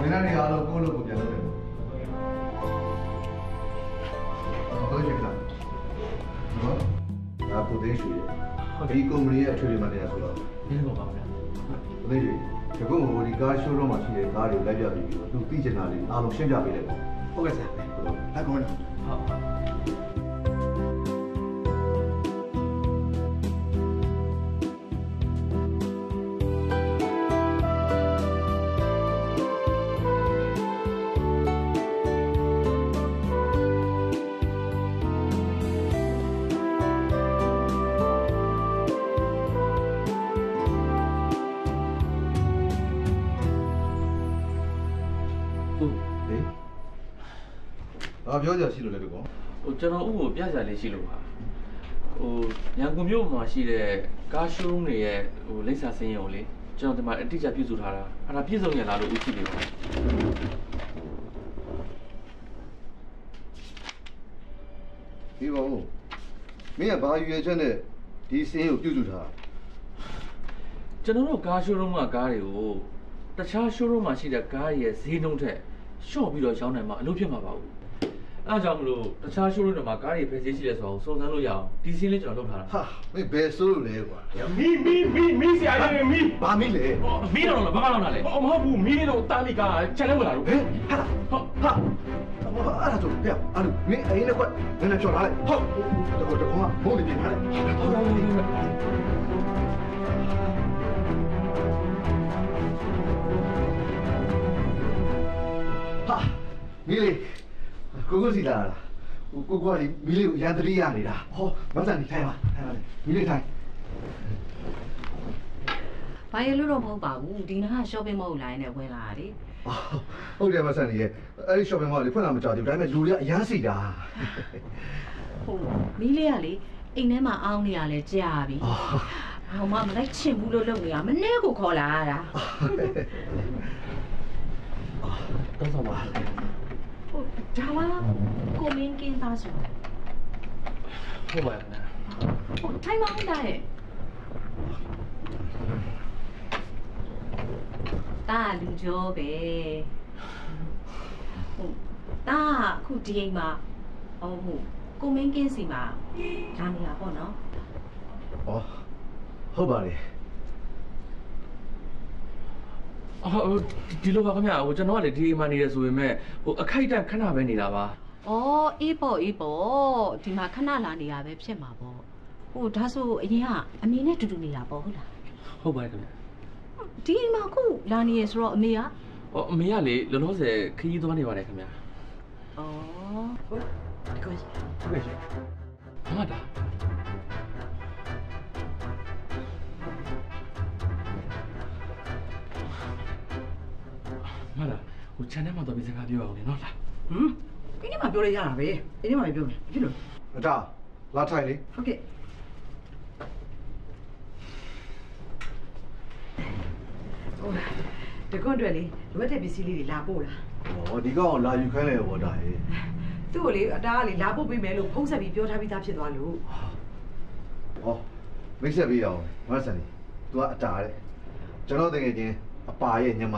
S7: ဝန်ထမ်းတွေအားလုံးကိုယ့်လိုကိုပြန်လုပ်တယ်ဟုတ်ကဲ့ခင်ဗျာနော် ဒါကိုသိရှိရဒီကုမ္ပဏီရဲ့အထွေထွေမန်နေဂျာဆိုတော့
S2: မင်းတို့ပါဗျာ
S7: ကိုသိရှိဒီကုမ္ပဏီဒီကားရှိုးတော့မှရှိတဲ့ကားတွေလိုက်ပြပြီးပြီးတော့သူသိချင်တာလေးအားလုံးရှင်းပြပေးလိုက်ပါဟုတ်ကဲ့ဆရာဟုတ်လက်ကောင်းနော်
S2: ဟုတ်
S7: ပြောကြရှိလို့လဲဒီကောင်
S2: ဟိုကျွန်တော်ဥကိုပြကြလေးရှိလို့ပါဟိုရန်ကုန်မြို့မှာရှိတဲ့ကားရှိုးရုံးတွေရဲ့ဟိုလိပ်စာစင်းရုံလေကျွန်တော်ဒီမှာအတိအကျပြုစုထားတာအဲ့ဒါပြည့်စုံရလားလို့ဥကြည့်နေပါ
S7: ဒီပါဦးမင်းကဘာရွယ်ချက်နဲ့ဒီစင်းကိုပြုစုထား
S2: ကျွန်တော်တို့ကားရှိုးရုံးကကားတွေကိုတခြားရှိုးရုံးမှာရှိတဲ့ကားတွေရဲ့ဈေးနှုန်းထက်လျှော့ပြီးတော့ရောင်းနိုင်မှာအလုပ်ဖြစ်မှာပါဘူး အဲဒါကြောင့်မလို့တခြားရှိုးရုံးတွေမှာကားတွေဖယ်ဈေးရှိလဲဆိုတော့စုံစမ်းလို့ရအောင်ဒီစင်းလေးကျွန်တော်လုပ်ထားတာ
S7: ဟာမင်းဘယ်ဆိုးလို့လဲကွာ
S10: မီမီမီမီဆရာကြီးမီ
S7: ဘာမီလဲ
S2: မီးတော့လားဘာမှလောက်တာလဲ
S10: မဟုတ်ဘူးမီတို့တာလီကချက်လဲဝင်လာလို့
S7: ဟဲ့ဟာဟာဟာအဲ့ဒါဆိုပြအဲ့လိုမင်းအရင်ကနည်းနည်းချော်လာလိုက်ဟုတ်တော့တော့ကဘုန်းကြီးပြင်ထားလိုက်ဟုတ်ဟုတ်ဟုတ်ဟာမီလေး ကိုကိုစီလာလားကိုကိုကမီလေးကိုရန်တရီရနေတာဟောမဆန်နေထိုင်ပါထိုင်ပါမီလေးထိုင်
S11: ဘာရလို့တော့မဟုတ်ပါဘူးဒီနားက shopping mall ကိုလာရင်လည်းဝင်လာတာလေ
S7: ဟုတ်တယ်မဆန်နေရဲ့အဲ့ဒီ shopping mall လေးဖွင့်လာမကြောက်ဘူးဒါပေမဲ့လူတွေကအရန်စီတာ
S11: ဟုတ်မီးလေးကလေအိမ်ထဲမှာအောင်းနေရလဲကြာပြီဟောမမလိုက်ချင်ဘူးလို့လုပ်နေတာမနေ့ကိုခေါ်လာရတာ
S2: တော့ဆောင်ပါ
S11: ဟုတ်ဒါကကိုမင်းကင်းသားဆို
S2: ဟုတ်ပါရဲ့ခင်ဗျာ
S11: ဟုတ်ထိုင်မအောင်တာရဲ့တာလူကြောပဲဟုတ်တာအခုဒီအိမ်မှာဟိုဟုတ်ကိုမင်းကင်းစီမှာဒါနေတာပေါ့နော်
S7: ဩဟုတ်ပါလေ
S2: အော်ဒီလိုပါခင်ဗျာဟိုကျွန်တော်ကလေဒီအိမ်မှာနေရဆိုပေမဲ့ဟိုအခိုက်အတန့်ခဏပဲနေတာပါ။
S11: အော်အေးပေါ့အေးပေါ့ဒီမှာခဏလာနေတာပဲဖြစ်မှာပေါ့။ဟိုဒါဆိုအရင်ကအမေနဲ့တူတူနေတာပေါ့ဟုတ်လား
S2: ဟုတ်ပါတယ်ခင်ဗျာ။
S11: ဒီအိမ်မှာအခုလာနေရဆိုတော့အမေက
S2: ဟောအမေကလေလောလောဆယ်ခရီးသွားနေပါတယ်ခင်ဗျာ
S11: အော်ဟုတ်ဒီကော
S2: ဟုတ်ကဲ့ရှင်ဟာတာ မလာဟို channel မှာတော့ပြီးစကားပြောအောင်လေနော်လား
S6: ဟမ်ဒီနေ့မှပြောလိုက်ရတာပဲဒီနေ့မှပြောမယ်ဖြစ်လို့
S7: အတာလာထိုင်လေ
S6: ဟုတ်ကဲ့ဟိုတကွန်းအတွက်လေလိုအပ်တဲ့ပစ္စည်းလေးတွေလာပို့လာ
S7: ဩဒီကောင်လာယူခိုင်းလဲဘောတာဟေး
S6: သူ့ကိုလေအတားကလေလာပို့ပေးမယ်လို့ဖုံးဆက်ပြီးပြောထားပြီးသားဖြစ်သွားလို့
S7: ဟဟောမိတ်ဆက်ပေးအောင်မဆန်နီ तू ကအတားတဲ့ကျွန်တော်တကယ်ချင်းအပါရဲ့ညမ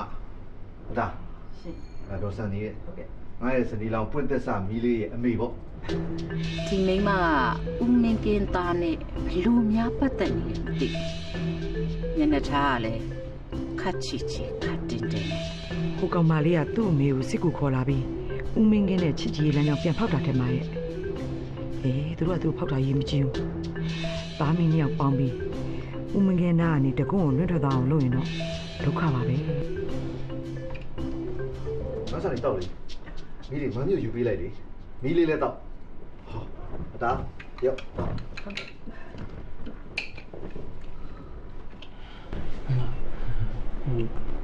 S7: အတား
S8: ရှင်
S7: ငါတော့ဆန်နီရဲ့
S8: ဟုတ်ကဲ့
S7: ငါရဲ့စနီလောင်ပွင့်သက်စာမီးလေးရဲ့အမေပေါ့
S8: ဒီမိန်းမကဦးမင်းကင်းသားနဲ့ဘလူများပတ်သက်နေတယ်မသိဘူးမျက်နှာထားကလည်းခတ်ချီချီခတ်တင်တင်နဲ့
S6: ဟိုကောင်မလေးကသူ့အမေကိုစစ်ကူခေါ်လာပြီးဦးမင်းကင်းနဲ့ချစ်ကြီးလမ်းကြောင်းပြန်ဖောက်တာထဲမှာရဲ့အေးသူတို့ကသူ့ဖောက်တာရေးမကြည့်ဘူးသားမင်းနှစ်ယောက်ပေါင်းပြီးဦးမင်းကင်းနာကနေတကုန်းကိုလွတ်ထွက်သွားအောင်လုပ်ရင်တော့ဒုက္ခပါပဲ
S7: မဆန်နီတောက်လေမီးလေးမမ်းမျိုးယူပေးလိုက်လေမီးလေးလည်းတောက်ဟောအတားရောက်
S2: ဟို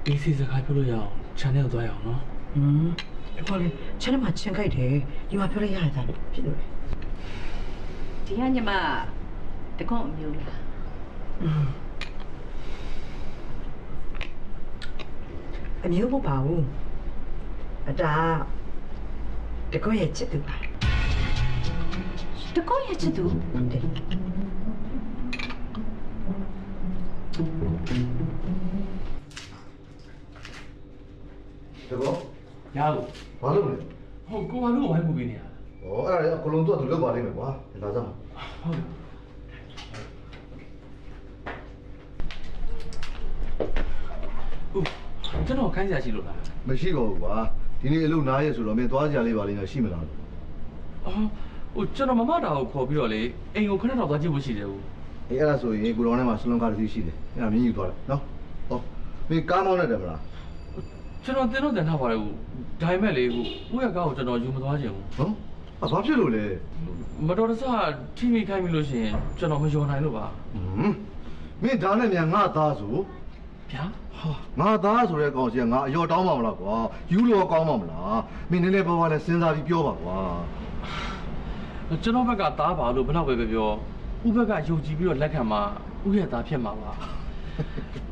S2: အေးစီစကားပြောလို့ရအောင် channel သွားရအောင်နော်
S6: ဟမ်ဒီခေါ်လေချက်ထဲမှာချင်ခိုက်တယ်ဒီမှာပြောလိုက်ရတယ်သားဖြစ်လို့
S8: ဒီကညီမတကုန်းအမျိုးလား
S6: အမျိုးမဟုတ်ပါဘူး အတားတကောရဲ့ချစ်သူပါ
S8: တကုန်းရဲ့ချစ်သူ
S6: ဟုတ်တယ်
S7: တကော
S2: ရဘူး
S7: ဘာလို့လဲ
S2: ဟိုကိုကလို့ဝိုင်းပူပေးနေရ
S7: ဩအဲ့ဒါလေအကလုံးသူကသူလောက်ပါလိမ့်မယ်ကွာလာစမ်း
S2: ဟုတ်ဦးကျွန်တော်ခိုင်းစရာရှိလို့လား
S7: မရှိပါဘူးကွာ ဒီနေ့အလုပ်နားရဲဆိုတော့မင်းသွားကြလေးပါလိမ့်မယ်ရှိမလား
S2: အော်ဟိုကျွန်တော်မမတာကိုခေါ်ပြီးတော့လေအိမ်ကိုခဏတော့သွားကြည့်ဖို့ရှိတယ်ဦး
S7: အေးအဲ့ဒါဆိုရင်ကိုတော်ထဲမှာစလုံးကားတစ်စီးရှိတယ်အဲ့ဒါမြင်ယူသွားတယ်နော်ဟောမင်းကားမောင်းနေတယ်မလား
S2: ကျွန်တော်တင်တော့တင်ထားပါတယ်ဦးဒါပေမဲ့လေဦးဦးရဲ့ကားကိုကျွန်တော်ယူမသွားချင်ဘူး
S7: နော်အဘာဖြစ်လို့လဲ
S2: မတော်တဆထိမိခိုင်းပြီလို့ရှိရင်ကျွန်တော်မယုံနိုင်လို့ပါ
S7: ဟမ်မင်းဒါနဲ့မြန်ငါသားဆို
S2: ဗျာ
S7: ဟာငါသားဆိုတဲ့ကောင်စီကငါအယော်တောင်းပါမလားကွာယူလို့ကောင်းပါမလားမင်းနည်းနည်းပါးပါးနဲ့စဉ်းစားပြီးပြောပါကွာ
S2: ကျွန်တော်ဘက်ကသားပါလို့ဘယ်တော့ပဲပဲပြောဦးဘက်ကယုံကြည်ပြီးတော့လက်ခံမှာဦးရဲ့သားဖြစ်မှာပါ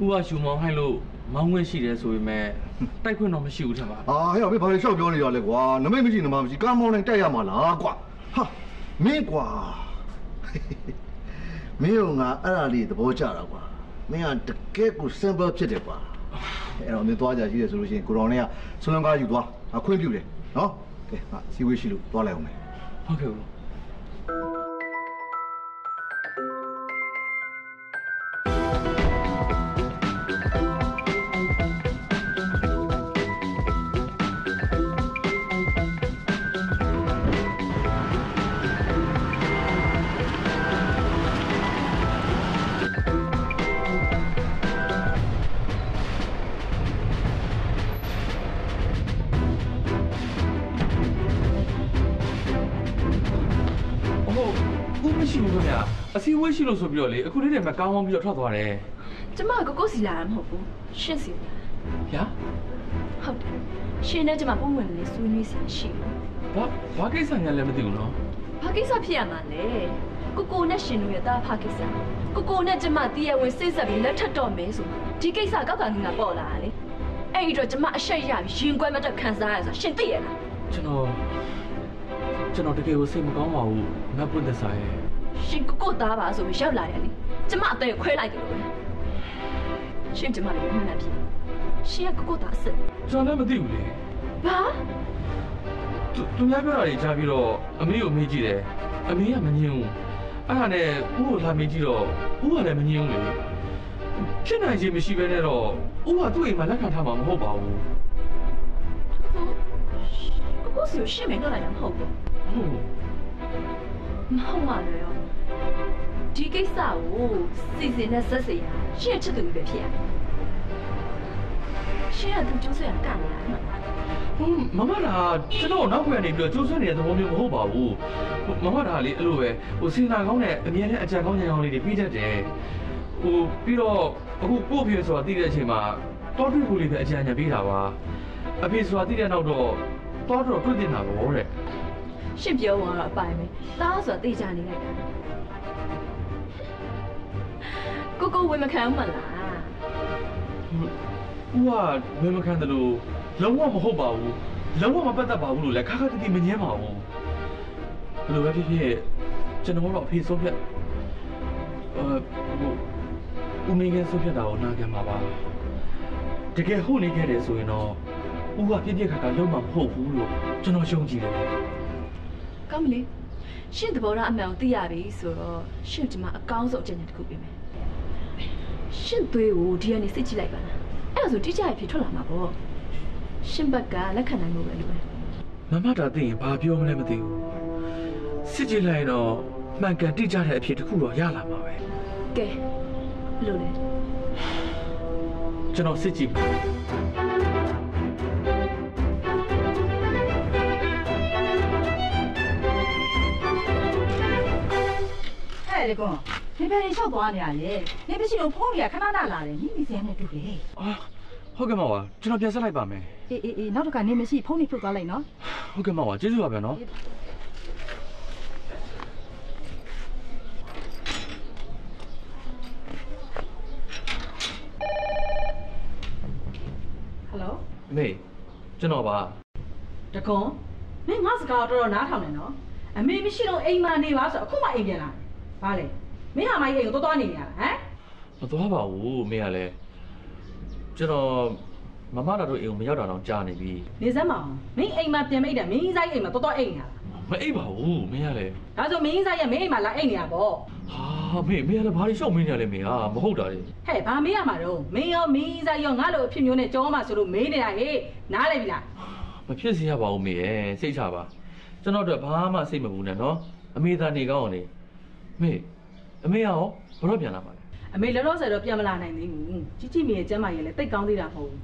S2: ဦးကရှူမောင်းဟိုင်းလို့မောင်းခွင့်ရှိတယ်ဆိုပေမဲ့တိုက်ခွင့်တော့မရှိဘူးထင်ပါ
S7: အာဟဲ့မင်းဘာလို့ရှောက်ပြောနေရလဲကွာနမိတ်မရှိနမမရှိကားမောင်းတိုင်းတက်ရမှာလားကွာဟာမင်းကွာမင်းကငါအဲ့ဒါလေးသဘောကျတာကွာ မင်းကတကယ်ကို simple ဖြစ်တယ်ကွာအဲ့တော့မင်းသွားကြရှိတယ်ဆိုလို့ရှိရင်ကိုတော်နဲ့ကဆွလုံးကားယူသွားအခွင့်ပြုတယ်နော်ကဲငါစီဝေးရှိလို့သွားလိုက်အောင်မယ်
S2: ဟုတ်ကဲ့ဦး အစည်းအဝေးရှိလို့ဆိုပြီးတော့လေအခုလေးတည်းမှာကောင်းကောင်းပြီးတော့ထွက်သွားတယ်
S9: ကျမကကိုကိုစီလာတာမဟုတ်ဘူးရှင့်စီလာ
S2: ဗျာ
S9: ဟုတ်တယ်ရှင်နဲ့ကျမပုံဝင်လေးဆွေးနွေးစီရှိတယ်
S2: ဘာဘာကိစ္စညာလည်းမသိဘူးနော်
S9: ဘာကိစ္စဖြစ်ရမှာလဲကိုကိုနဲ့ရှင်တို့ရဲ့တာဖကိစ္စကိုကိုနဲ့ကျမတည့်ရဝင်စိတ်ဆက်ပြီးလက်ထပ်တော့မယ်ဆိုဒီကိစ္စကောက်ကငါပေါ်လာတာလေအဲ့ဒီတော့ကျမအဆက်ရပြီးရင်ကွဲမတက်ခံစားရဆိုရှင်သိရလား
S2: ကျွန်တော်ကျွန်တော်တကယ်ကိုစိတ်မကောင်းပါဘူးငါပွင့်သက်စားရဲ့
S9: ရှင်ကိုကိုသားပါဆိုပြီးရောက်လာတယ်လေကျမအသေးခွဲလိုက်တယ်လို့ရှင်ကျမလည်းမမှန်ဖြစ်ရှင်ကကိုကိုသားအစ်စ်
S2: ကျွန်တော်လည်းမသိဘူးလေ
S9: ဘာ
S2: သူသူများပြောတာတွေကြားပြီးတော့အမေကိုမေးကြည့်တယ်အမေကမငြင်းဘူးအဲ့ဒါနဲ့ဦးကိုလာမေးကြည့်တော့ဦးကလည်းမငြင်းဘူးလေဖြစ်နိုင်ခြင်းမရှိဘဲနဲ့တော့ဦးကသူ့အိမ်မှာလက်ခံထားမှာမဟုတ်ပါဘူး
S9: ကိုကိုစီကိုရှင်မင်းတော့လာတာမဟုတ်ဘူး
S2: ဟုတ်
S9: မဟုတ်ပါနဲ့ရော ဒီကိစ္စကိုစီစဉ်နဲ့ဆက်စီရရှင့်ချစ်သူပဲဖြစ်ရရှင့်ကသူကျိုးဆွဲရကန်နေတာနော်
S2: ဟုတ်မမတာကျွန်တော်နောက်ပြန်နေပြီးတော့ကျိုးဆွနေတဲ့သဘောမျိုးမဟုတ်ပါဘူးဟိုမမတာလေအဲ့လိုပဲဟိုစင်တာကောင်းနဲ့အမြဲတမ်းအကြံကောင်းဉာဏ်ကောင်းလေးတွေပြီးတတ်တယ်ဟိုပြီးတော့အခုကို့ဖေဆိုတာသိတဲ့အချိန်မှာတောတွေ့ကိုလေးပဲအကြံဉာဏ်ပေးတာပါအဖေဆိုတာသိတဲ့နောက်တော့တောတော့တွေ့တင်တာပေါ့တဲ့
S9: ရှင့်ပြောဝင်တော့အပိုင်ပဲသားဆိုတာသိကြနေလိုက်တာ ကိုကိုဝင်မခံဘူးမလား
S2: ဦးကဘယ်မခံတယ်လို့လုံးဝမဟုတ်ပါဘူးလုံးဝမပတ်သက်ပါဘူးလို့လည်းခါခါတီတီမငင်းပါဘူးဘယ်လိုပဲဖြစ်ဖြစ်ကျွန်တော်တော့အဖေဆုံးဖြတ်ဟိုဦးမင်းကဆုံးဖြတ်တာကိုနားခံပါပါတကယ်ဟုတ်နေခဲ့တယ်ဆိုရင်တော့ဦးကပြည့်ပြည့်ခါခါလုံးမမဟုတ်ဘူးလို့ကျွန်တော်ယုံကြည်တယ်
S9: ကောင်းမလေးရှင့်သဘောထားအမှန်ကိုသိရပြီဆိုတော့ရှင့်ဒီမှာအကောင်းဆုံးအကြံဉာဏ်တစ်ခုပေးမယ် ရှင့်သွေးကိုဒီကနေစစ်ကြည့်လိုက်ပါလားအဲ့ဒါဆိုတိကျရဖြစ်ထွက်လာမှာပေါ့ရှင့်ဘက်ကလက်ခံနိုင်မှုပဲလို့ပဲ
S2: မမတာသိရင်ဘာပြောမလဲမသိဘူးစစ်ကြည့်လိုက်ရင်တော့မှန်ကန်တိကျတဲ့အဖြစ်တစ်ခုတော့ရလာမှာပဲ
S9: ကဲဘယ်လို့လဲ
S2: ကျွန်တော်စစ်ကြည့်ပါ
S11: အဲ့လေကွ န်နေပဲလျှောက်သွားနေရလေနေမရှိတော့ဖုန်းတွေကခဏခဏလာတယ်မိမိစဲနဲ့တူတယ်
S2: ဟုတ်ကဲ့မပါကျွန်တော်ပြန်ဆက်လိုက်ပါမယ်
S11: အေးအေးအေးနောက်တစ်ခါနေမရှိဖုန်းတွေဖြုတ်သွားလိုက်နော်
S2: ဟုတ်ကဲ့မပါကျေးဇူးပါဗျာနော်
S22: ဟယ်လို
S2: အမေကျွန်တော်ပါ
S22: တကွန်မင်းငါစကားတော့တော်တော်နားထောင်နေနော်အမေမရှိတော့အိမ်မနေပါဆိုအခုမှအိမ်ပြန်လာတယ်ဘာလဲ မင်းဟာမကြီးအိမ်ကိုတော်တော်နေနေရတာဟမ်
S2: မသွားပါဘူးအမေကလည်းကျွန်တော်မမတာတို့အိမ်ကိုမရောက်တာတော့ကြာနေပြီ
S22: နေစမ်းမအောင်မင်းအိမ်မပြန်မိတ်တယ်မင်းဆိုင်အိမ်မှာတော်တော်အိမ်နေတာ
S2: မအိပ်ပါဘူးမင်းကလည်း
S22: ဒါဆိုမင်းဆိုင်ရဲ့မင်းအိမ်မှာလာအိမ်နေတာပေါ့
S2: ဟာမေမေကလည်းဘာလို့ရှောက်မင်းနေရလဲမေဟာမဟုတ်တာလေ
S22: ဟဲ့ဘာမေးရမှာတော့မင်းရောမင်းဆိုင်ရောငါလိုအဖြစ်မျိုးနဲ့ကြောမှာဆိုလို့မေးနေတာဟေးနားလဲပြီလား
S2: မဖြစ်စေရပါဘူးမေရဲ့စိတ်ချပါကျွန်တော်တို့ဘာမှစိတ်မပူနဲ့နော်အမေသာနေကောင်းအောင်နေမေ အမေရောဘယ်တော့ပြန်လာမှာလဲ
S22: အမေလောလောဆယ်တော့ပြန်မလာနိုင်သေးဘူးជីជីမေရဲ့ကျမ်းမာရေးလည်းတိတ်ကောင်းသေးတာမဟုတ်ဘူး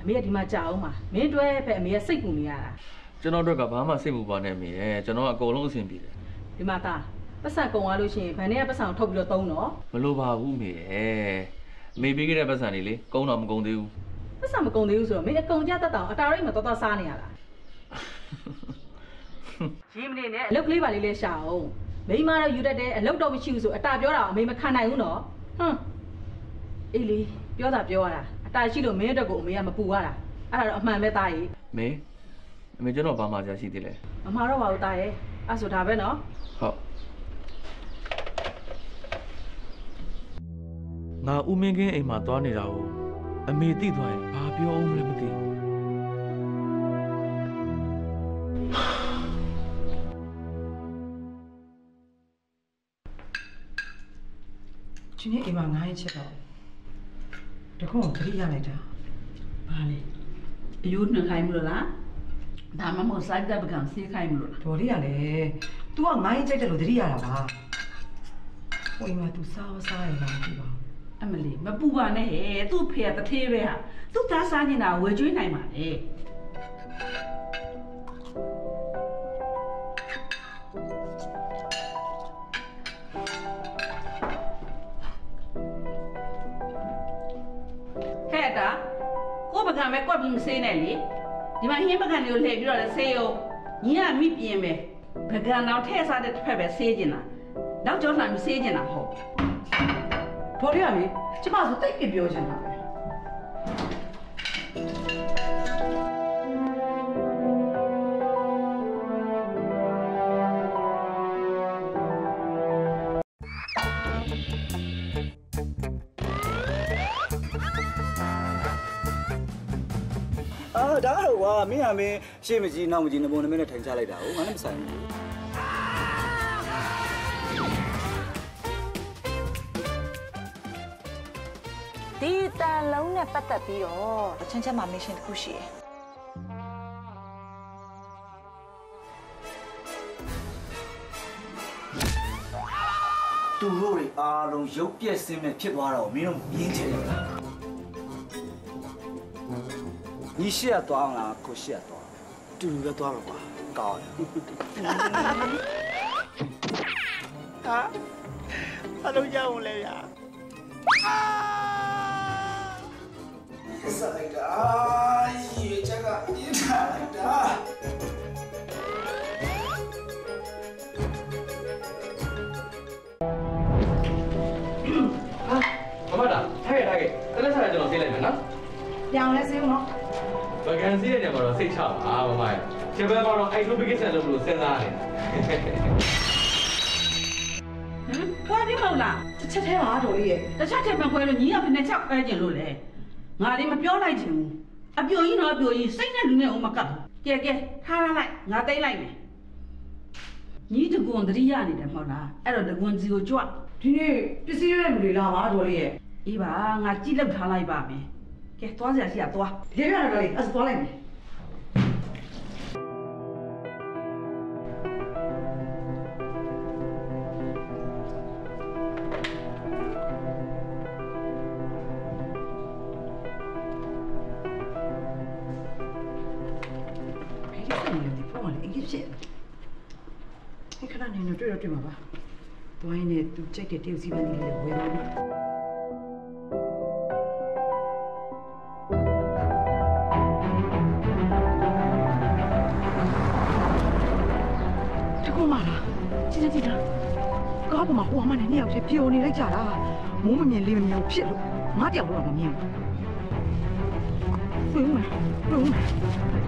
S22: အမေကဒီမှာကြာအောင်ပါမင်းတွဲဖက်အမေကစိတ်ပူနေရတာ
S2: ကျွန်တော်တို့ကဘာမှစိတ်မပူပါနဲ့မေရဲ့ကျွန်တော်ကအကုန်လုံးအဆင်ပြေတယ်
S22: ဒီမှာသားပတ်စံကုန်သွားလို့ရှိရင်ဗန်ထဲကပတ်စံကိုထုတ်ပြီးတော့သုံးတော့
S2: မလိုပါဘူးမေရဲ့အမေပေးခဲ့တဲ့ပတ်စံတွေလေကုန်းတော့မကုန်းသေးဘူး
S22: ပတ်စံမကုန်သေးဘူးဆိုတော့မင်းအကုန်ကြတတ်တောင်အတားရိတ်မှာတော်တော်စားနေရတာရင်းမနေနဲ့အလုတ်ကလေးပါလေးလဲရှာအောင် မိမတော့ယူတတ်တယ်အလုတ်တော့မရှိဘူးဆိုအတာပြောတာအမေမခံနိုင်ဘူးနော်ဟွန်းအေးလေပြောတာပြောရတာအတာရှိလို့မင်းအတွက်ကိုအမေကမပူရတာအဲ့ဒါတော့အမှန်ပဲသားကြီး
S2: မေအမေကျွန်တော်ဘာမှကြာရှိသေးလဲ
S22: မမတော့ပါဘူးသားရဲ့အဲ့ဆိုဒါပဲနော်
S2: ဟုတ်ငါဦးမင်းကင်းအိမ်မှာသွားနေတာကိုအမေသိသွားရင်ဘာပြောအောင်လဲမသိ ဘူး
S22: ဒီနေ့အိမ်မှာငားရင်ချက်တော့တခုံခရီးရလိုက်တာ
S8: ဘာလဲအယူနှခိုင်းမလို့လားဒါမှမဟုတ်စိုက်တဲ့ပကံစီးခိုင်းမလို့လား
S22: ဒေါ်လေးကလည်း तू ကငားရင်ကြိုက်တယ်လို့သတိရတာပါဟိုအိမ်မှာ तू စားမစားရလားမသိပါဘူး
S8: အမလီမပူပါနဲ့ဟဲ့သူ့ဖေကတထေးပဲဟာသူ့သားစားနေတာဝယ်ကျွေးနိုင်ပါလေ ပကံပဲကွက်ပြီးမဆေးနဲ့လေဒီမှာဟင်းပကံတွေကိုလှည့်ပြီးတော့လည်းဆေးရောညီကမိပြင်းပဲပကံတော့ထဲ့စားတဲ့တစ်ဖက်ပဲဆေးကျင်တာနောက်ကျောလှမ်းပြီးဆေးကျင်တာဟုတ်
S22: ဒေါ်လေးကလေကျမဆိုတိတ်ပြပြောချင်တာ
S21: ကတော့ကွာမင်းကမင်းရှေ့မကြီးနောက်မကြီးနဘုံနမင်းနဲ့ထိုင်ချလိုက်တာဟုတ်ငါလည်းမဆိုင်ဘူး
S23: ဒီတန်လုံးနဲ့ပတ်သက်ပြီးတော့ချမ်းချမ်းမှာမစ်ရှင်တစ်ခုရှိတယ်
S21: သူတို့တွေအားလုံးရုပ်ပြက်စင်းမဲ့ဖြစ်သွားတာကိုမင်းတို့မြင်ချင်တယ် ညီရှေ့ကသွားအောင်လားကိုရှေ့ကသွားတူတူပဲသွားမှာကွာကောင်းတယ်
S24: ဟာအလုံးရအောင်လေဗျာ
S21: ဆက်လိုက်တာရေချက်ကပြင်းထားလိုက်တာ
S2: မမတာထားခဲ့ထားခဲ့တလက်စားကျွန်တော်ဆေးလိုက်မယ်နော်
S22: ပြောင်းလဲစေးဦးနော်
S2: ဗကန်စီးတဲ့ညမှာတော့စိတ်ချပါမမရဲ့ခြေဘက်မှာတော့ isolation လုပ်လို့စဉ်းစားနေ
S8: ဟမ်ပြမဟုတ်လား
S6: တစ်ချက်တည်းပါတော်လေးရဲ့
S8: တခြားထက်မခွဲလို့ညီကဖနဲ့ချက်ခွဲကျင်လို့လေငါလေးမပြောလိုက်ချင်ဘူးအပြိုကြီးတော့အပြိုကြီးစိတ်နဲ့လူနဲ့ဦးမကပ်ဘူးကဲကဲထားထားလိုက်ငါတိတ်လိုက်မယ်ညီတကွန်တတိယနေတယ်မဟုတ်လားအဲ့တော့တကွန်စီကိုကြွ
S6: ဒီနေ့ပစ္စည်းရတဲ့လူတွေလာပါတော်လေးရဲ့
S8: အေးပါငါကြည့်လောက်ထားလိုက်ပါမယ် ကဲသွားစရာရှိတာသွား
S6: ဒီရရတော်လေးအဲ့ဒါသွားလိုက်မယ်ဘယ်လိုလဲဒီဖုန်းလေးအကြီးဖြစ်နေခဏနေတော့တွေ့တော့တွေ့မှာပါ။တွိုင်းနဲ့သူကြိုက်တဲ့တရုတ်စီပန်းလေးလေးဝယ်တော့တ မလားကြည့်ကြည့်တာကားပေါ်မှာဟိုအမနဲ့နှစ်ယောက်ချင်းပျော်နေလိုက်ကြတာမိုးမမြင်လေးမမြင်ဖြစ်လို့ငါတယောက်တော့မမြင်ဘူးဘုံမဘုံမ
S16: မ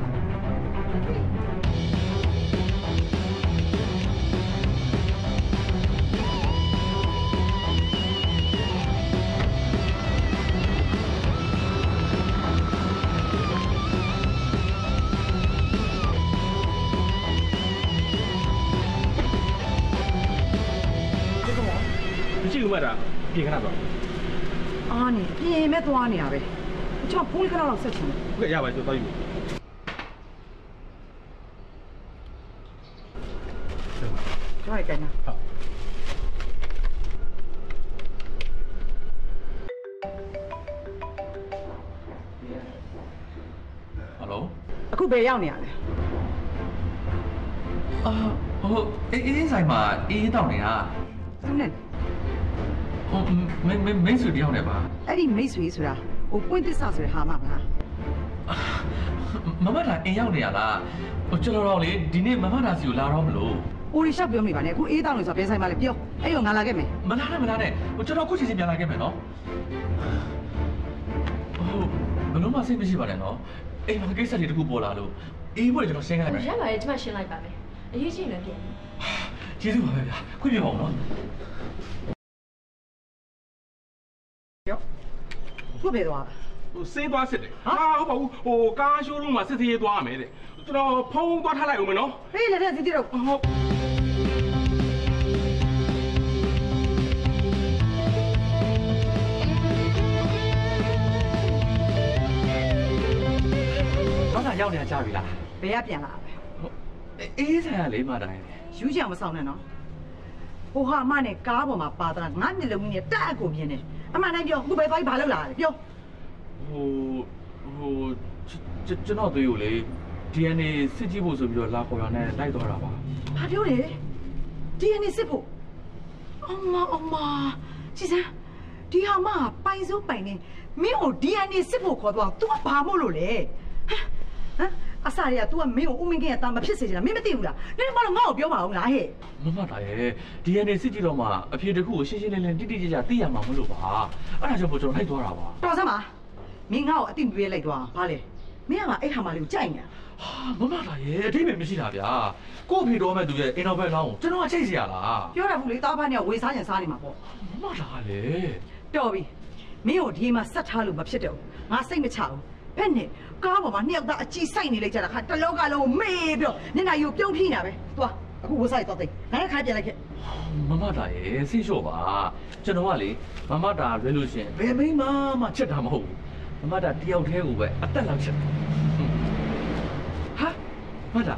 S16: ရှိဘူးမတ်တာပြင်ခဏတော့
S6: အားနေပြင်မဲ့သွားနေတာပဲအချောဖုန်းလေးခဏတော့ဆက်ချင်တယ်
S16: ဟုတ်ကဲ့ရပါကျွန်တော်တောက်ယူ
S6: ကြိုက်ကြနာ
S16: ဟုတ်
S2: ဟယ်လို
S6: အခုဘယ်ရောက်နေရလဲ
S2: အာဟိုအေးအေးဆိုင်မှာအေးတောင်းနေတာ
S6: သူနဲ့
S2: ဟို မင်းမင်းမင်းစုတယောက်နဲ့ပါ
S6: အဲ့ဒီမိတ်ဆွေဆိုတာဟိုပွင့်သစ္စာဆိုတဲ့ဟာမမလား
S2: မမတာအိမ်ရောက်နေရလားဟိုကျွန်တော်တော့လေဒီနေ့မမတာစီကိုလာတော့မလို့။
S6: အိုရီရှောက်ပြောမိပါနဲ့အခုအေးတောင်းလို့ဆိုတော့ဘယ်ဆိုင်မှာလဲပြော။အဲ့ရောငါလာခဲ့မယ်
S2: မလာနဲ့မလာနဲ့ဟိုကျွန်တော်ခုချိန်ချင်းပြန်လာခဲ့မယ်နော်ဟိုဘယ်လို့မှစိတ်မရှိပါနဲ့နော်အိမ်မှာကိစ္စတွေတခုပေါ်လာလို့အေးဘွေကျွန်တော်ရှင်းခိုင်းမယ်
S9: ရပါတယ်ကျမရှင်းလိုက်ပါမယ်အရေးကြီးလည်းပြင်
S2: ကျေးဇူးပါပဲဗျာခွင့်ပြုပါဦးနော်။
S6: ပြော။ခုဘယ်သွားလဲ
S16: ဟိုစေးသွားစစ်တယ်ဟာဟုတ်ပါဘူးဟိုကားရှိုးရုံးမှာစစ်သေးရေးသွားရမယ်တဲ့ကျွန်တော်ဖုန်းသွားထားလိုက်အောင်မယ်နော်။
S6: ဖေးလည်းတဲ့စီတီတော့
S16: ဟုတ်
S2: မမတာရောက်နေကြပြီလား
S6: ဘယ်ကပြန်လာလဲ
S2: အေးဆိုင်ကလေးမတိုင်း။
S6: ယူချင်အောင်မဆောင်နဲ့နော်။ဟိုဟာအမနဲ့ကားပေါ်မှာပါတာငါမျက်လုံးကြီးနဲ့တက်အကိုမြင်တယ်။ အမှန်တိုင်းပြောအခုဘယ်သွားပြီးဘာလုပ်လာလဲပြော
S2: ဟိုဟိုကျွန်တော်သွေးကိုလေ DNA စစ်ကြည့်ဖို့ဆိုပြီးတော့လာခေါ်ရနဲ့လိုက်သွားတာပါ။
S6: ဘာပြောလဲ။ DNA စစ်ဖို့။အမအမစီစံဒီဟာမပိုင်စိုးပိုင်နေမင်းကို DNA စစ်ဖို့ခေါ်တော့ तू ကဘာမို့လို့လဲဟမ်ဟမ် အစတွေက तू ကမင်းကိုဦးမင်းခင်ရဲ့တာမဖြစ်စေချင်တာမင်းမသိဘူးလားနင်မတော့ငါ့ကိုပြောပါအောင်လားဟဲ့
S2: မမတာရဲ့ DNA စစ်ကြည့်တော့မှအဖြေတစ်ခုကိုရှင်းရှင်းလင်းလင်းတိတိကျကျသိရမှာမလို့ပါအဲ့ဒါကြောင့်မို့ကျွန်တော်လိုက်သွားတာပါ
S6: တော်စမ်းပါမင်းငါ့ကိုအတိမပေးလိုက်သွားဘာလဲမင်းကငါအဲ့ဟာမလေးကိုကြိုက်နေတာ
S2: ဟာမမလာရဲ့အတိအမေမရှိတာဗျာကို့အဖေတော်မဲ့သူရဲ့အင်တာဗျူးလောင်းကိုကျွန်တော်ကချိန်စီရလား
S6: ပြောတာဘူးလေတားဖတ်နေကဝေစားချင်စားနေမှာပေါ့
S2: မမလာလေ
S6: တော်ပြီမင်းကိုဒီမှာဆက်ထားလို့မဖြစ်တော့ဘူးငါစိတ်မချဘူး ဘယ်နဲ့ကားပေါ်မှာနှစ်ယောက်သားအကြည့်စိုက်နေလိုက်ကြတာခါတလောကလုံးကိုမေးပြီးတော့မျက်နှာကြီးကိုပြုံးဖိနေတာပဲသွားအခုဝစားရတော့တိတ်ငါလည်းခါပြန်လိုက်ခဲ့
S2: မမတာရဲ့စိတ်လျှော့ပါကျွန်တော်ကလေမမတာလွဲလို့ရှရင်ဘယ်မိန်းမမှချက်တာမဟုတ်ဘူးမမတာတယောက်တည်းကိုပဲအသက်လောက်ချက်တယ်ဟာမမတာ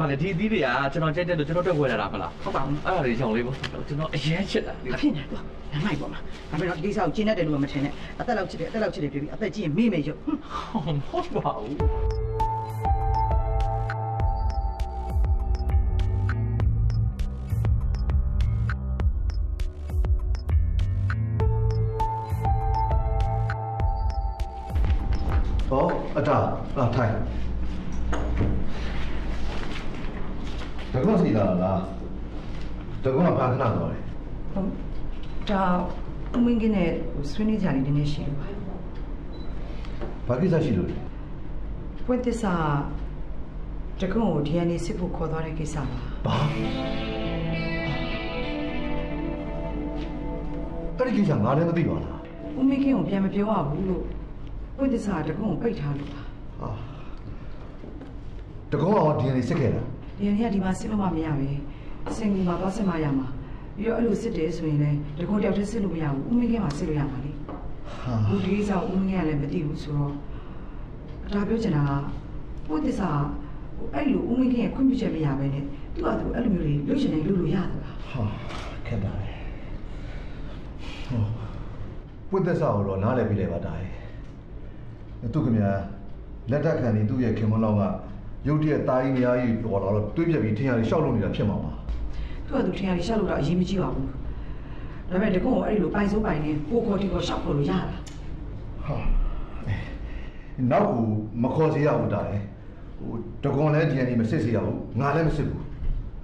S2: ဘာလဲဒီအသီးတွေကကျွန်တော်ကြိုက်တယ်လို့ကျွန်တော်တက်ဝယ်လာတာမလား
S6: ဟုတ်ပါဘူး
S2: အဲ့ဒါတွေကြောင့်လေးပေါ့ကျွန်တော်အရင်ချက်တာ
S6: အဖြစ်နေတော့ငါမိုက်ပါမှာဒါပေမဲ့ဒီစားကိုကျင်းတတ်တယ်လို့မထင်နဲ့အသက်လောက်ချစ်တယ်အသက်လောက်ချစ်တယ်ပြပြီးအသက်ကြီးရင်မေ့မယ်ရုပ်
S2: ဟုတ်ပါဘူး
S7: ဟောအတာအာထိုင် တကုန်းစီလာလားတကုန်းကဘာခဏတော့လဲ
S6: ဟုတ်ဒါဦးမင်းကင်းနဲ့ဆွေးနွေးကြလေးနည်းနည်းရှိလို့ပါ
S7: ဘာကိစ္စရှိလို့လဲ
S6: ပွင့်သစ္စာတကုံကို DNA စစ်ဖို့ခေါ်သွားတဲ့ကိစ္စပါ
S7: ဘာအဲ့ဒီကိစ္စငါလည်းမသိပါလား
S6: ဦးမင်းကင်းကိုပြန်မပြောရဘူးလို့ဝိသစ္စာတကုံကိုပိတ်ထားလို့ပါ
S7: ဟာတကောအောင်ဒီနေ့စစ်ခဲ့တာ
S6: ဒီနေ့ကဒီမှာစစ်လို့မှမရပဲစင်ကူမှာသွားစစ်မှရမှာပြီးတော့အဲ့လိုစစ်တယ်ဆိုရင်လည်းတကုံတယောက်တည်းစစ်လို့မရဘူးဦးမင်းကင်းမှာစစ်လို့ရမှာလေ
S7: ဟာ
S6: ဘူးဒီကိစ္စကိုဦးမင်းကလည်းမသိဘူးဆိုတော့ဒါပြောချင်တာကဝိသစ္စာဟိုအဲ့လိုဦးမင်းကင်းရဲ့ခွင့်ပြုချက်မရပဲနဲ့သူ့အတူအဲ့လိုမျိုးတွေလုပ်ချင်တယ်လုပ်လို့ရသလား
S7: ဟာခက်တာလေဟောပွတ်သက်စာကိုတော့နားလည်ပြီးလိုက်ပါတာရဲ့သူကမြလက်ထက်ခံနေသူ့ရဲ့ခင်မွန်းလောင်းက ရုတ်တရက်တာကြီးများကြီးပေါ်လာတော့တွေးပြက်ပြီးထင်ရည်ရှောက်လို့နေတာဖြစ်မှာပါ
S6: သူ့အတူထင်ရတယ်ရှောက်လို့တော့အရေးမကြီးပါဘူးဒါပေမဲ့တကုံကိုအဲ့လိုပိုင်စိုးပိုင်နေကိုခေါ်တီကိုရှောက်ဖို့လို့ရတာ
S7: ဟာနောက်ကိုမခေါ်စေရဘူးတာရဲ့ဟိုတကွန်လည်းဒီအနေမစစ်စေရဘူးငါလည်းမစစ်ဘူး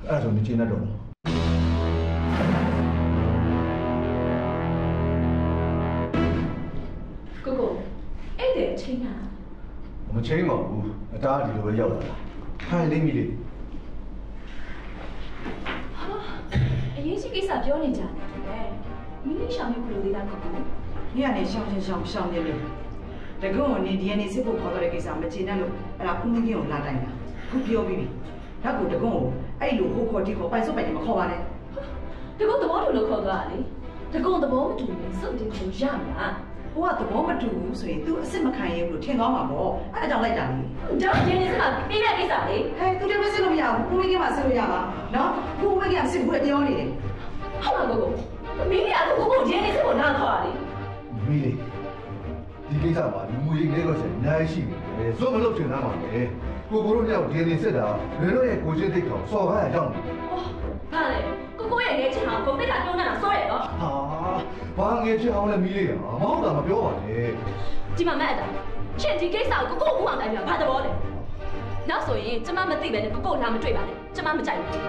S7: အဲ့ဒါဆိုနေချင်းနဲ့တော့
S9: ကို
S7: မချင်းပါဘူးအတားဒီလိုပဲရောက်လာတာထိုင်လိမ့်ပြီလေ
S9: ဟာအရေးကြီးကိစ္စပြောနေကြတယ်တဲ့မိမိရှောင်နေဘလို့သေးတာကိုကို။
S6: ညနေရှောင်းရှင်းရှောင်းရှောင်းနေလေ။တကုံကိုနေ DNA စစ်ဖို့ခေါ်တော့တဲ့ကိစ္စမချေနဲ့လို့အဲ့ဒါဦးမင်းကြီးကိုလာတိုင်တာ။ခုပြောပြီးပြီ။ဓာတ်ကိုတကုံကိုအဲ့လိုဟိုခေါ်တီခေါ်ပိုင်စုပ်ပိုင်နေမခေါ်ပါနဲ့
S9: တကုံသဘောတူလို့ခေါ်သွားတာလေတကုံသဘောမတူရင်စုပ်တင်ကိုရမလား။
S6: ဟိုကသဘောမတူဘူးဆိုရင် तू အစ်စ်မခံရဘူးလို့ထင်သွားမှာပေါ့။အဲ့ဒါကြောင့်လိုက်တာလေ
S9: ဒါရင်းနေစမှာပြီးတဲ့ကိစ္စလေ။
S6: ဟဲ့ तू တည်းမစစ်လို့မရဘူး။ဦးမင်းကြီးမှစစ်လို့ရပါ။နော်။ခုဦးမင်းကြီးကစစ်ဖို့ပြောနေတယ်
S9: ဟုတ်လားကိုကိုမိမိကကိုကိုရင်းနေစကိုနားခေါ်တာလေ
S7: မီးလေဒီကိစ္စမှာလူမှုရေးလေးလို့ဆိုရင်အများကြီးရှိတယ်ဇွတ်မလုပ်ချင်တာပါလေကိုကိုတို့တယောက်ဒီနေစစ်တာလွယ်လွယ်ရဲ့ကိုချင်းတိတ်ကောင်စော်ကားရကြောင်း
S9: ဟာလေ ကိုကိုရဲ့ငယ်ချင်အောင်ကိုတိတ်ကတွန်းနေတာစိုးရတော့
S7: ဟာဘာငယ်ချစ်အောင်လဲမီးလေးဟာမဟုတ်တာမပြောပါနဲ့
S9: ဒီမှာမဲ့အတာရှင်ဒီကိစ္စကိုကိုကိုဦးအောင်တိုင်းပြဘာသဘောလဲနောက်ဆိုရင်ကျမမသိပဲနဲ့ကိုကိုလာမတွေ့ပါနဲ့ကျမမကြိုက်ဘူး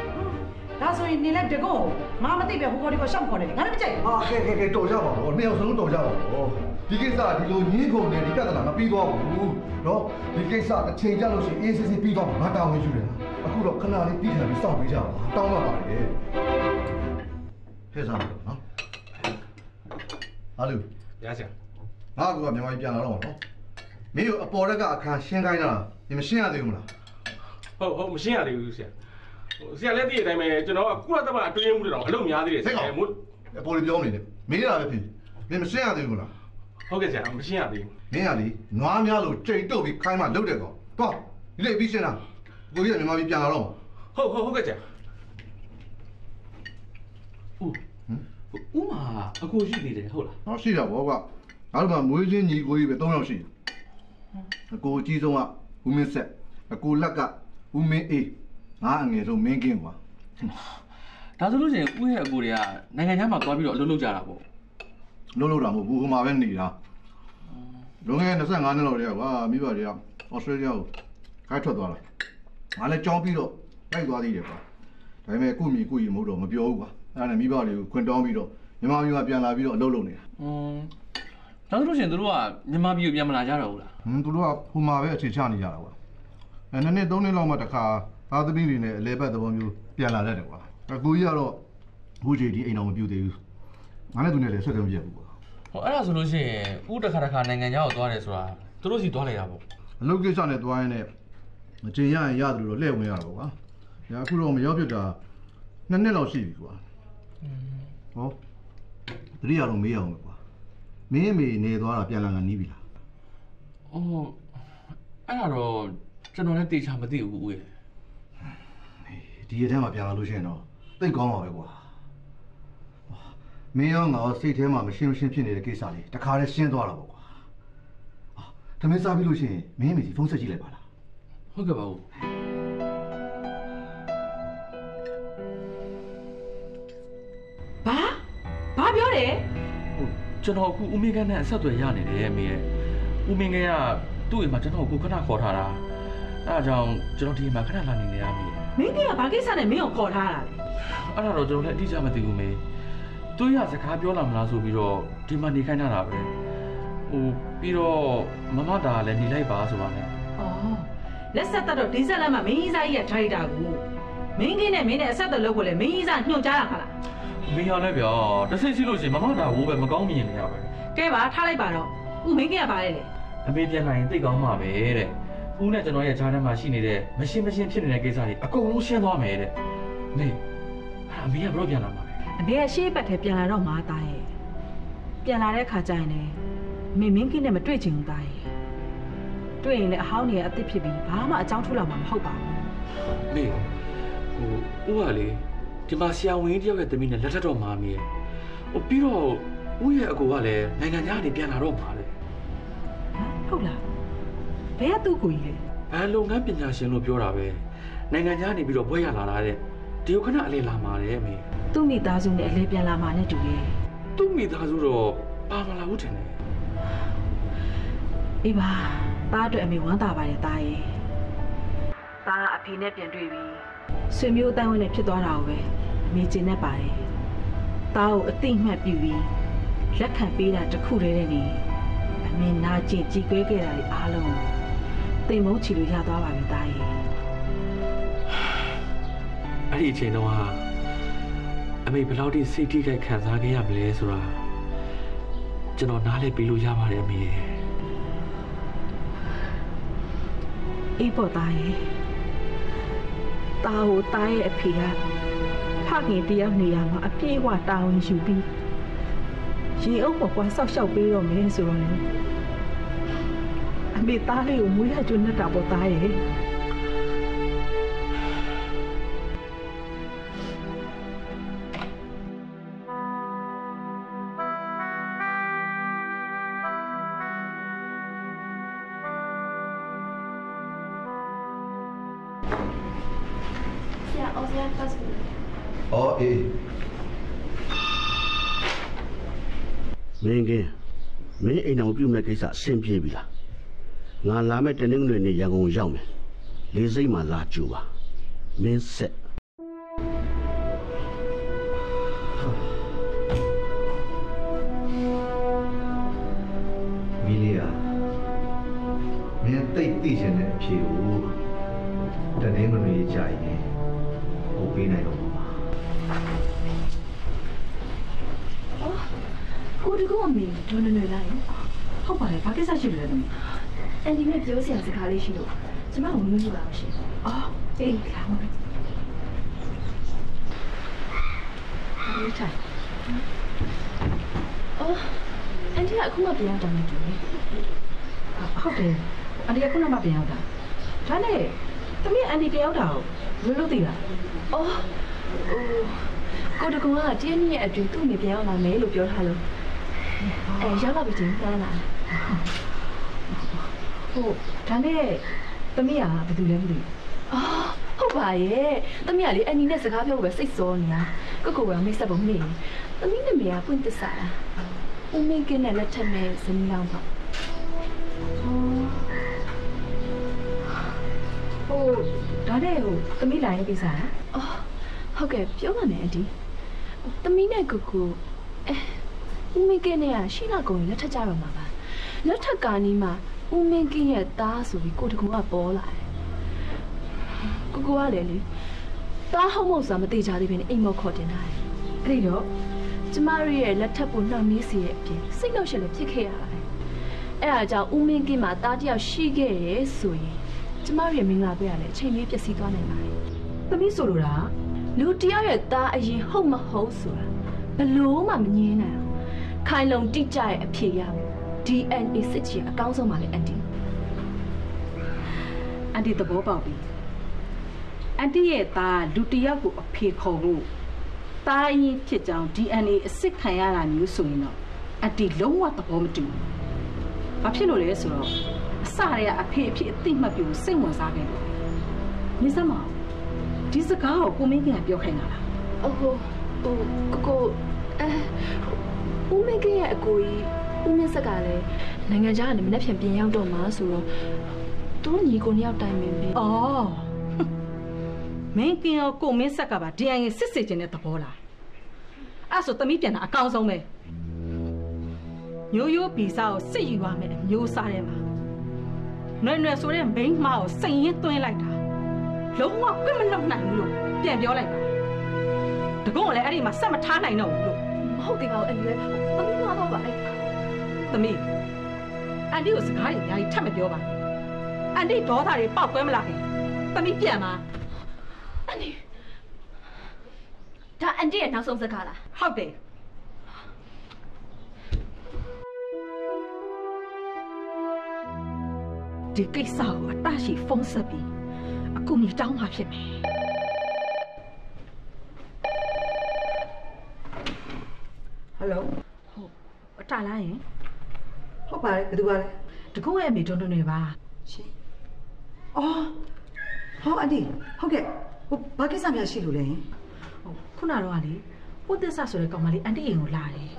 S9: ။
S6: ဒါဆိုရင်နေလိုက်တကုံကိုငါမသိပဲဟိုခေါ်တီခေါ်ရှောက်ခေါ်နေတယ်။ငါလည်းမကြိုက်ဘူး
S7: ဟာကဲကဲကဲတော်ကြပါတော့နှစ်ယောက်စလုံးတော်ကြပါတော့ ဒီကိစ္စကဒီလိုညှင်းကုန်နေဒီပြဿနာမပြီးသွားဘူးနော်ဒီကိစ္စတစ်ချိန်ကြလို့ရှိရင်အေးစစ်စစ်ပြီးသွားမှာငါတာဝန်ယူတယ်အခုတော့ခဏလေးပြီးခံပြီးစောင့်ပေးကြပါတောင်းပါပါလေဟဲ့စားနော်ဟာလူ
S16: ရစရာ
S7: ငါကမြန်မာပြည်ပြန်လာတော့မှာနော်မင်းတို့အပေါ်ရက်ကအခန်းရှင်းခိုင်းတာမင်းမရှင်းရသေးဘူးမလား
S16: ဟုတ်ဟုတ်မရှင်းရသေးဘူးဆရာဆရာလည်းသိတဲ့အတိုင်းပဲကျွန်တော်ကကုလသမဂ္ဂအတွင်းမှုတွေတော့အလုပ်များသေးတယ်ဆရာမို့
S7: အပေါ်လေးပြောနေတယ်မင်းရတာပဲဖြစ်မင်းမရှင်းရသေးဘူးလား
S16: ဟုတ်ကဲ့ဆရာမရှင်းရသေးဘူး
S7: မင်းကလေနွားများလို့ကြိတ်တုတ်ပြီးခိုင်းမှလုတ်တယ်ကောင်တော့ဒီလေပြီးရှင်းတာကိုကြီးကမြန်မာပြည်ပြန်လာတော့မှာ
S16: ဟုတ်ဟုတ်ဟုတ်ကဲ့ဆရာ
S2: ဥမာအကိုရှိသေးတယ်ဟုတ်လား
S7: ဟောရှိတာဗောကွာငါတို့ကမွေးချင်းညီကိုကြီးပဲ၃ယောက်ရှိတယ်အကိုအကြီးဆုံးကဦးမင်းဆက်အကိုလက်ကဦးမင်းအေးငါအငယ်ဆုံးမင်းကင်းကွာ
S2: ဒါဆိုလို့ရှိရင်ဥရဲ့အကိုတွေကနိုင်ငံခြားမှာသွားပြီးတော့အလုပ်လုပ်ကြတာပေါ့
S7: လုံးလုံးတာမဟုတ်ဘူးဟိုမှာပဲနေတာလွန်ခဲ့တဲ့25နှစ်လောက်တည်းကွာမိဘတွေကဩစတြေးလျကိုခိုင်းထွက်သွားတာငါလည်းကြောင်းပြီးတော့လိုက်သွားသေးတယ်ကွာဒါပေမဲ့ကိုမိကိုကြီးမဟုတ်တော့မပြောဘူးကွာအဲ့ဒါနဲ့မိဘတွေကိုခွင်တောင်းပြီးတော့မြန်မာပြည်ကပြန်လာပြီးတော့အလုပ်လုပ်နေတာ
S2: อืมဒါဆိုလို့ရှိရင်တို့ကမြန်မာပြည်ကိုပြန်မလာကြတော့ဘူးလား
S7: ဟင်းသူတို့ကဟိုမှာပဲအခြေချနေကြတာကွာအဲနှစ်နှစ်သုံးနှစ်လောက်မှတစ်ခါသားသမီးတွေနဲ့အလဲပတ်သဘောမျိုးပြန်လာတတ်တယ်ကွာအကူကြီးကတော့အခုချိန်ဒီအိမ်တော်မပြူသေးဘူး ငါနဲ့သူနဲ့လည်းဆက်တယ်မပြတ်ဘူးကွာ
S2: ဟိုအဲ့ဒါဆိုလို့ရှိရင်ဥတစ်ခါတစ်ခါနိုင်ငံခြားကိုသွားတယ်ဆိုတာတို့စီသွားလိုက်တာပေါ့
S7: အလုပ်ကိစ္စနဲ့တွားရင်လည်းအချိန်ရရင်ရတယ်လို့လှည့်ဝင်ရတော့ကွာညာအခုတော့မရောက်ဖြစ်တာနှစ်နှစ်လောက်ရှိပြီကွာဟောတတိယတော့မေးအောင်ပဲကွာမင်းအမေနေသွားတာပြန်လာငါနီးပြီလား
S2: အော်အဲ့ဒါတော့ကျွန်တော်လည်းတေချာမသိဘူးဦးရဲ့
S7: ဒီရက်ထဲမှာပြန်လာလို့ရှိရင်တော့သိတ်ကောင်းပါပဲကွာ မင်းရောငါရောစိတ်ထဲမှာမရှင်းမရှင်းဖြစ်နေတဲ့ကိစ္စလေးတခါတည်းရှင်းသွားတာပေါ့ကွာအာသမင်းစားပြီးလို့ရှိရင်မင်းအမေစီဖုန်းဆက်ကြည့်လိုက်ပါလား
S2: ဟုတ်ကဲ့ပါဦး
S6: ဘာဘာပြောတယ်
S2: ဟိုကျွန်တော်အခုဦးမင်းကန်းနဲ့အဆက်အသွယ်ရနေတယ်မေရဲ့ဦးမင်းကန်းကသူ့အိမ်မှာကျွန်တော်ကိုခဏခေါ်ထားတာအဲ့ဒါကြောင့်ကျွန်တော်ဒီအိမ်မှာခဏလာနေနေရမေ
S6: မင်းကဘာကိစ္စနဲ့မင်းကိုခေါ်ထားတာလဲ
S2: အဲ့ဒါတော့ကျွန်တော်လည်းအတိအကျမသိဘူးမေ သူရစကားပြောလာမလားဆိုပြီးတော့ဒီမှာနေခိုင်းထားတာပဲဟိုပြီးတော့မမတာလည်းနေလိုက်ပါဆိုပါနဲ့
S6: ဩလက်ဆက်တက်တော့ဒီဆက်လက်မှာမင်းကြီးစားကြီးရဲ့ဒရိုက်တာကိုမင်းကင်းနဲ့မင်းနဲ့အဆက်အသွယ်လုပ်ဖို့လဲမင်းကြီးစားညွှန်ကြားတာခလား
S2: ဟမင်းရလဲဗျာတစ်စိတ်ရှိလို့ရှိရင်မမဒါဝိုးပဲမကောင်းမြင်နေရပဲ
S22: ကဲပါထားလိုက်ပါတော့ဦးမင်းကရပါလေလေ
S2: အမေပြန်လာရင်သိကောင်းမှာပဲတဲ့ဦးနဲ့ကျွန်တော်ရဲ့ဂျားထဲမှာရှိနေတဲ့မရှင်းမရှင်းဖြစ်နေတဲ့ကိစ္စတွေအကုန်လုံးရှင်းသွားမယ်တဲ့မေအမေကဘယ်တော့ပြန်လာမှာလဲ
S22: အမေကရှေ့ဘက်ထဲပြန်လာတော့မှာသားရဲ့ပြန်လာတဲ့ခါကျရင်လည်းမင်းမင်းကင်းနဲ့မတွေ့ချင်ဘူးသားရဲ့တွေ့ရင်လည်းအဟောင်းနေရအစ်စ်ဖြစ်ပြီးဘာမှအကြောင်းထူလာမှာမဟုတ်ပါဘူး
S2: မေဟိုဦးကလေဒီမှာဆရာဝန်ကြီးတယောက်ရဲ့သမီးနဲ့လက်ထပ်တော့မှာမေဟိုပြီးတော့ဦးရဲ့အကူကလည်းနိုင်ငံခြားကနေပြန်လာတော့မှာလေ
S22: ဟုတ်လားဘယ်ကသူ့ကိုကြီးလဲ
S2: ဘယ်လုပ်ငန်းပညာရှင်လို့ပြောတာပဲနိုင်ငံခြားနေပြီးတော့ဘွဲရလာတာတဲ့ဒီကိုခဏအလေးလာမှာတဲ့မေ
S22: သူ့မိသားစုနဲ့အလဲပြန်လာမှာနဲ့တူရဲ့
S2: သူ့မိသားစုတော့ပါမလာဘူးထင်တယ်
S22: အေးပါသားအတွက်အမေဝမ်းသာပါတယ်သားရဲ့သားအဖေနဲ့ပြန်တွေ့ပြီဆွေမျိုးအတိုင်းဝင်နဲ့ဖြစ်သွားတာကိုပဲအမေကျင်နေပါတယ်သားကိုအသိမှတ်ပြုပြီးလက်ခံပေးတာတစ်ခုတည်းနဲ့နေအမေနာကျင်ကြည်ကွဲခဲ့တာတွေအားလုံးသိမ်မုန်းချီလို့ရသွားပါပြီသားရဲ့
S2: အဲ့ဒီအချိန်တော့ဟာ အမေဘယ်လောက်ထိစိတ်ထိခိုက်ခံစားခဲ့ရမလဲဆိုတာကျွန်တော်နားလည်ပြီးလို့ရပါတယ်အမေ
S22: အေးပေါ်သားရဲ့သားကိုသားရဲ့အဖေကဖခင်တယောက်နေရာမှာအပြည့်အဝတာဝန်ယူပြီးရေအုပ်ပေါ်ကွာဆောက်ရှောက်ပေးတော့မယ်ဆိုတော့လေအမေသားလေးကိုမွေးရကျွန်းနေတာပေါ်သားရဲ့
S9: အော်
S7: အေး
S25: မင်းကင်းမင်းအိမ်အောင်ပြုတ်မဲ့ကိစ္စအဆင်ပြေပြီလားငါလာမဲ့တနင်္ဂနွေနေ့ရန်ကုန်ရောက်မယ်လေးစိတ်မှလာကြူပါမင်းဆက်
S7: ပြော
S22: စရာ
S9: စကားလေးရှိလို့ကျမဝင်မလို့ပါရှင်
S22: အော်အေးလာမလို့အေးထိုင်
S9: အော်အန်ဒီကအခုမှပြန်တောင်းနေတယ်
S22: ဟုတ်တယ်အန်ဒီကခုနမှပြန်ရောက်တာဒါနဲ့သမီးအန်ဒီပြန်ရောက်တာကိုဘယ်လိုသိလား
S9: အော်ဟိုကိုတကောကတည့်နေ့ရဲ့အတွင်းသူ့မိပြန်ရောက်လာမယ်လို့ပြောထားလို့အဲရောက်လာပြီချင်းတန်းလာ
S22: ဟုတ်ဒါနဲ့သမီးကဘာတူလဲမသိဘူး
S9: အော်ဟုတ်ပါရဲ့တမီးကလေအန်ဒီနဲ့စကားပြောဖို့ပဲစိတ်စောနေတာကိုကိုကမိတ်ဆက်ဖို့မနေတမီးနာမည်ကပွင့်တစ္ဆာလားဦးမင်းကင်းနဲ့လက်ထက်နဲ့ဇနီးလောင်းပေါ့
S22: ဟိုဒါနဲ့ဟိုသမီးလာရဲ့ကိစ္စလား
S9: အော်ဟုတ်ကဲ့ပြောပါနဲ့အဒီတမီးနဲ့ကိုကိုအဲဦးမင်းကင်းနဲ့ကရှိလာကုန်လက်ထက်ကြတော့မှာပါလက်ထက်ကာနီးမှာ ဦးမင်းကင်းရဲ့သားဆိုပြီးကိုတကူကပေါ်လာတယ်ကိုကိုကလည်းလေသားဟုတ်မဟုတ်ဆိုတာမသိကြသေးဘဲနဲ့အိမ်မော်ခေါ်တင်တာတယ်
S22: အဲ့ဒီတော့
S9: ကျမတို့ရဲ့လက်ထပ်ကိုနှောင့်နှေးစေရဲ့အပြင်စိတ်နှောက်ရှက်လည်းဖြစ်ခဲ့ရပါတယ်အဲ့ဒါကြောင့်ဦးမင်းကင်းမှာသားတစ်ယောက်ရှိခဲ့ရဲဆိုရင်ကျမတို့ရဲ့မင်္ဂလာပွဲကလည်းအချိန်လေးပျက်စီးသွားနိုင်ပါတယ်
S22: သမီးဆိုလိုတာ
S9: လူတစ်ယောက်ရဲ့သားအရင်ဟုတ်မဟုတ်ဆိုတာဘလို့မှမငင်းနိုင်အောင်ခိုင်လုံတိကျရဲ့အဖြေရမယ် DNA စစ်ချင်အကောင်းဆုံးပါလေအန်တီ
S22: အန်တီသဘောပေါက်ပြီအန်တီရဲ့သားလူတစ်ယောက်ကိုအဖေခေါ်ဖို့သားအရင်ဖြစ်ကြောင်း DNA အစစ်ခံရတာမျိုးဆိုရင်တော့အန်တီလုံးဝသဘောမတူဘူးဘာဖြစ်လို့လဲဆိုတော့အစတည်းကအဖေအဖြစ်အသိမှတ်ပြုစိတ်ဝင်စားခဲ့တယ်မြစ်စမအောင်ဒီစကားကိုကိုမင်းကပြောခိုင်းတာလား
S9: အိုးဟိုဟိုကိုကိုအဲဦးမင်းကင်းရဲ့အကိုကြီး ဦးမြင့်ဆက်ကလည်းနိုင်ငံခြားကနေမနေ့ပြန်ပြန်ရောက်တော့မှာဆိုတော့သူတို့ညီကိုနှစ်ယောက်တိုင်ပင်ပြီး။
S22: အော်မင်းကင်းရောကိုမင်းဆက်ကပါဒီအရင်စစ်စစ်ခြင်းတဲ့သဘောလား။အဲ့ဆိုသမီးပြန်တာအကောင်းဆုံးပဲ။မျိုးရိုးဗီဇာကိုစစ်ယူရမယ်အမျိုးစားထဲမှာ။နွယ်နွယ်ဆိုတဲ့မိန်းမကိုစိတ်ရင်းသွင်းလိုက်တာ။လုံးဝခွင့်မလွတ်နိုင်ဘူးလို့ပြန်ပြောလိုက်ပါ
S9: ဒ
S22: တကုံးကလည်းအဲ့ဒီမှာဆက်မထားနိုင်တော့ဘူးလို့
S9: မဟုတ်သေးပါဘူးအန်ဒီရဲ့သမီးမတော့ပါအဲ့
S22: သမီးအန်တီကိုစကားတွေအများကြီးထပ်မပြောပါနဲ့အန်တီဒေါသတွေပေါက်ကွဲမလာခင်သမီးပြန်ပါ
S9: အန်ဒီဒါအန်ဒီရဲ့နောက်ဆုံးစကားလား
S22: ဟုတ်တယ်ဒီကိစ္စကိုအတရှိဖုံးဆက်ပြီးအကူကြီးတောင်းမှာဖြစ်မယ်
S6: ဟယ်လို
S22: ဟုတ်အတလားယင်
S6: ဟုတ်ပါတယ်ဘယ်သူပါလဲ
S22: တကုံးရဲ့အမေတွန်းတွန်းနေပါ
S6: ရှင်အော်ဟောအန်ဒီဟုတ်ကဲ့ဟိုဘာကိစ္စများရှိလို့လဲ
S22: ဟုတ်ခုနတော့ကလေပို့သစ္စာဆိုတဲ့ကောင်မလေးအန်တီအိမ်ကိုလာတယ်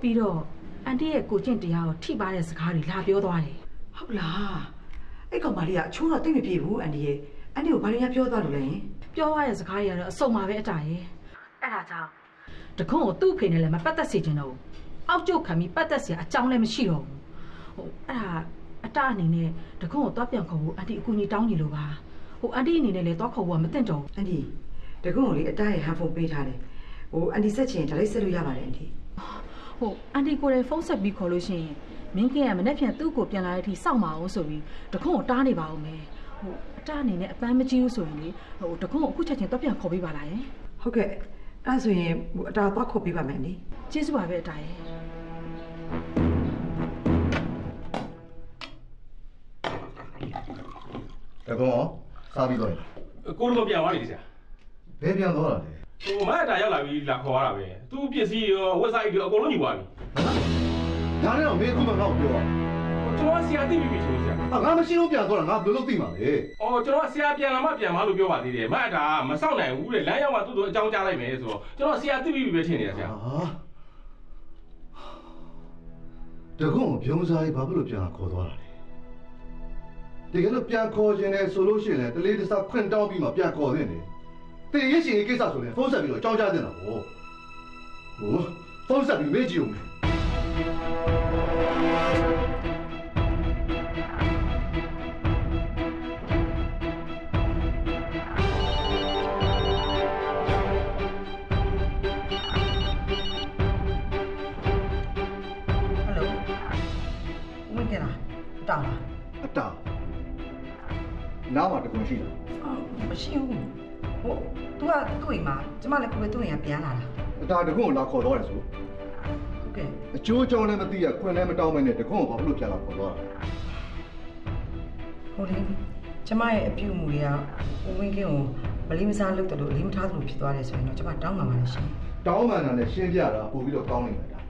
S22: ပြီးတော့အန်တီရဲ့ကိုကျင့်တရားကိုထိပါတဲ့စကားတွေလာပြောသွားတယ်
S6: ဟုတ်လားအဲ့ကောင်မလေးကအချိုးတော့တိတ်မပြေဘူးအန်ဒီရဲ့အန်ဒီကိုဘာလို့များပြောသွားလို့လဲ
S22: ပြောရတဲ့စကားတွေကတော့အစုံပါပဲအတားရဲ့အဲ့ဒါကြောင့်တကုံးကိုသူ့အဖေနဲ့လည်းမပတ်သက်စေချင်တော့ဘူး အောက်ကျုပ်ခံပြီးပတ်သက်စရာအကြောင်းလည်းမရှိတော့ဘူးဟိုအဲ့ဒါအတအနေနဲ့တခွန်းကိုသွားပြန်ခေါ်ဖို့အန်တီအကူကြီးတောင်းနေလို့ပါဟိုအန်တီအနေနဲ့လည်းသွားခေါ်ဖို့ကမသင့်တော့ဘူး
S6: အန်တီတခွန်းကိုလေအတရဲ့ဟန်ဖုန်းပေးထားတယ်ဟိုအန်တီဆက်ချင်ဒါလေးဆက်လို့ရပါတယ်အန်တီ
S22: ဟိုအန်တီကိုယ်လည်းဖုန်းဆက်ပြီးခေါ်လို့ရှိရင်မင်းကရမနေ့ပြန်သူ့ကိုပြန်လာတဲ့အထိစောင့်ပါအောင်ဆိုပြီးတခွန်းကိုတားနေပါဦးမယ်ဟိုအတအနေနဲ့အပန်းမကြည့်ဘူးဆိုရင်လေဟိုတခွန်းကိုအခုချက်ချင်းတော့ပြန်ခေါ်ပေးပါလားယ
S6: ဟုတ်ကဲ့အဲ့ဒါဆိုရင်ဟိုအတာသွားခေါ်ပေးပါမယ်အန်တီ
S22: ကျေးဇူးပါပဲအတားရဲ့
S7: တကောစားပြီးတော့ရင်
S3: ကိုလိုမပြန်သွားနေဆရာ
S7: ဘယ်ပြန်သွားတာလဲ
S3: ဟိုမအတာရောက်လာပြီးလာခေါ်ရတာပဲသူ့ပစ္စည်းရောဝက်ဆိုင်တွေအကုန်လုံးညီသွားပြီ
S7: ညာနဲ့တော့မင်းအခုမှငါ့ကိုပြောอ่ะ
S3: ကျွန်တော်ဆရာသိပြီပြီဆိုဆရာ
S7: ဟာငါမရှိလို့ပြန်သွားတာငါဘယ်လိုလုပ်သိမှာလဲ
S3: အော်ကျွန်တော်ဆရာပြန်လာမှပြန်မလို့ပြောပါသေးတယ်မအတာမဆောက်နိုင်ဘူးတဲ့လမ်းရောက်မှသူ့တို့အကြောင်းကြားလိုက်မယ်ဆိုတော့ကျွန်တော်ဆရာသိပြီပြီပဲထင်နေတာဆရာ
S7: ဟာ တကုံကိုပြုံးစားရေးဘာဖြစ်လို့ပြန်လာခေါ်သွားတာလဲတကယ်လို့ပြန်ခေါ်ခြင်းနဲ့ဆိုလို့ရှိရင်လည်းတလေးတစားခွင့်တောင်းပြီးမှပြန်ခေါ်သင့်တယ်တည်ရရှိရေးကိစ္စဆိုရင်ဖုန်းဆက်ပြီးတော့အကြောင်းကြားတင်တာပေါ့ဟိုဖုန်းဆက်ပြီးမေးကြည့်ဦးမယ်
S6: တားလား
S7: အတာနားမှာတကုံရှိလား
S6: အော်မရှိဘူးဟို तू ကသူ့အိမ်မှာကျမလည်းကိုယ်ပဲသူ့အိမ်ကပြန်လာတာ
S7: အတာတကုံကိုလာခေါ်သွားတယ်ဆို
S6: ဟုတ်ကဲ့
S7: အကျိုးအကြောင်းလည်းမသိရခွင့်လည်းမတောင်းမနဲ့တကုံကိုဘာဖြစ်လို့ပြန်လာခေါ်သွားတာ
S6: ဟိုလေကျမရဲ့အပြုအမူတွေကဝင်းကင်းကိုမလေးမစားလုပ်တယ်လို့အလေးမထားသလိုဖြစ်သွားတယ်ဆိုရင်တော့ကျမတောင်းပါပါရှင်
S7: တောင်းပန်တာနဲ့ရှင်းပြတာပို့ပြီးတော့ကောင်းနေမှာဒါ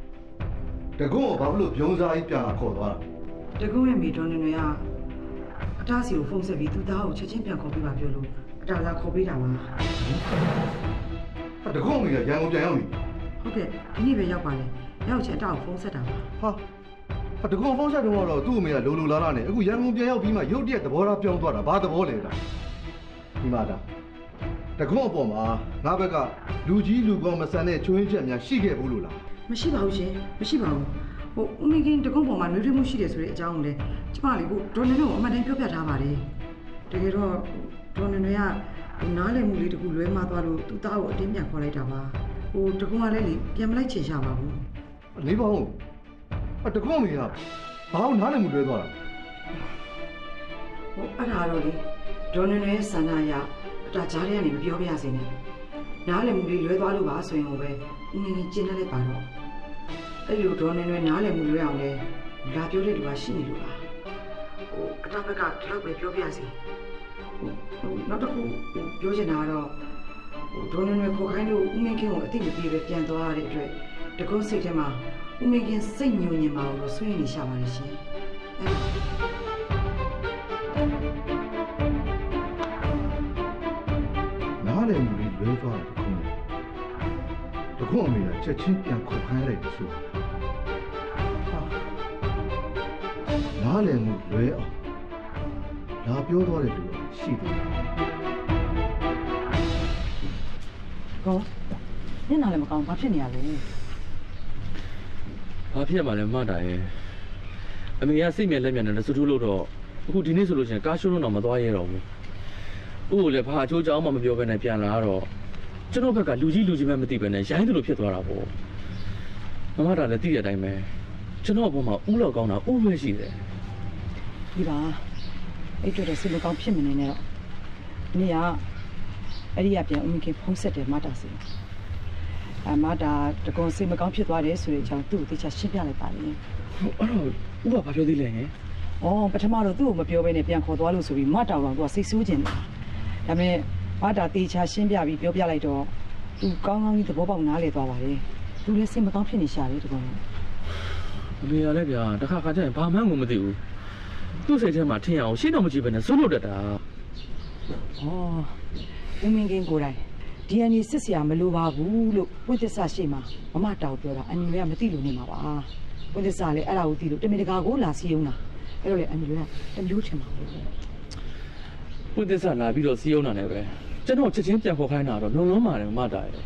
S7: တကုံကိုဘာဖြစ်လို့ပြုံးစားကြီးပြန်လာခေါ်သွားတာ
S6: တကုံရဲ့မိတွန်းနေတွေကအတားစီကိုဖုန်းဆက်ပြီးသူ့သားကိုချက်ချင်းပြန်ခေါ်ပေးပါပြောလို့အတားလာခေါ်ပေးတာပါ
S7: ဟာတကုံမိကရန်ကုန်ပြန်ရောက်နေ
S6: ဟုတ်ကဲ့ဒီနေ့ပဲရောက်ပါလေရောက်ချင်အတားကိုဖုန်းဆက်တာပါ
S7: ဟာဟာတကုံဖုန်းဆက်တော့တော့သူ့အမေကလိုလိုလားလားနဲ့အခုရန်ကုန်ပြန်ရောက်ပြီးမှရုတ်တရက်သဘောထားပြောင်းသွားတာဘာသဘောလဲလားဒီမှာဒါတကုံအပေါ်မှာငါဘက်ကလူကြီးလူကောင်းမဆန်တဲ့ချွင်းချက်များရှိခဲ့ဘူးလို့လား
S6: မရှိပါဘူးရှင်မရှိပါဘူး ဟိုဦးမင်းကင်းတကုံပေါ်မှာနှွေးထွေးမှုရှိတယ်ဆိုတဲ့အကြောင်းကိုလည်းကျမလေးကဒေါ်နေနဲ့ကိုအမှန်တမ်းပြောပြထားပါတယ်တကယ်တော့ဒေါ်နေနဲ့ကဟိုနားလည်မှုလေးတခုလွဲမှားသွားလို့သူ့သားကိုအတင်းပြန်ခေါ်လိုက်တာပါဟိုတကုံကလည်းလေပြန်မလိုက်ချင်ရှာပါဘူး
S7: နေပါဦးအတကုံမိကဘာလို့နားလည်မှုလွဲသွားတာ
S6: ဟိုအဲ့ဒါတော့လေဒေါ်နေနဲ့ဆန္ဒရအတားကြားထဲကနေမပြောပြရစေနဲ့နားလည်မှုလေးလွဲသွားလို့ပါဆိုရင်ဟိုပဲဦးမင်းကင်းကျင်းနေလိုက်ပါတော့ အဲ့လိုဒေါ်နေနဲ့နားလည်မှုလွဲအောင်လဲလာပြောတဲ့လူကရှိနေလို့ပါဟိုအတားဘက်ကဒီလောက်ပဲပြောပြစီဟိုနောက်တစ်ခုဟိုပြောချင်တာကတော့ဟိုဒေါ်နေနဲ့ခေါ်ခိုင်းလို့ဦးမင်းကင်းကိုအသိမပေးပဲပြန်သွားရတဲ့အတွက်တကုန်းစိတ်ထဲမှာဦးမင်းကင်းစိတ်ညိုညင်ပါလို့ဆွေးနေရှာပါတယ်ရှင်အဲ့
S7: နားလည်မှုလေးလွဲသွားတယ်တခုတခုအမေကချက်ချင်းပြန်ခေါ်ခိုင်းလိုက်တယ်ဆို နားလည်မှုလွဲအောင်လာပြောသွားတဲ့လူကရှိတယ်
S22: ကောညနာလည်းမကောင်းဘာဖြစ်နေရလဲ
S2: ဘာဖြစ်မှလဲမတ်တာရဲ့အမေကစိတ်မြက်လက်မြက်နဲ့လက်စွပ်ထိုးလို့တော့အခုဒီနေ့ဆိုလို့ရှိရင်ကားရှိုးလုံးတော့မသွားရတော့ဘူးဥကိုလည်းဘာအချိုးကြောင်းမှမပြောဘဲနဲ့ပြန်လာတော့ကျွန်တော်ဘက်ကလူကြီးလူကြီးပဲမသိပဲနဲ့ရိုင်းတယ်လို့ဖြစ်သွားတာပေါ့မမတာလည်းသိတဲ့အတိုင်းပဲကျွန်တော်အပေါ်မှာဥလောက်ကောင်းတာဥပဲရှိတယ်
S6: ဒီပါအဲ့တွေ့တဲ့စိတ်မကောင်းဖြစ်မနေနဲ့တော့နေ့ကအဲ့ဒီကပြန်အမိခင်ဖုံးဆက်တယ်မတာစီအမတာတကွန်စိတ်မကောင်းဖြစ်သွားတယ်ဆိုတဲ့အကြောင်းသူ့ကိုသိချရှင်းပြလိုက်ပါလေ
S2: အဲ့တော့ဥပဘာပြောသေးလဲဟင်။
S6: အော်ပထမတော့သူ့ကိုမပြောဘဲနဲ့ပြန်ခေါ်သွားလို့ဆိုပြီးမတာကောင်ကစိတ်ဆိုးကျင်တယ်။ဒါပေမဲ့မတာတေချာရှင်းပြပြီးပြောပြလိုက်တော့သူကောင်းကောင်းကြီးသဘောပေါက်နားလည်သွားပါတယ်။သူလည်းစိတ်မကောင်းဖြစ်နေရှာတယ်တကွန်။
S2: အမေရလဲဗျာတခါခါကျရင်ဘာမှန်းကိုမသိဘူး သူ့စိတ်ထဲမှာထင်ရအောင်ရှင်းတော့မကြည့်ပဲနဲ့စိုးလို့တတ်တာ
S6: ဩဦးမင်းကင်းကိုယ်တိုင် DNA စစ်စရာမလိုပါဘူးလို့ပွင့်သစ္စာရှိမှာမမတောက်ပြောတာအန်ယူကမသိလို့နေမှာပါပွင့်သစ္စာလည်းအဲ့ဒါကိုသိလို့တမင်တကာကိုလာစီအောင်တာအဲ့တော့လေအန်ယူကတမျိုးချင်ပါဘူး
S2: ပွင့်သစ္စာလာပြီးတော့စီးအောင်တာနဲ့ပဲကျွန်တော်ချက်ချင်းပြန်ခေါ်ခိုင်းတာတော့လုံလုံးပါတယ်မမတားရဲ့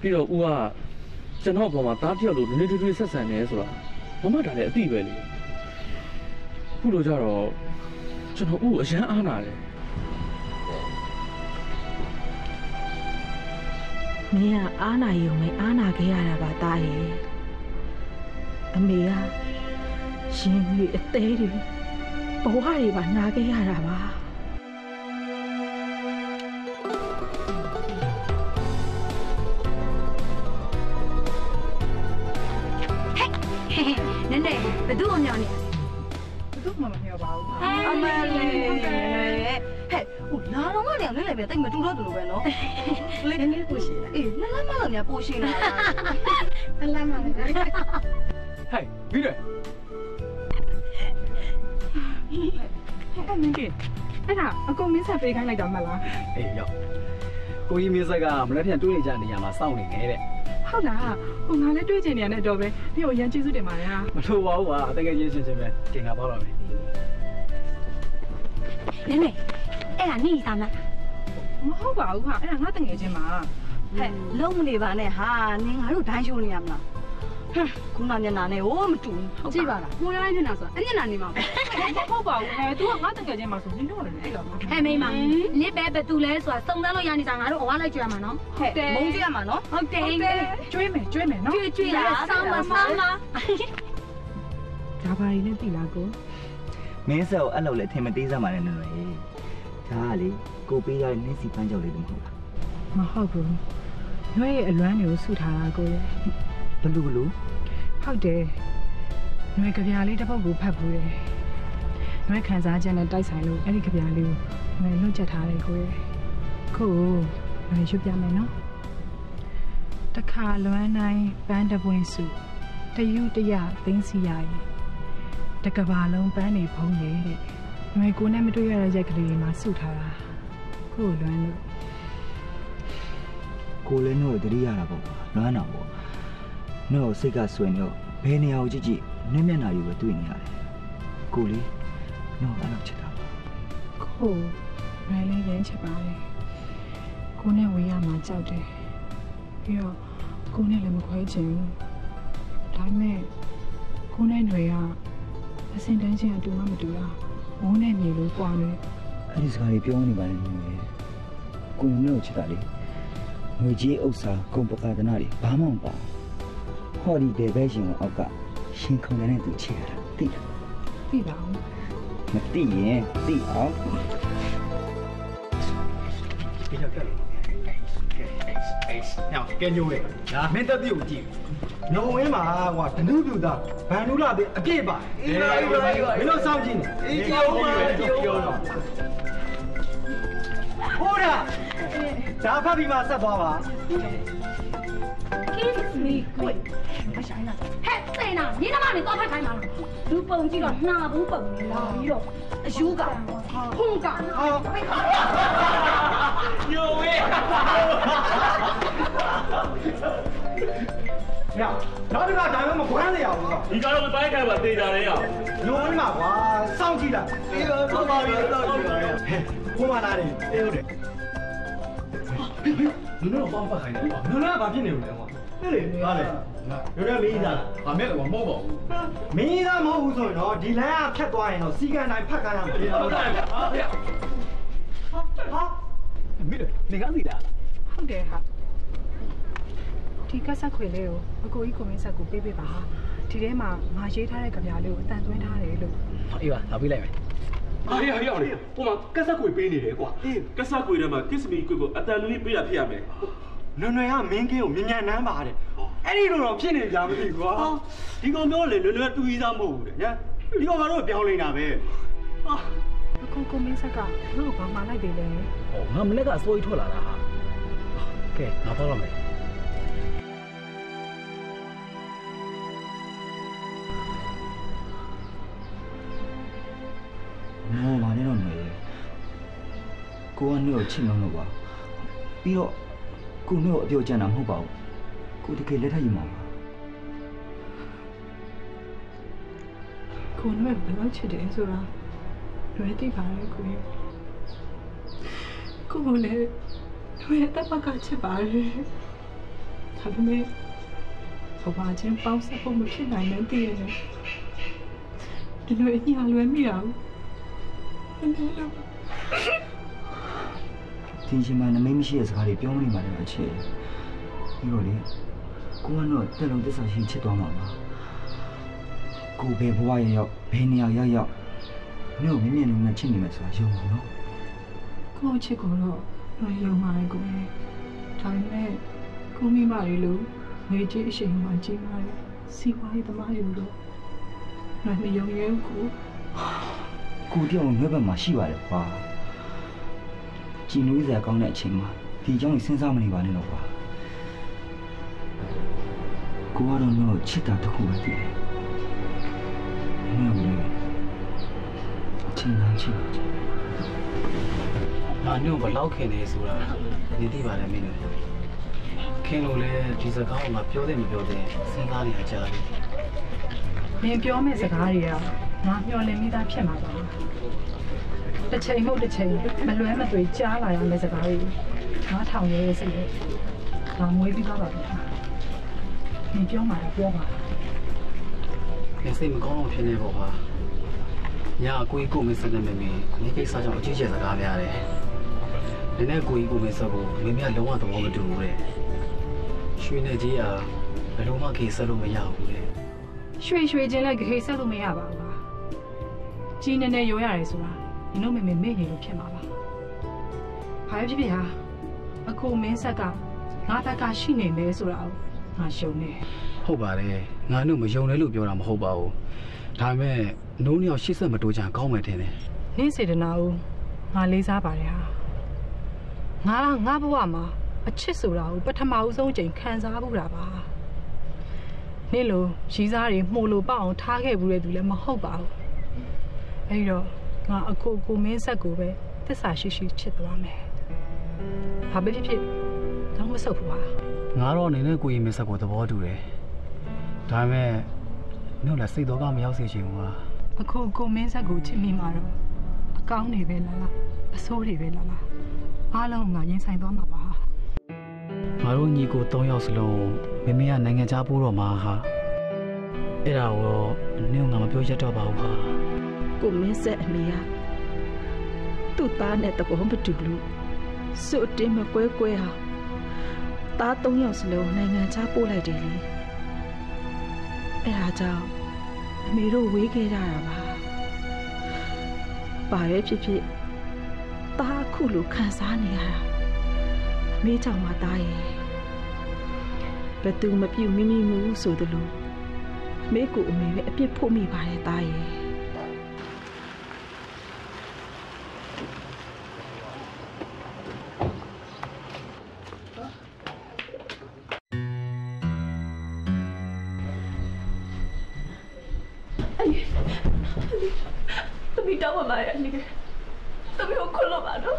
S2: ပြီးတော့ဦးကကျွန်တော်ဘောမှာတားတယောက်လိုနည်းနည်းထွေးထွေးဆက်ဆံနေဆိုတာမမတားလည်းအသိပဲလေ ခုလိုကြတော့ကျွန်တော်ဦးအရန်အားနာတယ်
S9: မင်းကအားနာရုံနဲ့အားနာခဲ့ရတာပါတားရဲ့အမေကရှင်ကြီးအသေးတွေဘဝတွေပါနာခဲ့ရတာပါ
S11: နည်းနည်းဘယ်သူ့ကိုမြောင်းနေ
S6: ဘ သူမှမပြောပါဘူး
S11: အမလေး
S6: ဟဲ့ဟိုလာတော့မနေလေးလည်းပဲတိတ်မတူတော့တူလိုပဲနော်လေးနည်းနည်းပိုရှိလားအေးနည်းနည်းမလို့များပိုရှိလားနည်းနည်းမလည်း
S2: ဟဲ့ပြီးတယ်
S26: အဲ့မင်းကြီးအဲ့ဒါအကုန်မင်းဆက်ပေးခိုင်းလိုက်တာမလား
S18: အေးရောက် ကိုကြီးမင်းဆက်ကမနေ့ပြန်တွေးနေကြနေရမှာစောင့်နေငယ်တဲ့
S26: ဟုတ်လားဟိုငါလည်းတွေးချင်နေရတဲ့တော့ပဲပြီးတော့ရန်ကျေးဇူးတင်ပါတယ်ဟာ
S18: မလိုပါဘူးကွာတကယ်ချင်းချင်းချင်းပဲကျင်တာပေါ့တော့မယ်
S11: နည်းနည်းအဲ့ဒါနေသားမလား
S26: မဟုတ်ပါဘူးဟာအဲ့ဒါငါတငယ်ချင်းပါ
S6: ဟဲ့လုံးမနေပါနဲ့ဟာနင်ငါတို့ဒိုင်းရှိုးနေရမလားဟမ် ခုနမျက်နှာနဲ့ဟိုမတူဘူးကြည့်ပါလား
S26: ကိုရိုင်းနေတာဆိုတာအညနာနေမှာမဟုတ်ပါဘူးဟဲ့ तू ကငါတငယ်ချင်းမှာဆိုနင်တို့လည်းအဲ့လို
S11: ဟဲ့မိမလစ်ပဲဘယ်သူလဲဆိုတာစုံစမ်းလို့ရနေတာငါတို့အဝါလိုက်ကြရမှာနော်
S26: ဟဲ့မုန်းကြရမှာနော်
S11: ဟုတ်တယ်
S26: ကျွေးမယ်ကျွေးမယ်နော်
S11: ကျွေးကျွေးလားဆောင်းမဆောင်းမ
S26: ဒါပါရင်လည်းတိလားကို
S18: မင်းဆက်ကိုအဲ့လိုလေထင်မသေးစမ်းပါနဲ့နော်ရေဒါကလေကိုပေးရတဲ့နင်းစီပန်းကြောက်လေးတော့မဟုတ်လား
S26: မဟုတ်ဘူးရွေးရဲ့အလွမ်းတွေကိုဆုထားတာကိုရဲ့
S18: ဘလူးဘလူး
S26: ဟုတ်တယ်။နှွေကြပြားလေးတစ်ပုတ်ကိုဖတ်ဘူးတယ်။နှွေခံစားချက်နဲ့တိုက်ဆိုင်လို့အဲ့ဒီကြပြားလေးကိုနှွေလွတ်ချက်ထားတယ်ကိုရဲ့။ခုနှွေရွှေ့ပြမယ်နော်။တခါလွမ်းတိုင်းပန်းတပွင့်စုတယူတရသိန်းစီရရင်တကဘာလုံးပန်းနေဖုံးနေတဲ့။နှွေကိုနဲ့မတွေ့ရတဲ့ရက်ကလေးတွေမှာစုထားတာ။ခုလွမ်းလို့
S18: ကိုလည်းနှုတ်တရိရတာပေါ့။လွမ်းတာပေါ့။ နှုတ်ကိုစိတ်ကဆွေနေတော့ဘယ်နေရာကိုကြည့်ကြည့်နင်းမျက်နှာကြီးပဲတွေ့နေရတယ်ကိုလေးနှုတ်အဲ့လိုချစ်တာပါ
S26: ကိုရွယ်လေးရမ်းချစ်ပါလေကိုနဲ့ဝေးရမှာကြောက်တယ်ပြီးတော့ကိုနဲ့လည်းမခွဲချင်ဘူးဒါပေမဲ့ကိုနဲ့ຫນွေကအစင်တန်းချင်းအတူမှမတူတာဝုန်းနဲ့မြေလို့ပွာနေ
S18: အဲ့ဒီစကားလေးပြောနေပါလေနှုတ်ရေကိုလည်းနှုတ်ကိုချစ်တာလေငွေကြီးဥစ္စာကုန်ပကာဒနာတွေဘာမှမပါ ဟောဒီဒေဘဲရှင်ကိုအောက်ကရှင်ခုံနေတဲ့သူချစ်ရတာသိလား
S26: သိပါဦး
S18: မသိရင်သိအောင်
S12: ဒီချက်ကဲညောင်ကဲညိုးရဲ့ဒါမင်းတက်ပြုတ်ကြည့်ညုံဝင်းမှာကွာဒနုပြူသားဗန်နူလာတဲ့အပြည့်ပါအေးပါအေးပါမင်းတို့စောင့်ကြည့်နေအေးကြောက်ပါကြောက်ပါဟိုဒါဒါဖတ်ပြီးမှဆက်သွားပါ
S11: kiss me quick မဆိုင်လားဟဲ့စိန်နာညီနမနဲ့တော့ဖတ်ခိုင်းပါလားလူပုံကြည့်တော့နှာဘူးပုံနေလာပြီးတော့အယူကဖုန်က
S10: ညိုဝေး
S12: ညနောက်တစ်ခါဒါမှမခွမ်းရအောင်ကွာ
S2: ဒီကတော့မတိုင်းခိုင်ပါတေးကြတယ် ရ
S12: ညိုဝင်းမှာကွာစောင့်ကြည့်တာအေးပါပါပြီစောင့်ကြည့်ပါဟဲ့ကိုမလာတယ်အေးဟုတ်တယ်နင်တို့တော့ပတ်ခိုင်းတယ်ကွာနင်တို့ကဘာဖြစ်နေလို့လဲကွာဟဲ့လေဟာလေညိုရမင်းသားလားဟာမဲ့ကွာမဟုတ်ပါဘူးမင်းသားမဟုတ်ဘူးဆိုရင်တော့ဒီလမ်းကဖြတ်သွားရင်တော့စီကံတိုင်းဖတ်ခိုင်းရမယ်ဟုတ်တယ်ဟာဗျဟာမင်းနေကစီလား
S26: ဟုတ်တယ်ဟာဒီကက်ဆက်ခွေလေးကိုအကိုကြီးကွန်မန့်ဆက်ကိုပေးပေးပါဟာဒီထဲမှာငါရေးထားတဲ့ကြပြလေးကိုအတန်သွင်းထားတယ်လို့
S27: အေးပါလာပေးလိုက်မယ်
S10: အေး ဟာရရလေဟိုမှာကက်ဆက်ကွေပေးနေတယ်ကွာကက်ဆက်ကွေထဲမှာ kiss me ကွေကိုအတန်လူကြီးပေးတာဖြစ်ရမယ်
S21: နွယ်နွယ်ကမင်းကင်းကိုမြင်မြန်နမ်းပါတဲ့အဲ့ဒီလိုတော့ဖြစ်နေကြမသိကွာဒီကောင်ပြောလေနွယ်နွယ်တူကြီးသားမဟုတ်ဘူးတဲ့ညာဒီကောင်ကတော့ပြောင်းလိမ့်တာပဲ
S26: ဟာကိုကိုမင်းဆက်ကငါ့ကိုဘာမှလိုက်တယ်လဲ
S27: ဟောငါမနေ့ကစိုးရိမ်ထွက်လာတာဟာကဲငါတော့ရမယ်
S18: မောပါနဲ့တော့နေကိုကနှုတ်ကိုချစ်မလို့ပါပြီးတော့ကိုနှုတ်ကိုအပြောကြမ်းတာမဟုတ်ပါဘူးကိုတကယ်လက်ထပ်ယူမှာပါ
S26: ကိုနှွဲ့ဘယ်လောက်ချစ်တယ်ဆိုတာလွယ်သိပါရဲ့ကိုကြီးကိုကိုလည်းလွယ်တပ်ပကချစ်ပါရဲ့ဒါပေမဲ့ဘဝချင်းပေါင်းစပ်ဖို့မဖြစ်နိုင်တဲ့တည်းရဲ့ဒီလိုအညာလွယ်မိအောင် ဘယ်လိုလုပ်
S18: ဒီချိန်မှာနမိတ်မရှိတဲ့စကားတွေပြောမနေပါနဲ့အချစ်ပြီးတော့လေကိုကတော့တက်လုံးတစ္ဆာရှိချစ်သွားမှာပါကိုဘယ်ဘဝရရောက်ဘယ်နေရာရောက်ရောက်မြို့မြင့်မြင့်လုံးနဲ့ချစ်နေမယ်ဆိုတာယုံပါနော်
S26: ကိုယ့်ချစ်ကိုတော့လွယ်ယုံပါတယ်ကိုကြီးဒါပေမဲ့ကိုမိမလေးလို့ငွေကြီးအရှိန်မှကြီးမားတယ်စီးပွားရေးသမားယူလို့လွယ်မယုံရဲဘူးကို
S18: ကိုတယောက်ငွေဘက်မှာရှိပါတယ်ကွာကြည်နူးစရာကောင်းတဲ့အချိန်မှာဒီအကြောင်းကိုစဉ်းစားမနေပါနဲ့တော့ကွာကိုကတော့တော့ချစ်တာတစ်ခုပဲတည်တယ်။မင်းကလည်းအချိန်တိုင်းချစ်ပါချင်
S27: ငါညို့ဘလောက်ခင်နေဆိုတာနေသိပါတယ်မင်းတို့ခင်လို့လဲဒီစကားကိုငါပြောတယ်မပြောတယ်စဉ်းစားနေကြတယ်။
S26: နင်ပြောမယ့်စကားတွေက ငါမျှော်လင့်မိသားဖြစ်မှာပါ။တစ်ချိန်မဟုတ်တစ်ချိန်မလွဲမသွေကြားလာရမယ့်စကားတွေငါထောင်ရဲရဲ့စိတ်နဲ့ငါမွေးပြီးသွားပါပြီ။နင်ပြောမှာလည်းပြောပါ။
S27: နေစိတ်မကောင်းအောင်ဖြစ်နေပေါ့ကွာ။ညာကိုကြီးကိုမင်းစတဲ့မေမေဒီကိစ္စကြောင့်အကြီးကျယ်စကားများတယ်။ဒီနေ့ကိုကြီးကိုမင်းစဖို့မင်းများလုံးဝသဘောမတူဘူးတဲ့။ရွှေနဲ့ကြီးကဘယ်လိုမှခေဆက်လို့မရဘူးတဲ့။
S26: ရွှေရွှေချင်းလည်းခေဆက်လို့မရပါဘူးပါ။ ကြီးနေနေရိုးရတယ်ဆိုတာနင်တို့မေမေမေ့နေလို့ဖြစ်မှာပါ။ဘာဖြစ်ဖြစ်ဟာအခုမင်းဆက်ကငါတက်ကရှိနေမယ်ဆိုတာကိုငါရှုံနေ။
S27: ဟုတ်ပါတယ်။ငါတို့မယုံလဲလို့ပြောတာမဟုတ်ပါဘူး။ဒါပေမဲ့နိုးနှစ်ယောက်ရှေ့ဆက်မတိုးကြကောင်းမယ်ထင်တယ်။
S26: နေ့စေတနာဦးငါလေးစားပါတယ်ဟာ။ငါငါဘဝမှာအချစ်ဆိုတာကိုပထမဦးဆုံးအချိန်ခံစားဘူးတာပါ။နေ့လိုရီးစားတွေမှုလို့ပေါ့အောင်ထားခဲ့ဘူးတဲ့သူလည်းမဟုတ်ပါဘူး။ အဲဒီတော့ငါအကိုကိုမင်းဆက်ကိုပဲသစ္စာရှိရှိချစ်သွားမယ်။ဘာပဲဖြစ်ဖြစ်တော့မဆုတ်ဘူးပါ။
S27: ငါတော့အနေနဲ့ကိုကြီးမင်းဆက်ကိုသဘောတူတယ်။ဒါပေမဲ့မြို့လည်းစိတ်တော့ကမရောက်စေချင်ဘူးကွာ။
S26: အခုကိုမင်းဆက်ကိုချစ်မိမှာတော့အကောင်းတွေပဲလားလားအဆိုးတွေပဲလားလားအားလုံးငါရင်ဆိုင်သွားမှာပါဟာ။
S27: ငါတို့ညီကို၃ယောက်စလုံးမမေကနိုင်ငံခြားပို့တော့မှာဟာ။အဲ့ဒါကိုနင်းကငါမပြောရတော့ပါဘူးကွာ
S8: ကိုမင်းဆက်အမေကသူ့သားနဲ့တဘောမတူလို့စွတ်တင်းမကွဲကွဲဟာသား၃ယောက်စလုံးနိုင်ငံခြားပို့လိုက်တယ်လေအဲ့ဒါကြောင့်အမေတို့ဝေးခဲ့ကြတာပါဘာပဲဖြစ်ဖြစ်သားအခုလိုခံစားနေရတာအမေကြောင့်မသားရဲ့ဘယ်သူမပြုတ်မိမိမူဆိုသလိုမေကိုအမေပဲအပြစ်ဖို့မိပါတယ်သားရဲ့
S9: သမီးတောင်းပန်ပါရဲ့အနေနဲ့သမီးကိုခွလို့ပါနော်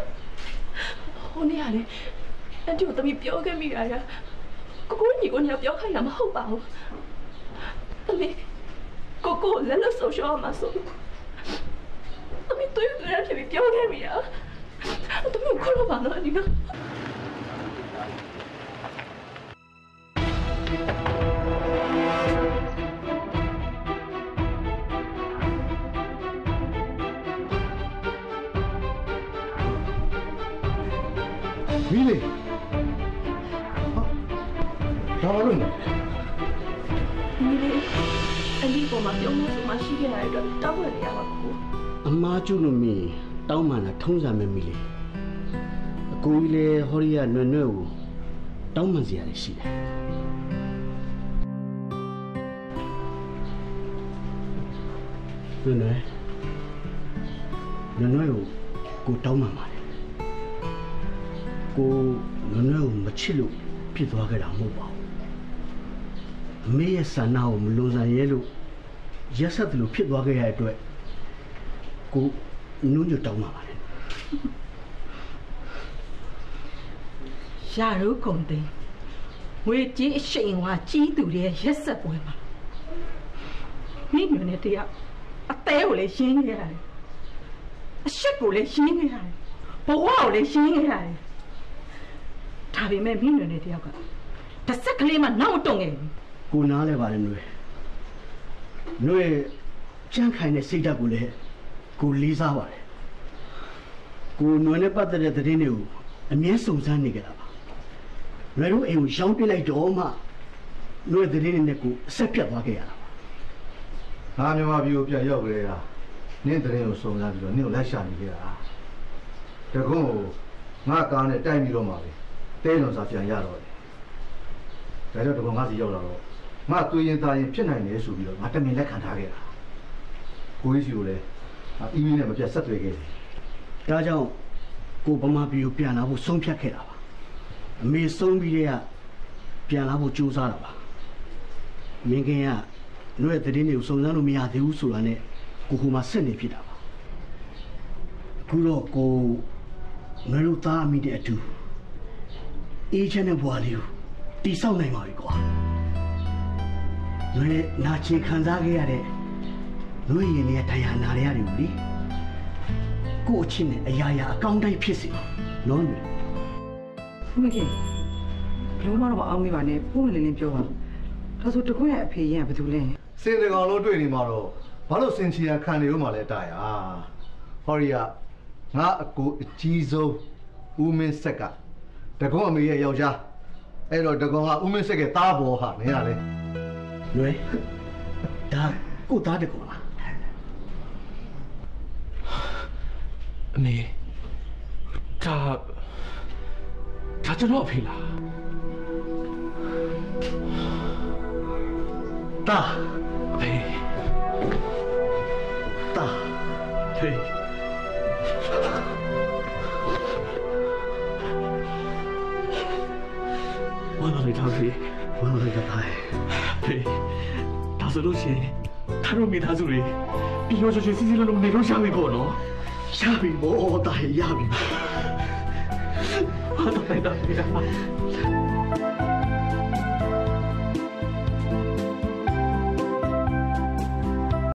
S9: ဟိုနေ့ကလေအန်တီကိုသမီးပြောခဲ့မိတာကကိုကိုညီကိုညပြောခိုင်းတာမဟုတ်ပါဘူးသမီးကိုကိုလည်းလို့ဆိုရှောမှာဆိုသမီးတွေ့တွေ့ရဖြစ်ပြီးပြောခဲ့မိတာသမီးကိုခွလို့ပါနော်အနီနော်
S14: မီးလေးဒါမှလို့
S9: ညီလေးအလီပေါ်မှာပြုံးလို့ဆိုမှရှိခဲ့ရတဲ့အတွက်တောက်ွယ်နေရပါကို
S25: အမားကျုလို့မင်းတောင်းမှန်တာထုံးစံမဲ့မိလေအကိုကြီးလေဟောရီကနွယ်နွယ်ကိုတောင်းမှန်စရာလည်းရှိတယ်နွယ်နွယ်နွယ်နွယ်ကိုကိုတောင်းမှန်ပါတယ် ကိုနွယ်နွယ်ကိုမချစ်လို့ဖြစ်သွားခဲ့တာမဟုတ်ပါဘူးအမေရဲ့ဆန္ဒကိုမလွန်ဆန်ရဲလို့ရက်ဆက်တယ်လို့ဖြစ်သွားခဲ့ရတဲ့အတွက်ကိုနုညွတ်တောင်းပါပါတယ်
S6: ရတို့ကုန်သိန်းငွေကြီးအရှိန်ဝါကြီးသူတွေရဲ့ရက်ဆက်ပွဲမှာမိညွန်းတဲ့တယောက်အသေးကိုလည်းရှင်းခဲ့ရတယ်အရှက်ကိုလည်းရှင်းခဲ့ရတယ်ဘဝကိုလည်းရှင်းခဲ့ရတယ် ဒါပေမဲ့မင်းနွယ်နဲ့တယောက်ကတစ်ဆက်ကလေးမှနောက်မတုံငယ်ဘူး
S25: ကိုနားလဲပါတယ်နွယ်နွယ်ကြမ်းခိုင်တဲ့စိတ်ဓာတ်ကိုလည်းကိုလေးစားပါတယ်ကိုနွယ်နဲ့ပတ်သက်တဲ့သတင်းတွေကိုအမြဲစုံစမ်းနေကြတာပါနွယ်တို့အိမ်ကိုရောင်းပြလိုက်တော့မှနွယ်သတင်းတွေနဲ့ကိုအဆက်ပြတ်သွားခဲ့ရတာ
S7: ငါမြန်မာပြည်ကိုပြန်ရောက်ကြရတာနင့်တရင်ကိုစုံစမ်းပြီးတော့နင့်ကိုလိုက်ရှာနေကြတာတကွန်းကိုငါကားနဲ့တိုက်ပြီးတော့မှာပဲ တဲလုံစာပြန်ရတော့တယ်ဒါကြောင့်တကောင်ငါစီရောက်လာတော့ငါသွေးရင်သားရင်ဖြစ်နိုင်တယ်ဆိုပြီးတော့ငါတမင်လက်ခံထားခဲ့တာကိုကြီးစီကိုလည်းအီးမေးလ်နဲ့မပြတ်ဆက်သွယ်ခဲ့တယ်
S25: ဒါကြောင့်ကိုဗမာပြည်ကိုပြန်လာဖို့ဆုံးဖြတ်ခဲ့တာပါအမေဆုံးပြီးတဲ့ကပြန်လာဖို့ကြိုးစားတာပါမင်းခင်ကနှွဲ့သတင်းတွေကိုစုံစမ်းလို့မရသေးဘူးဆိုတာနဲ့ကိုကိုမှာစစ်နေဖြစ်တာပါအခုတော့ကိုမင်းတို့သားအမိတဲ့အတူ အေးချမ်းတဲ့ဘဝလေးကိုတည်ဆောက်နိုင်ပါပြီကွာလွန်တဲ့နာချေခံစားခဲ့ရတဲ့လွင့်ရင်လည်းတရားနာရရတယ်ဘူးလေကို့အချင်းနဲ့အရာရာအကောင်းတိုင်းဖြစ်စေနော်
S6: လေဟုတ်ကဲ့လုံးမတော့အောင်မိပါနဲ့ပုံလင်းလင်းပြောပါဒါဆိုတခွင့်ရဲ့အဖေရင်ကဘာလုပ်လဲ
S7: စင်တကောင်လို့တွေ့နေမှာတော့ဘာလို့စင်ချီရခံနေဦးမှာလဲတာယာဟောရီကငါအကူအကြီးဆုံးဦးမင်းဆက်က တကုန်းအမေရဲ့ယောက်ျားအဲ့တော့တကုန်းကဦးမင်းဆက်ကသားပေါ်ဟာနေရလေ
S25: လွယ်ဒါကိုသားတကောလား
S2: အမေဒါဒါကျွန်တော်အဖေလား
S25: တာ
S2: အဖေ
S25: တာ
S2: ဖေ ဝမ်းတော်လေးထားဖေ
S25: ဝမ်းလေးကတိုင်း
S2: ဖေဒါဆိုလို့ရှိရင်ထားလို့မိသားစုတွေပြီးရောချွတ်ချွတ်စီစီလုံးလုံးနေလို့ရပြီပေါ့နော်
S25: ရပြီဘောတာရပြီ
S2: ဟာတော့လိုက်တာဖေ